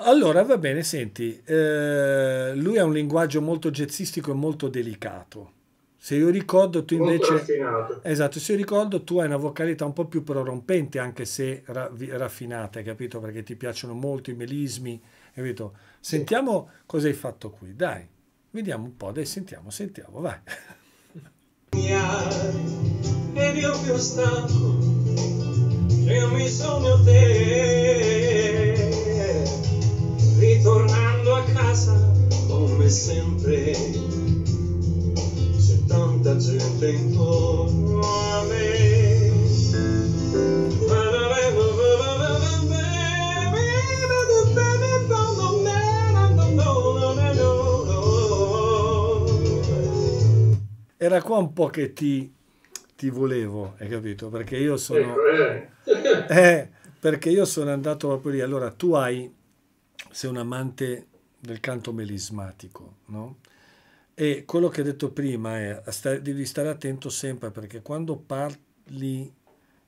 Allora, va bene, senti, eh, lui ha un linguaggio molto jazzistico e molto delicato. Se io ricordo, tu Molto invece... raffinato. Esatto, se io ricordo, tu hai una vocalità un po' più prorompente, anche se ra- raffinata, hai capito? Perché ti piacciono molto i melismi, capito? Sentiamo cosa hai fatto qui, dai. Vediamo un po', dai, sentiamo, sentiamo, vai. Ed io più stanco e mi sogno te. Ritornando a casa come sempre c'è tanta gente intorno a me Era qua un po' che ti, ti volevo, hai capito? Perché io sono... Eh. Eh, perché io sono andato proprio lì. Allora, tu hai, sei un amante del canto melismatico, no? E quello che hai detto prima è, devi stare attento sempre perché quando parli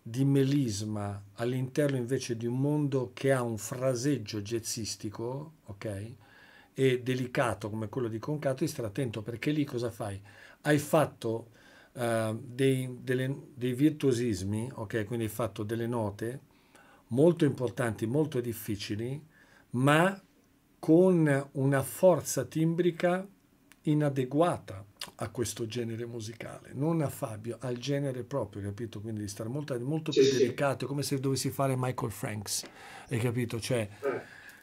di melisma all'interno invece di un mondo che ha un fraseggio jazzistico, ok? E delicato come quello di Concato, devi stare attento perché lì cosa fai? Hai fatto eh, dei, delle- dei virtuosismi, ok? Quindi hai fatto delle note molto importanti, molto difficili, ma con una forza timbrica inadeguata a questo genere musicale, non a Fabio, al genere proprio, capito? Quindi devi stare molto, molto Sì, più sì. delicato, è come se dovessi fare Michael Franks, hai capito? Cioè,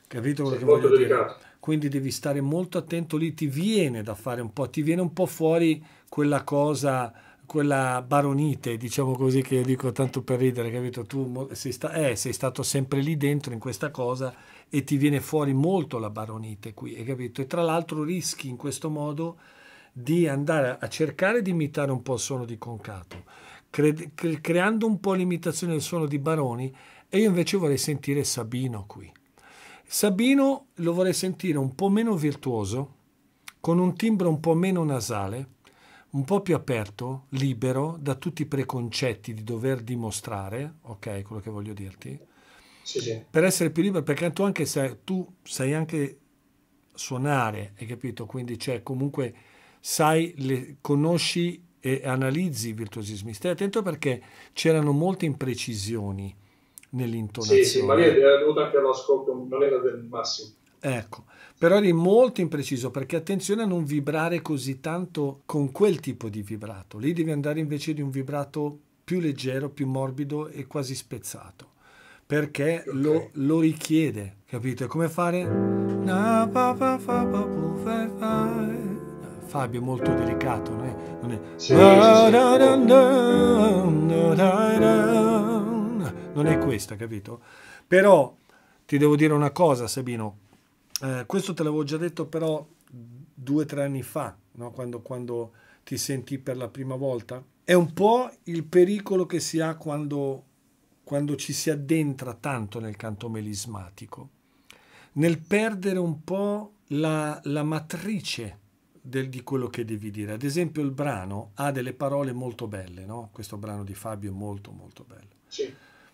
capito quello Sì, che voglio dire? delicato. Quindi devi stare molto attento lì, ti viene da fare un po', ti viene un po' fuori quella cosa, quella baronite, diciamo così, che io dico tanto per ridere, capito? Tu sei, sta- eh, sei stato sempre lì dentro in questa cosa e ti viene fuori molto la baronite qui, hai capito? E tra l'altro rischi in questo modo di andare a cercare di imitare un po' il suono di Concato, cre- creando un po' l'imitazione del suono di Baroni e io invece vorrei sentire Sabino qui. Sabino lo vorrei sentire un po' meno virtuoso, con un timbro un po' meno nasale, un po' più aperto, libero da tutti i preconcetti di dover dimostrare, ok, quello che voglio dirti, Sì, sì. per essere più libero, perché tu anche sai, tu sai anche suonare, hai capito? Quindi c'è comunque sai, le, conosci e analizzi i virtuosismi. Stai attento perché c'erano molte imprecisioni nell'intonazione. Sì, sì, ma lì è dovuto anche all'ascolto, non era del massimo. Ecco, però eri molto impreciso perché attenzione a non vibrare così tanto con quel tipo di vibrato. Lì devi andare invece di un vibrato più leggero, più morbido e quasi spezzato. Perché lo, lo richiede, capito? È come fare. Fabio è molto delicato, non è? Non è, Sì, non è questa, capito? Però ti devo dire una cosa, Sabino. Eh, questo te l'avevo già detto però due o tre anni fa, no? quando, quando ti senti per la prima volta. È un po' il pericolo che si ha quando, quando ci si addentra tanto nel canto melismatico, nel perdere un po' la, la matrice del- di quello che devi dire. Ad esempio il brano ha delle parole molto belle, no? questo brano di Fabio è molto molto bello. Sì.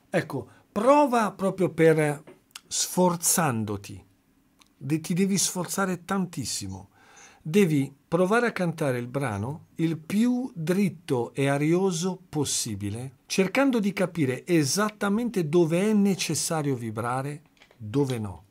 Ecco, prova proprio per sforzandoti, de- ti devi sforzare tantissimo. Devi provare a cantare il brano il più dritto e arioso possibile, cercando di capire esattamente dove è necessario vibrare, dove no.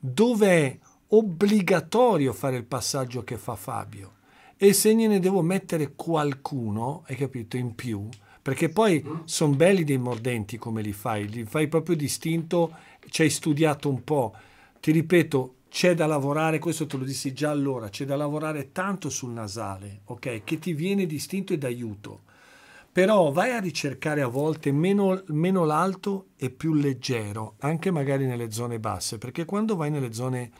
Dove è obbligatorio fare il passaggio che fa Fabio E se gliene devo mettere qualcuno, hai capito, in più, perché poi sono belli dei mordenti come li fai, li fai proprio distinto, ci hai studiato un po'. Ti ripeto, c'è da lavorare, questo te lo dissi già allora, c'è da lavorare tanto sul nasale, ok? Che ti viene distinto e d'aiuto. Però vai a ricercare a volte meno, meno l'alto e più leggero, anche magari nelle zone basse, perché quando vai nelle zone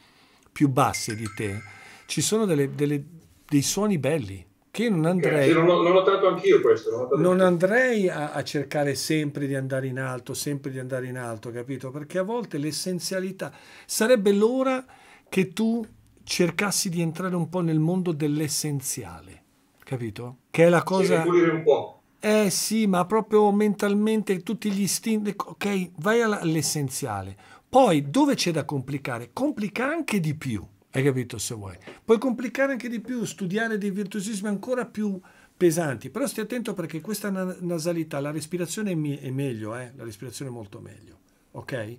più basse di te ci sono delle- delle- dei suoni belli che non Eh, andrei... sì, non l'ho notato anch'io questo. notato Non anch'io. andrei a, a cercare sempre di andare in alto, sempre di andare in alto, capito? Perché a volte l'essenzialità sarebbe l'ora che tu cercassi di entrare un po' nel mondo dell'essenziale, capito? Che è la Sì, cosa... ripulire un po'. Eh sì, ma proprio mentalmente tutti gli istinti, ok, vai all'essenziale. Poi dove c'è da complicare? Complica anche di più, hai capito se vuoi. Puoi complicare anche di più, studiare dei virtuosismi ancora più pesanti, però stai attento perché questa na- nasalità, la respirazione è meglio, eh? la respirazione è molto meglio, ok?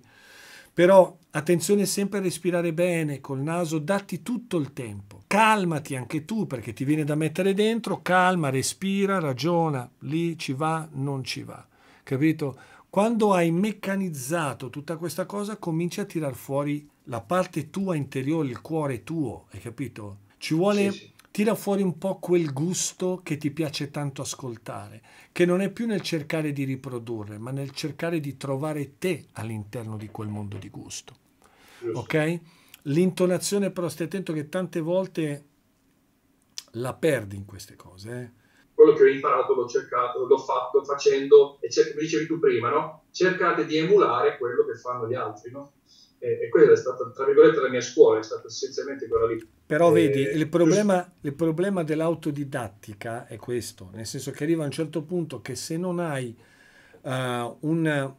Però attenzione sempre a respirare bene col naso, datti tutto il tempo. Calmati anche tu perché ti viene da mettere dentro, calma, respira, ragiona, lì ci va, non ci va. Capito? Quando hai meccanizzato tutta questa cosa, cominci a tirar fuori la parte tua interiore, il cuore tuo, hai capito? Ci vuole Sì, sì. tira fuori un po' quel gusto che ti piace tanto ascoltare, che non è più nel cercare di riprodurre, ma nel cercare di trovare te all'interno di quel mondo di gusto. Giusto. Ok? L'intonazione però stai attento che tante volte la perdi in queste cose. eh. Quello che ho imparato l'ho cercato, l'ho fatto facendo, e cer- come dicevi tu prima, no? Cercate di emulare quello che fanno gli altri, no? E, quella è stata, tra virgolette, la mia scuola, è stata essenzialmente quella lì. Però Eh, vedi, il problema, il problema dell'autodidattica è questo, nel senso che arriva a un certo punto che se non hai eh, un,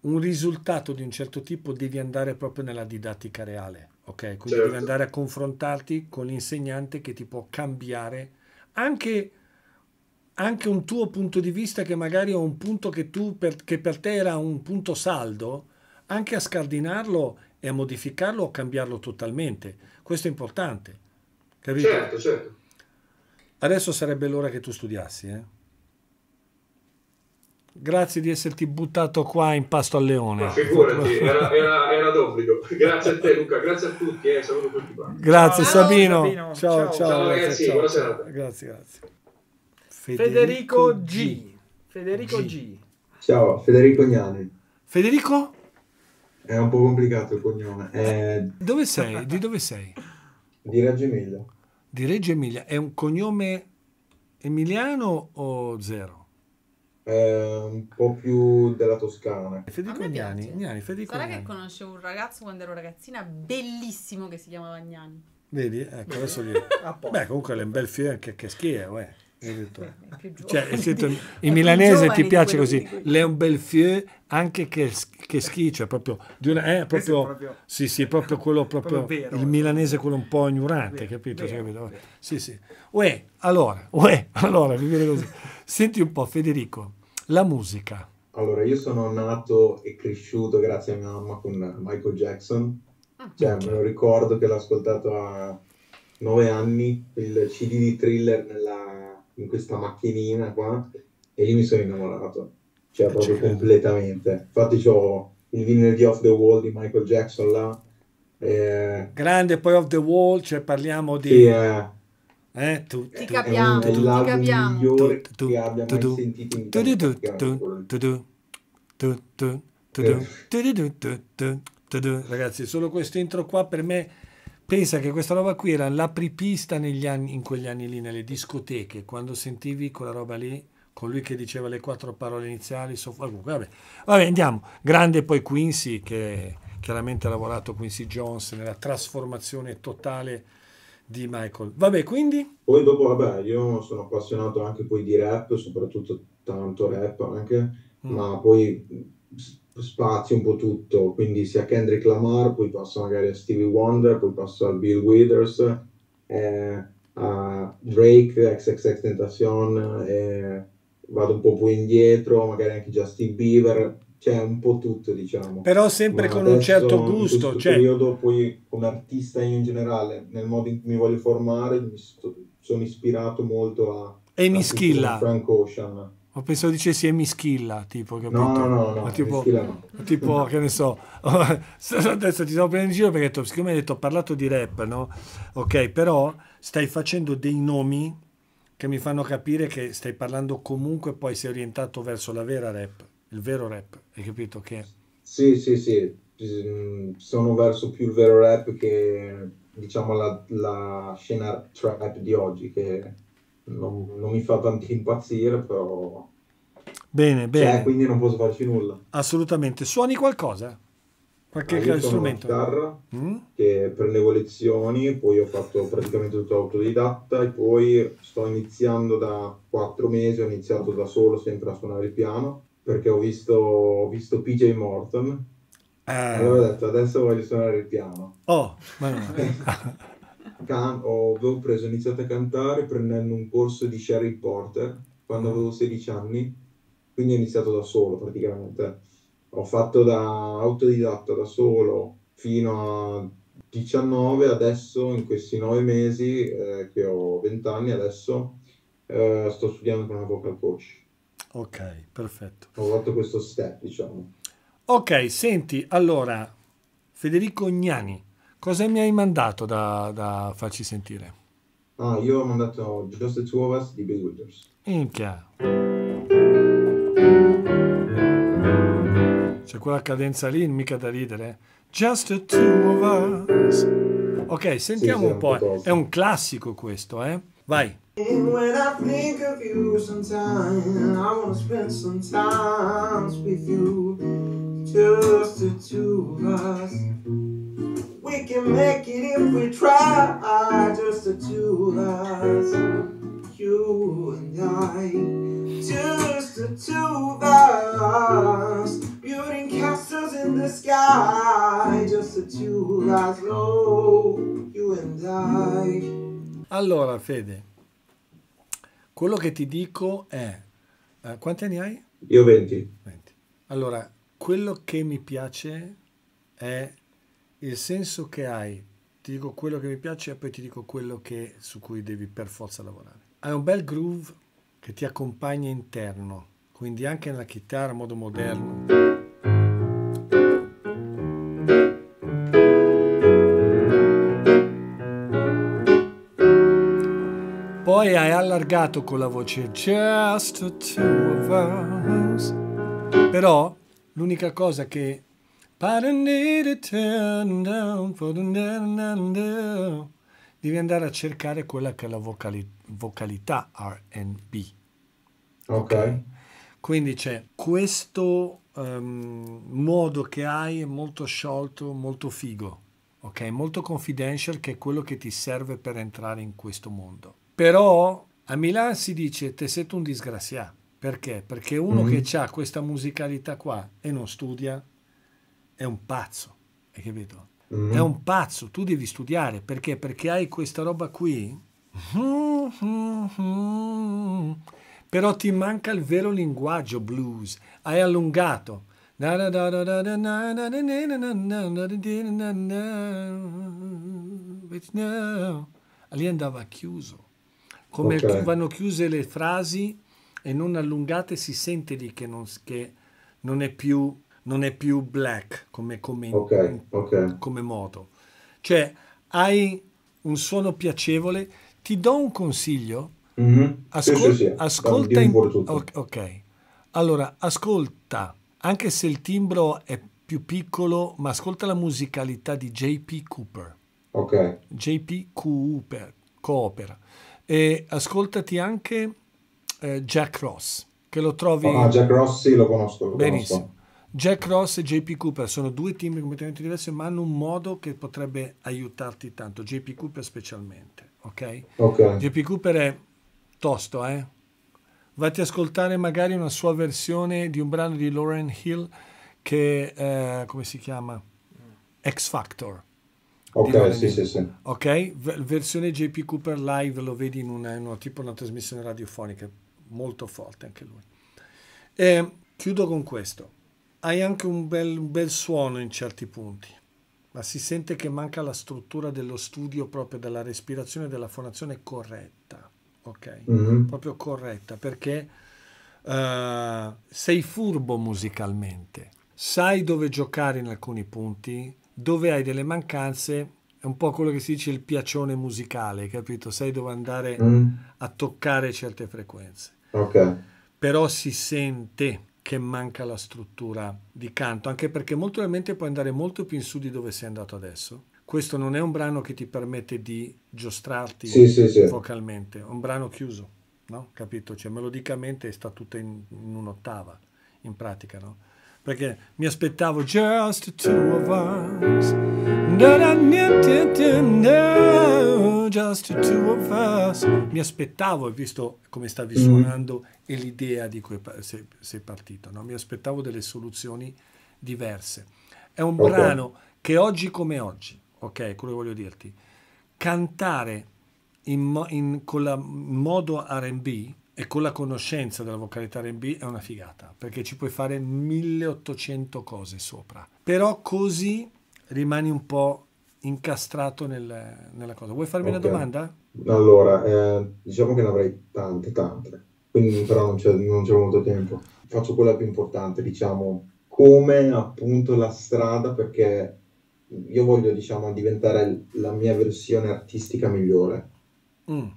un risultato di un certo tipo devi andare proprio nella didattica reale, ok? Quindi Certo. devi andare a confrontarti con l'insegnante che ti può cambiare anche, anche un tuo punto di vista che magari è un punto che, tu per, che per te era un punto saldo, anche a scardinarlo e a modificarlo o cambiarlo totalmente. Questo è importante. Capito? Certo, certo. Adesso sarebbe l'ora che tu studiassi. eh. Grazie di esserti buttato qua in pasto al leone. Ma figurati, era, era, era d'obbligo. Grazie a te Luca, grazie a tutti, eh, saluto tutti qua. Grazie Ciao, Sabino. Sabino. Ciao, Ciao. ciao, Ciao, ragazzi, ciao, buona ciao. serata. Grazie, grazie. Federico G. Federico G. Ciao, Federico Gnani. Federico, È un po' complicato il cognome. È dove sei? Di dove sei? di Reggio Emilia. Di Reggio Emilia. È un cognome emiliano o zero? È un po' più della Toscana. Federico Gnani. Gnani, Federico Sarà che conoscevo un ragazzo quando ero ragazzina bellissimo che si chiamava Gnani. Vedi? Ecco, adesso posto. Beh, comunque è un bel film che, che schia, uè. Detto. È Cioè, sento- è in milanese ti piace così, di cui- le un bel fieu anche che, che schi, cioè proprio, di una, eh, è proprio, proprio- sì, sì, proprio quello, proprio, Proprio vero. il milanese quello un po' ignorante, Vero, capito? vero, Cioè, capito? Sì, sì. Uè, allora, uè, allora, mi viene così. Senti un po', Federico, la musica. Allora, io sono nato e cresciuto grazie a mia mamma con Michael Jackson. Cioè, me lo ricordo che l'ho ascoltato a nove anni, il CD di Thriller nella- in questa macchinina qua, e lì mi sono innamorato. Cioè, Eh, ci proprio credo. completamente. Infatti ho il vinile di Off the Wall di Michael Jackson là. E... Grande, poi Off the Wall, cioè parliamo di... Sì, è, eh, tu, Ti tu- capiamo, è ti capiamo. Tu- tu- che abbia mai tu- sentito in tu- tu- tu- tu- tu- tu- tu- tu- Eh. tu- tu- tu- tu- tu- tu. Ragazzi, solo questo intro qua per me pensa che questa roba qui era l'apripista negli anni, in quegli anni lì nelle discoteche, quando sentivi quella roba lì con lui che diceva le quattro parole iniziali, so- vabbè. vabbè, andiamo. Grande poi Quincy che chiaramente ha lavorato Quincy Jones nella trasformazione totale di Michael. Vabbè, quindi Poi dopo, vabbè, io sono appassionato anche poi di rap, soprattutto tanto rap anche, Mm. ma poi spazio un po' tutto, quindi sia Kendrick Lamar, poi passo magari a Stevie Wonder, poi passo a Bill Withers, eh, a Drake, XXX Tentacion, eh, vado un po' poi indietro, magari anche Justin Bieber, cioè un po' tutto diciamo. però sempre Ma con un certo in gusto, questo cioè periodo poi come artista io in generale, nel modo in cui mi voglio formare, mi sto, sono ispirato molto a... Amy Schilla. Frank Ocean. Ho pensato dicessi Amy Schilla, tipo, capito? No, no, no, Ma tipo, no. tipo, che ne so, adesso ti stavo prendendo in giro perché detto, siccome hai detto, ho parlato di rap, no? Ok, però stai facendo dei nomi che mi fanno capire che stai parlando comunque, poi sei orientato verso la vera rap, il vero rap, hai capito che... Sì, sì, sì, sono verso più il vero rap che diciamo la, la scena trap di oggi che non, non mi fa tanto impazzire, però Bene, bene. c'è, quindi non posso farci nulla. Assolutamente. Suoni qualcosa? Qualche Ah, strumento? chitarra Mm? che prendevo lezioni, poi ho fatto praticamente tutto autodidatta e poi sto iniziando da quattro mesi, ho iniziato da solo sempre a suonare il piano perché ho visto, ho visto PJ Morton Eh. allora ho detto adesso voglio suonare il piano. Oh, ma no. Can- ho, avevo preso, ho iniziato a cantare prendendo un corso di Sherry Porter quando avevo 16 anni, quindi ho iniziato da solo praticamente. Ho fatto da autodidatta da solo fino a 19, adesso in questi 9 mesi eh, che ho 20 anni adesso eh, sto studiando con una vocal coach. Ok, perfetto. Ho fatto questo step, diciamo. Ok, senti, allora, Federico Gnani, cosa mi hai mandato da, da farci sentire? Ah, io ho mandato Just the Two of Us di Bill Withers. Minchia. C'è quella cadenza lì, mica da ridere. Just the two of us. Ok, sentiamo Sì, sì, un po'. È un classico questo, eh? Vai. And when I think of you sometime, I wanna spend some time with you. Just the two of us. We can make it if we try. Just the two of us. You and I. Just the two of us. Building castles in the sky. Just the two of us. Oh, you and I. Allora, Fede, quello che ti dico è... eh, quanti anni hai? Io 20. Allora, quello che mi piace è il senso che hai. Ti dico quello che mi piace e poi ti dico quello che- su cui devi per forza lavorare. Hai un bel groove che ti accompagna interno, quindi anche nella chitarra a modo moderno. Poi hai allargato con la voce Just the two of us. Però l'unica cosa che devi andare a cercare quella che è la vocali- vocalità RB. Ok. Quindi c'è questo ehm, modo che hai è molto sciolto, molto figo, ok? Molto confidential che è quello che ti serve per entrare in questo mondo. Però a Milano si dice te sei un disgraziato. Perché? Perché uno Mhm. che ha questa musicalità qua e non studia è un pazzo, hai capito? Mhm. È un pazzo, tu devi studiare, perché? Perché hai questa roba qui, però ti manca il vero linguaggio blues, hai allungato. Lì andava chiuso. Come Ok. vanno chiuse le frasi e non allungate, si sente lì che non, che non è più non è più black come, come, Ok, ok. come modo. Cioè, hai un suono piacevole. Ti do un consiglio. Mhm. Sì, Ascol- sì, sì. Ascolta Dimmi in- ok. Allora, ascolta, anche se il timbro è più piccolo, ma ascolta la musicalità di JP Cooper. Ok. JP Cooper, Cooper. E ascoltati anche eh, Jack Ross, che lo trovi... Ah, Jack Ross sì, lo conosco, lo Benissimo. conosco. Jack Ross e JP Cooper sono due team completamente diversi, ma hanno un modo che potrebbe aiutarti tanto. JP Cooper specialmente, ok? Ok. JP Cooper è tosto, eh? Vatti a ascoltare magari una sua versione di un brano di Lauren Hill che, eh, come si chiama? X Factor. Ok, sì, sì, sì. Ok? V- versione JP Cooper live lo vedi in una, in una- tipo una trasmissione radiofonica, molto forte anche lui. E chiudo con questo. Hai anche un bel, un bel suono in certi punti, ma si sente che manca la struttura dello studio proprio della respirazione e della fonazione corretta, ok? Mhm. Proprio corretta, perché eh, sei furbo musicalmente, sai dove giocare in alcuni punti, dove hai delle mancanze, è un po' quello che si dice il piacione musicale, capito? Sai dove andare Mm. a toccare certe frequenze Ok. però si sente che manca la struttura di canto, anche perché molto probabilmente puoi andare molto più in su di dove sei andato adesso. Questo non è un brano che ti permette di giostrarti Sì, sì, vocalmente, è un brano chiuso, no? Capito? Cioè melodicamente sta tutta in, in un'ottava, in pratica, no? Perché mi aspettavo just the two of us, just the two of us. Mi aspettavo, visto come stavi Mm. suonando e l'idea di cui sei, partito, no? mi aspettavo delle soluzioni diverse. È un Ok. brano che oggi come oggi, ok, quello che voglio dirti, cantare in in- con la modo RB e con la conoscenza della vocalità RB è una figata, perché ci puoi fare 1800 cose sopra. Però così rimani un po' incastrato nel- nella cosa. Vuoi farmi una Ok. domanda? Allora, eh, diciamo che ne avrei tante, tante, quindi però non c'è non c'è molto tempo. Faccio quella più importante, diciamo, come appunto la strada, perché io voglio, diciamo, diventare la mia versione artistica migliore. Mm.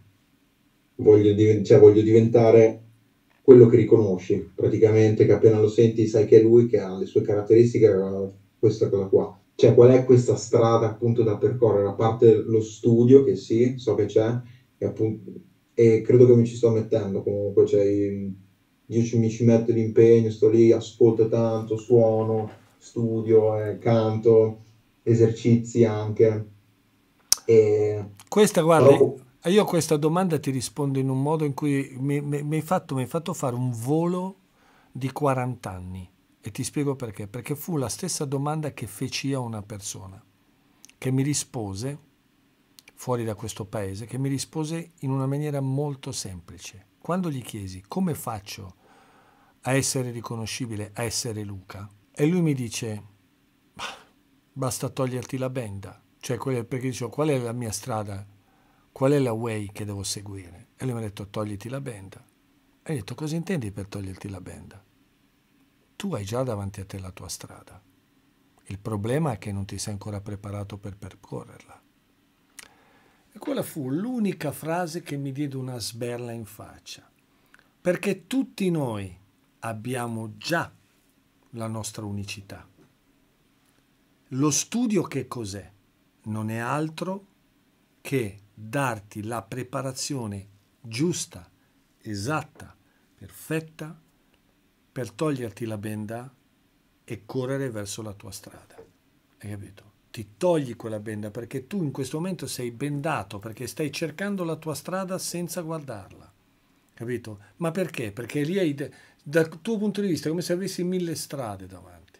Voglio, diven- cioè, voglio diventare quello che riconosci, praticamente, che appena lo senti sai che è lui, che ha le sue caratteristiche, questa cosa qua. Cioè, qual è questa strada appunto da percorrere? A parte lo studio, che sì, so che c'è, e, appunto, e credo che mi ci sto mettendo comunque, cioè, io ci, mi ci metto l'impegno, sto lì, ascolto tanto, suono, studio, eh, canto, esercizi anche. E... Questa, guarda, Però- io a questa domanda ti rispondo in un modo in cui mi, mi- mi hai fatto, mi hai fatto fare un volo di 40 anni. E ti spiego perché. Perché fu la stessa domanda che feci a una persona che mi rispose, fuori da questo paese, che mi rispose in una maniera molto semplice. Quando gli chiesi come faccio a essere riconoscibile, a essere Luca, e lui mi dice, "Bah, basta toglierti la benda. Cioè, perché dicevo, qual è la mia strada? Qual è la way che devo seguire? E lui mi ha detto, togliti la benda. E ho detto, cosa intendi per toglierti la benda? Tu hai già davanti a te la tua strada. Il problema è che non ti sei ancora preparato per percorrerla. E quella fu l'unica frase che mi diede una sberla in faccia. Perché tutti noi abbiamo già la nostra unicità. Lo studio che cos'è? Non è altro che darti la preparazione giusta, esatta, perfetta per toglierti la benda e correre verso la tua strada. Hai capito? Ti togli quella benda perché tu in questo momento sei bendato, perché stai cercando la tua strada senza guardarla. Capito? Ma perché? Perché lì hai, dal tuo punto di vista, è come se avessi mille strade davanti.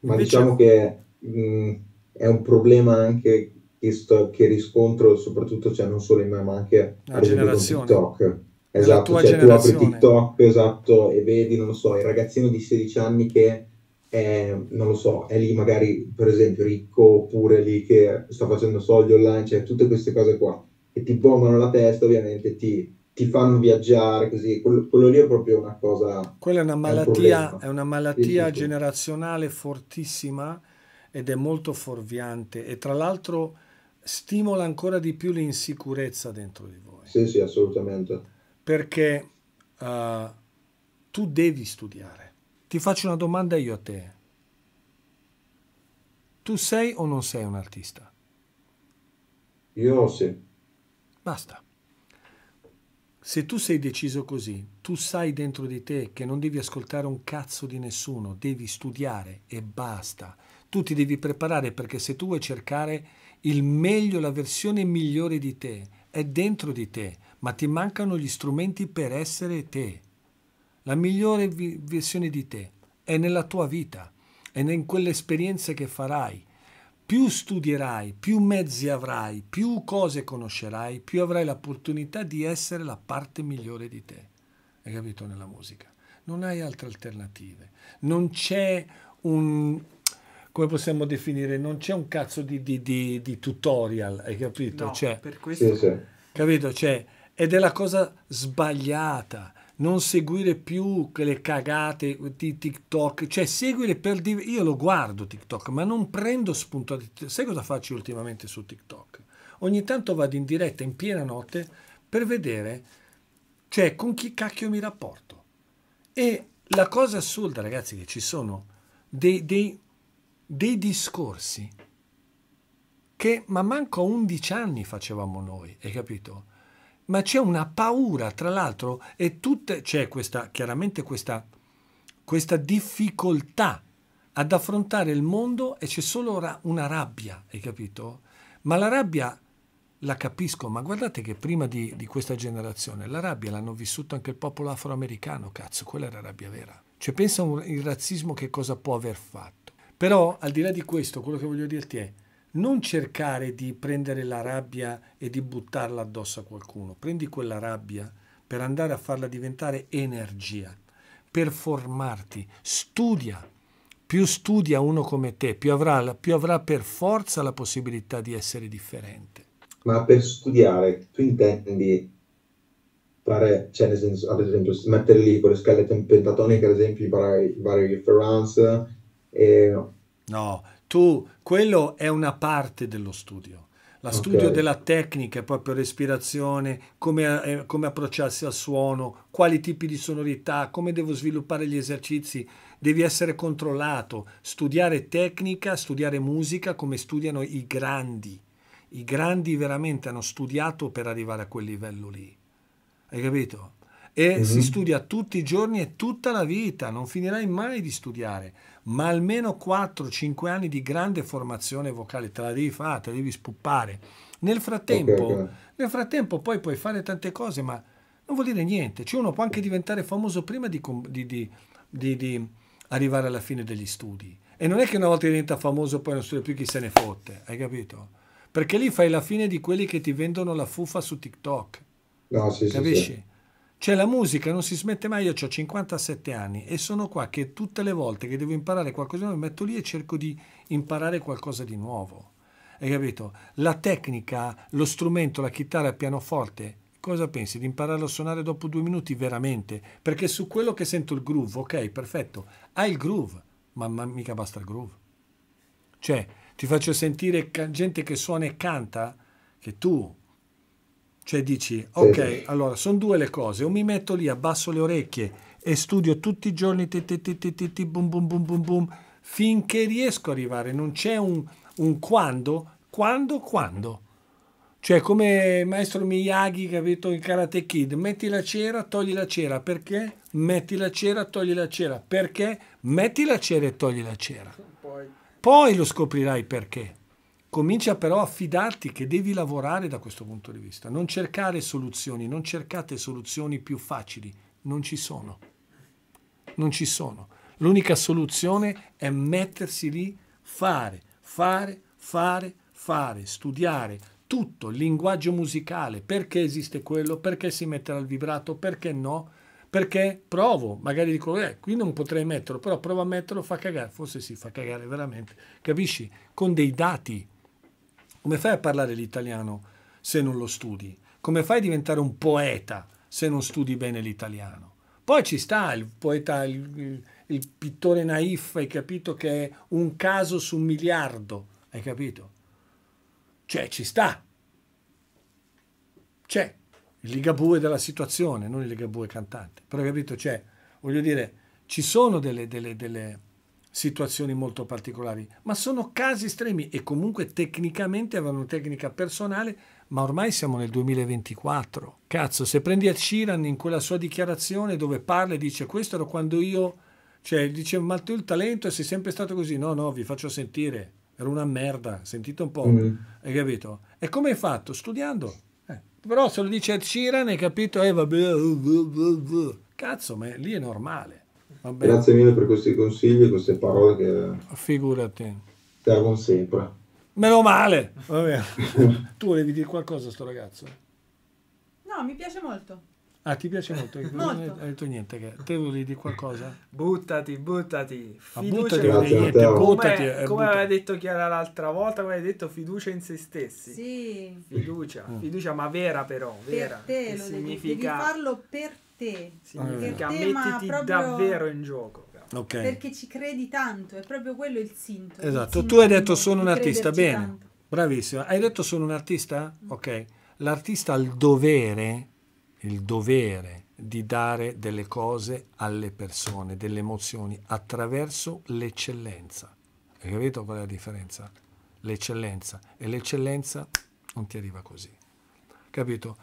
Ma Invece diciamo che mh, è un problema anche che, sto- che riscontro soprattutto, cioè non solo in me, ma anche La generazione. TikTok. Esatto, cioè tu apri generazione. TikTok, esatto, e vedi, non lo so, il ragazzino di 16 anni che è, non lo so, è lì magari, per esempio, ricco, oppure lì che sta facendo soldi online, cioè tutte queste cose qua, che ti bombano la testa, ovviamente ti, ti fanno viaggiare, così. Quello, quello lì è proprio una cosa, Quella è una è un malattia, è una malattia generazionale fortissima ed è molto fuorviante e tra l'altro stimola ancora di più l'insicurezza dentro di voi. Sì, sì, assolutamente. Perché eh, tu devi studiare. Ti faccio una domanda io a te. Tu sei o non sei un artista? Io sì. Basta. Se tu sei deciso così, tu sai dentro di te che non devi ascoltare un cazzo di nessuno, devi studiare e basta. Tu ti devi preparare perché se tu vuoi cercare il meglio, la versione migliore di te, è dentro di te, ma ti mancano gli strumenti per essere te. La migliore vi- versione di te è nella tua vita, è in quelle esperienze che farai. Più studierai, più mezzi avrai, più cose conoscerai, più avrai l'opportunità di essere la parte migliore di te. Hai capito nella musica? Non hai altre alternative. Non c'è un come possiamo definire? Non c'è un cazzo di, di- di- di tutorial, hai capito? No, Cioè, per questo- Sì, sì. capito? Cioè, ed è la cosa sbagliata. Non seguire più quelle cagate di TikTok, cioè seguire per div- io lo guardo TikTok, ma non prendo spunto. Sai cosa faccio ultimamente su TikTok? Ogni tanto vado in diretta in piena notte per vedere, cioè, con chi cacchio mi rapporto. E la cosa assurda, ragazzi, è che ci sono dei, dei- dei discorsi che ma manco a 11 anni facevamo noi, hai capito? Ma c'è una paura, tra l'altro, e tutte, c'è questa, chiaramente questa, questa difficoltà ad affrontare il mondo e c'è solo una rabbia, hai capito? Ma la rabbia la capisco, ma guardate che prima di, di questa generazione la rabbia l'hanno vissuta anche il popolo afroamericano, cazzo, quella era rabbia vera. Cioè pensa un- il razzismo che cosa può aver fatto. Però al di là di questo, quello che voglio dirti è non cercare di prendere la rabbia e di buttarla addosso a qualcuno. Prendi quella rabbia per andare a farla diventare energia, per formarti. Studia. Più studia uno come te, più avrà, più avrà per forza la possibilità di essere differente. Ma per studiare, tu intendi fare, cioè nel senso, ad esempio, mettere lì con le scale pentatoniche, ad esempio, imparare i vari reference, e No, tu, quello è una parte dello studio. La studio della tecnica proprio respirazione, come, eh, come approcciarsi al suono, quali tipi di sonorità, come devo sviluppare gli esercizi. Devi essere controllato, studiare tecnica, studiare musica come studiano i grandi. I grandi veramente hanno studiato per arrivare a quel livello lì. Hai capito? E Mhm. si studia tutti i giorni e tutta la vita, non finirai mai di studiare, ma almeno 4-5 anni di grande formazione vocale te la devi fare, te la devi spuppare. Nel frattempo, Ok, ok. nel frattempo poi puoi fare tante cose, ma non vuol dire niente. Cioè uno può anche diventare famoso prima di, di- di- di- arrivare alla fine degli studi. E non è che una volta diventa famoso poi non studia più chi se ne fotte, hai capito? Perché lì fai la fine di quelli che ti vendono la fuffa su TikTok. No, sì, sì, Capisci? sì. Cioè la musica non si smette mai, io ho 57 anni e sono qua che tutte le volte che devo imparare qualcosa di nuovo mi metto lì e cerco di imparare qualcosa di nuovo. Hai capito? La tecnica, lo strumento, la chitarra, il pianoforte, cosa pensi? Di impararlo a suonare dopo due minuti veramente? Perché su quello che sento il groove, ok, perfetto, hai il groove, ma, ma mica basta il groove. Cioè, ti faccio sentire gente che suona e canta, che tu, cioè dici, ok, allora sono due le cose, o mi metto lì, abbasso le orecchie e studio tutti i giorni, ti, ti, ti, ti, ti, ti, boom, boom, boom, boom, boom, finché riesco ad arrivare, non c'è un, un quando, quando, quando. Cioè come maestro Miyagi, capito, in Karate Kid, metti la cera, togli la cera, perché? Metti la cera, togli la cera, perché? Metti la cera e togli la cera. Poi Poi lo scoprirai perché. Comincia però a fidarti che devi lavorare da questo punto di vista. Non cercare soluzioni, non cercate soluzioni più facili, non ci sono. Non ci sono. L'unica soluzione è mettersi lì, fare, fare, fare, fare, studiare tutto, il linguaggio musicale, perché esiste quello, perché si metterà il vibrato, perché no, perché provo, magari dico, eh, qui non potrei metterlo, però provo a metterlo, fa cagare, forse si fa cagare veramente, capisci? Con dei dati. Come fai a parlare l'italiano se non lo studi? Come fai a diventare un poeta se non studi bene l'italiano? Poi ci sta il poeta, il, il- pittore naif, hai capito che è un caso su un miliardo, hai capito? Cioè, ci sta. C'è il ligabue della situazione, non il ligabue cantante. Però hai capito? Cioè, voglio dire, ci sono delle, delle- delle situazioni molto particolari, ma sono casi estremi e comunque tecnicamente avevano tecnica personale, ma ormai siamo nel 2024. Cazzo, se prendi Ed Sheeran in quella sua dichiarazione dove parla e dice questo era quando io, cioè dice ma tu il talento sei sempre stato così, no no vi faccio sentire, era una merda, sentite un po', Mm. hai capito? E come hai fatto? Studiando. Eh, Però se lo dice Ed Sheeran hai capito, eh vabbè, uh, uh, uh, uh. cazzo, ma lì è normale. Vabbè. Grazie mille per questi consigli, queste parole che Figurati. servono sempre. Meno male. Vabbè. tu volevi dire qualcosa a sto ragazzo? No, mi piace molto. Ah, ti piace molto? Non hai detto niente. Che... Te volevi dire qualcosa? Buttati, buttati. Ma Fiducia buttati, in- non dire niente. Buttati. come, eh, come buttati. aveva detto Chiara l'altra volta, come hai detto fiducia in se stessi. Sì, Fiducia, Mm. fiducia, ma vera però, vera. per te che lo devi, devi significa, farlo per te. Significa Per te, mettiti proprio davvero in gioco. Ok. Perché ci credi tanto, è proprio quello il sintomo. Esatto, il tu hai detto sono un artista, bene, tanto. bravissimo. Hai detto sono un artista? Ok. L'artista ha il dovere, il dovere di dare delle cose alle persone, delle emozioni attraverso l'eccellenza. Hai capito qual è la differenza? L'eccellenza. E l'eccellenza non ti arriva così. Capito?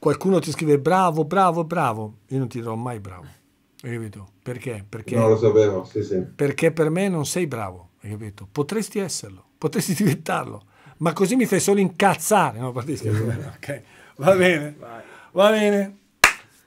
Qualcuno ti scrive bravo, bravo, bravo. Io non ti dirò mai bravo. Hai capito? Perché? Perché Non lo sapevo, sì, sì. perché per me non sei bravo, hai capito? Potresti esserlo, potresti diventarlo, ma così mi fai solo incazzare. No, a parte gli scherzi. ok, va bene, va bene,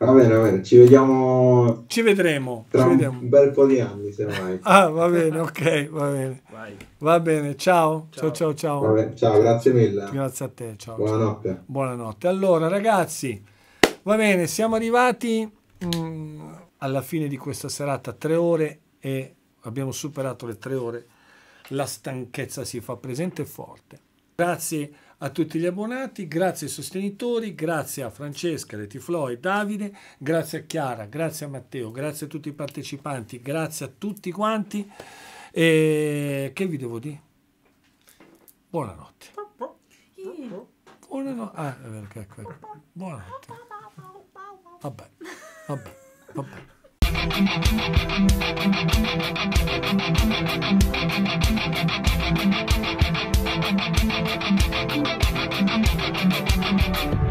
Va bene, va bene, ci vediamo ci vedremo. tra ci un vediamo. bel po' di anni, se mai. Ah, va bene, ok, va bene. Vai. Va bene, ciao, ciao, ciao, ciao. Va bene, ciao, grazie mille. Grazie a te, ciao. Buonanotte. ciao. Buonanotte. Allora, ragazzi, va bene, siamo arrivati mm, alla fine di questa serata, tre ore e abbiamo superato le tre ore. La stanchezza si fa presente e forte. Grazie a tutti gli abbonati, grazie ai sostenitori, grazie a Francesca, Retiflo e Davide, grazie a Chiara, grazie a Matteo, grazie a tutti i partecipanti, grazie a tutti quanti. E che vi devo dire? Buonanotte. Buonanotte. Ah. Buonanotte. Vabbè, vabbè, vabbè. Thank you.